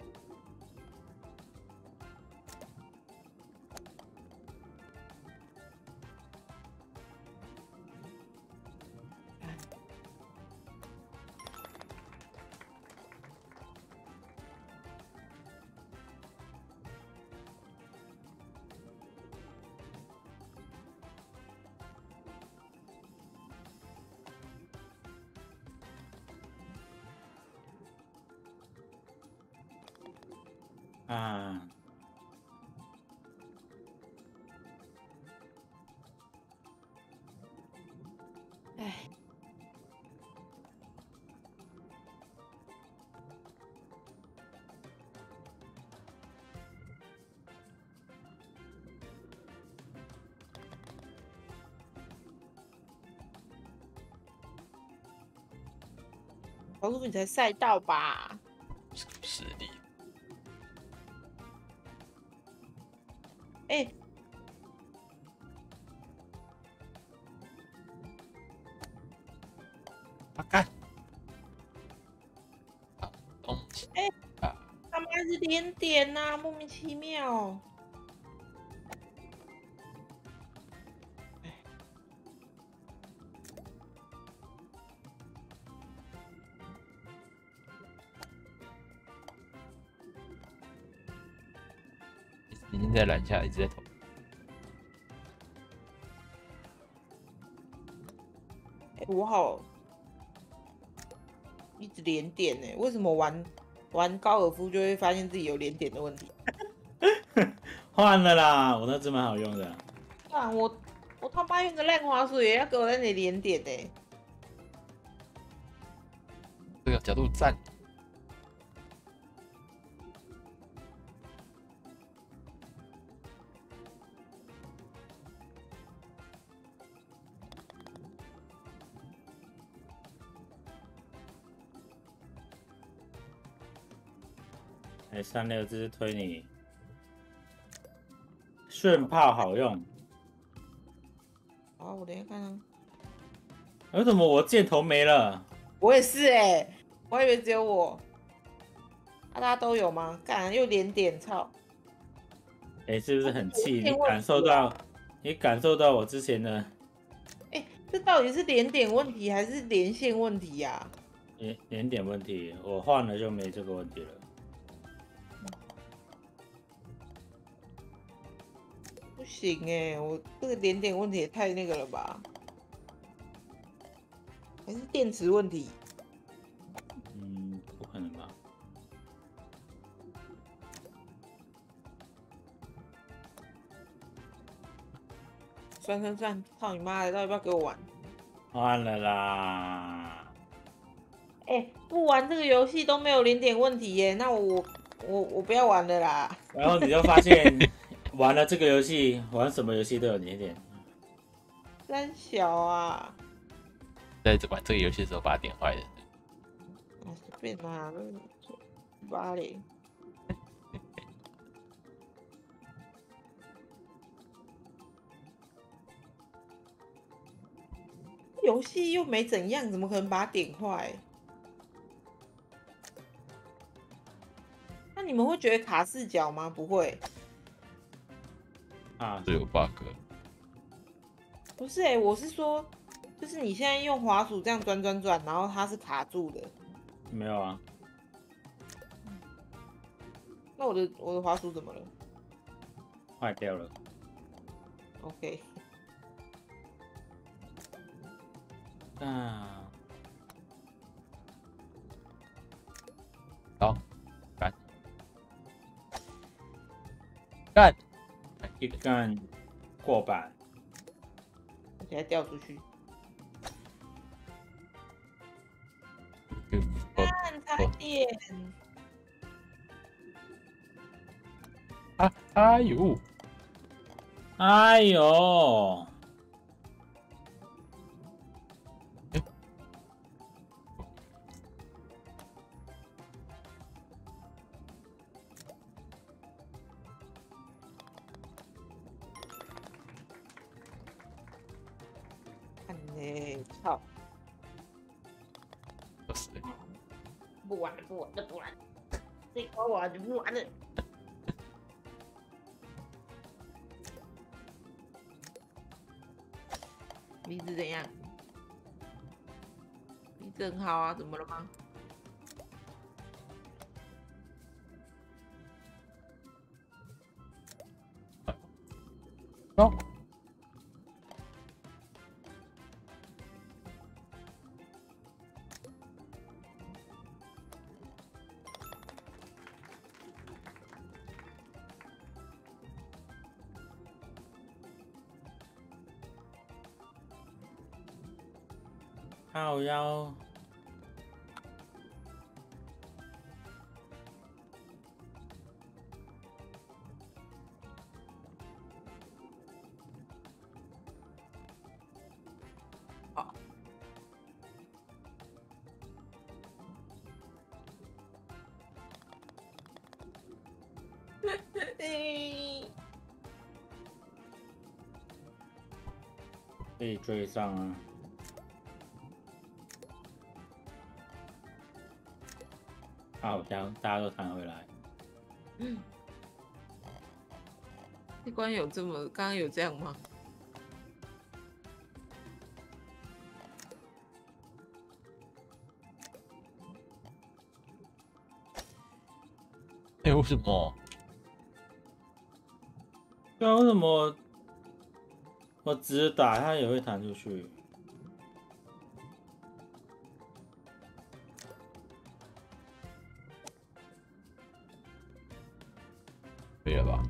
小叔你才赛道吧？什么实力？哎、啊干！啊，东西他妈是点点呐、莫名其妙。在篮下，一直在投。哎、我好一直连点呢、为什么玩玩高尔夫就会发现自己有连点的问题？换了啦，我那只蛮好用的。啊，我我他妈用个烂滑水也要给我在那里连点呢、这个角度站，哎，三六这是推你，炫炮好用。好，我等一下看啊。为什么我箭头没了？我也是哎、我还以为只有我。啊，大家都有吗？干又连点，操！哎，是不是很气？你感受到，你感受到我之前的哎、这到底是连点问题还是连线问题呀、连连点问题，我换了就没这个问题了。行哎、我这个点点问题也太那个了吧？还是电池问题？嗯，不可能吧？算算算，操你妈的，到底要不要给我玩？换了啦！哎、不玩这个游戏都没有连点问题耶，那我我我不要玩了啦。然后你就发现，玩了这个游戏，玩什么游戏都有黏点。三小啊，在玩这个游戏的时候把它点坏的。啊随便啦，妈嘞！游戏又没怎样，怎么可能把它点坏？那你们会觉得卡视角吗？不会，啊，这有 bug，不是哎、我是说，就是你现在用滑鼠这样转转转，然后它是卡住的。没有啊？那我的我的滑鼠怎么了坏掉了。？OK，那，好，干，干，一干过板，而且还掉出去，看差点，啊，哎呦，哎呦，不玩了，不玩了，不玩了，这关我就不玩了。鼻子怎样？鼻子很好啊，怎么了吗？哦，靠腰。可以追上啊！大家都弹回来。这关有这么刚刚有这样吗？哎、为什么？对啊，为什么我直打它也会弹出去？可以了吧？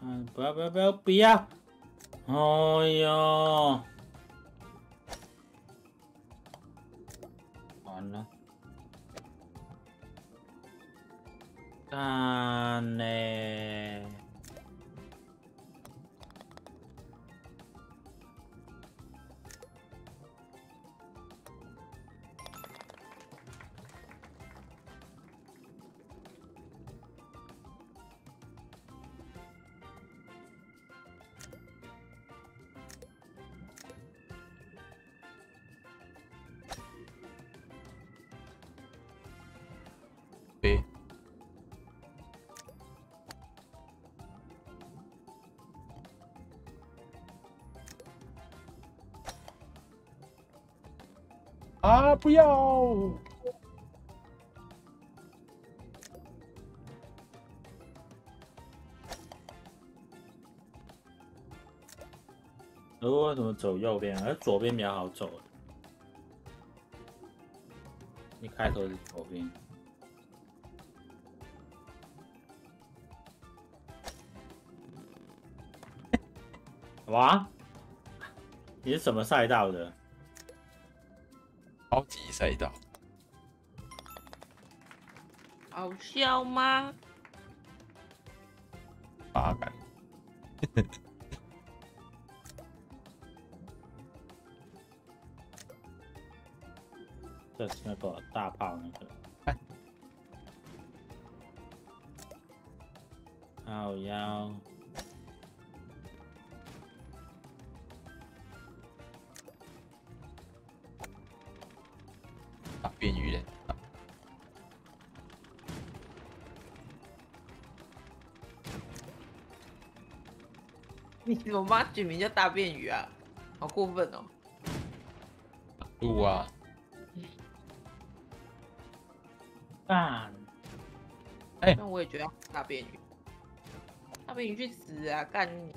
嗯，不要不要不要不要！哎呦，完了，干嘞！啊！不要！呃，为什么走右边？而左边比较好走。一开头是左边。哇，你是什么赛道的？超级赛道，好笑吗？八杆。这是那个大炮那个。好腰。大你怎么把它取名叫大便鱼啊？好过分哦！路啊！干！哎那我也觉得大便鱼，大便鱼去死啊！干你！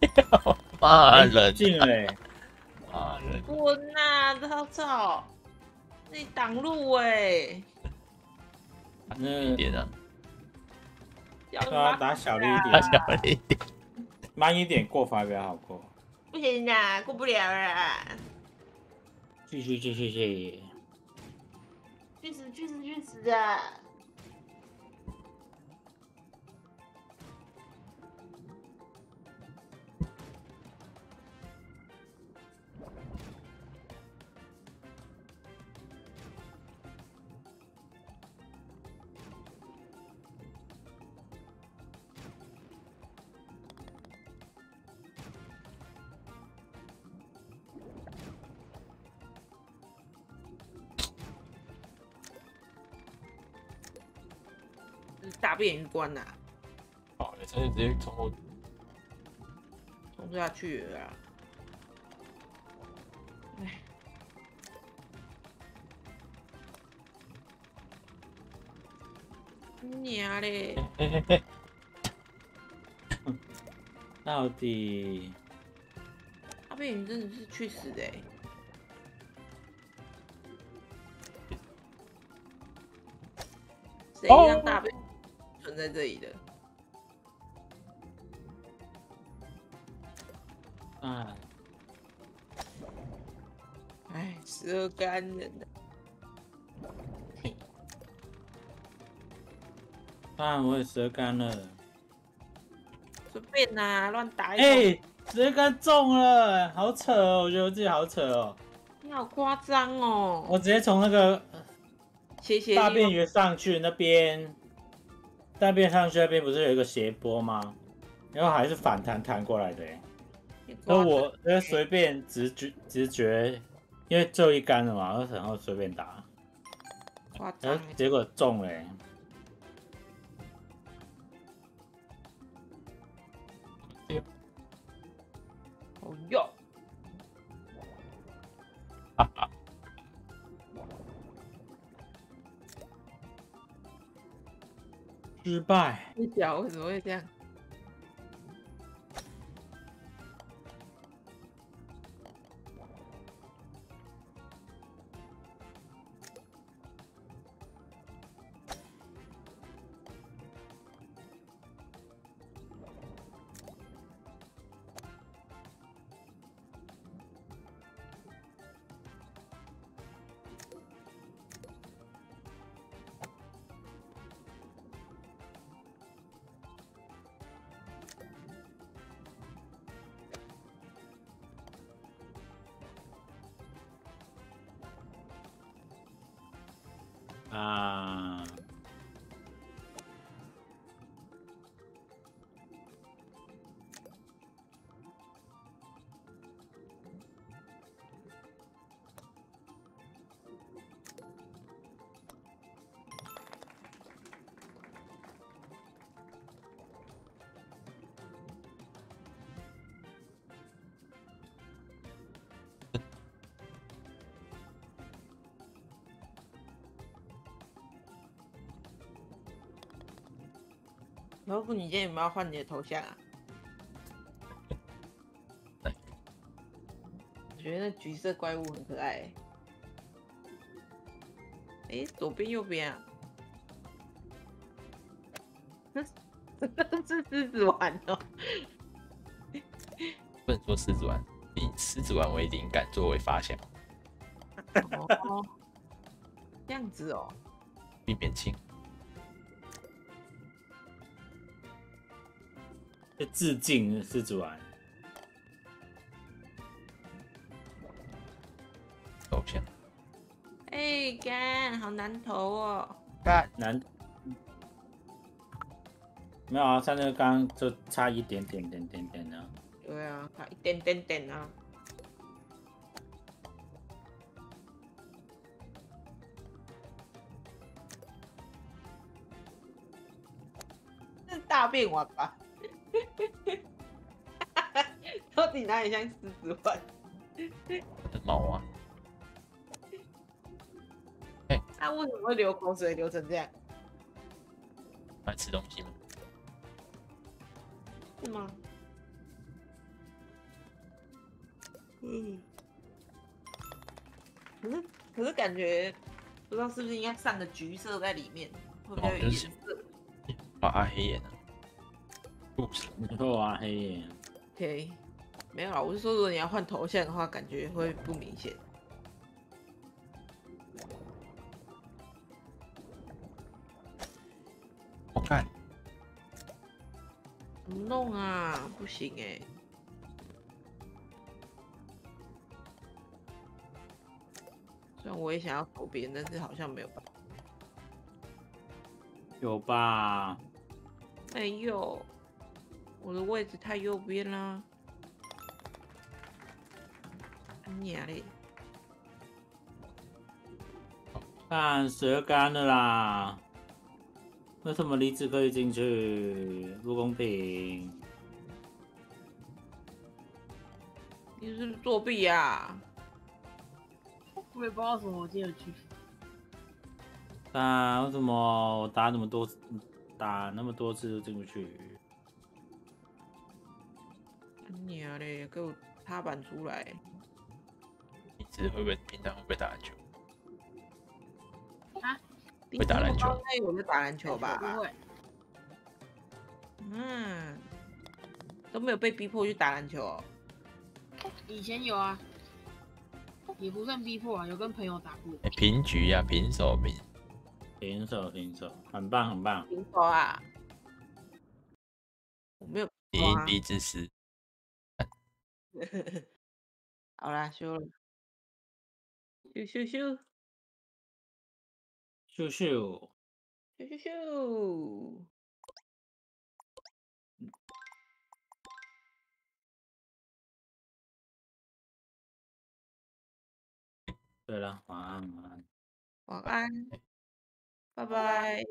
骂人，进嘞！骂人，滚呐！操操！你挡路哎！那一点啊，要打小力一他点，小一点，慢一点过法比较好过。不行啦，过不了啦！继续继续继续。去死去死去死啊！这是大便鱼关呐、好，你直接从后冲不下去了娘嘞！嘿嘿嘿，到底大便鱼真的是去死的、欸！谁让大便存在这里的？哎，哎，十二干人的，当然我也十二杆了。随便呐、乱打一哎、通。十二杆中了，好扯哦！我觉得我自己好扯哦。你好夸张哦！我直接从那个斜斜大便圆圆上去那边，大便上去那边不是有一个斜坡吗？然后还是反弹弹过来的欸。那我呃随便直觉直觉，因为最后一杆了嘛，然后随便打，结果中了耶。失败。你脚为什么会这样？老虎，你今天有没有要换你的头像啊？我觉得那橘色怪物很可爱欸。哎，左边右边啊？是狮子丸哦。不能说狮子丸，以狮子丸为灵感作为发想，哦，这样子哦。避免轻。就致敬狮子丸。抱歉。哎，干，好难投哦。干难，没有啊，上次刚刚就差一点点点点点呢。对啊，差一点点点啊。是大便丸吧？到底哪里像狮子丸？的毛啊，他为什么会流口水流成这样？爱吃东西吗？是吗？嗯。可是可是感觉不知道是不是应该上个橘色在里面，会比较有颜哦就是色。画阿黑眼啊，不是你说啊，黑眼，OK，没有啦，我是说如果你要换头像的话，感觉会不明显。我看怎么弄啊？不行哎、虽然我也想要投边，但是好像没有办法。有吧？哎呦，我的位置太右边啦！娘嘞！看十二杆的啦，为什么离子可以进去？不公平！你是不是作弊啊？我也不知道什么我进得去。啊，为什么我打那么多，打那么多次都进不去？你娘嘞，给我踏板出来！会不会平常会不会打篮球？啊？会打篮球应该有在打篮球吧？不会。嗯，都没有被逼迫去打篮球、哦。以前有啊，也不算逼迫啊，有跟朋友打过。哎平局呀、平手平。平手平手，很棒很棒。平手啊！我没有第一哇第一之师，好啦，修了。咻咻咻咻咻，咻咻咻！对了，晚安晚安。晚安，拜拜。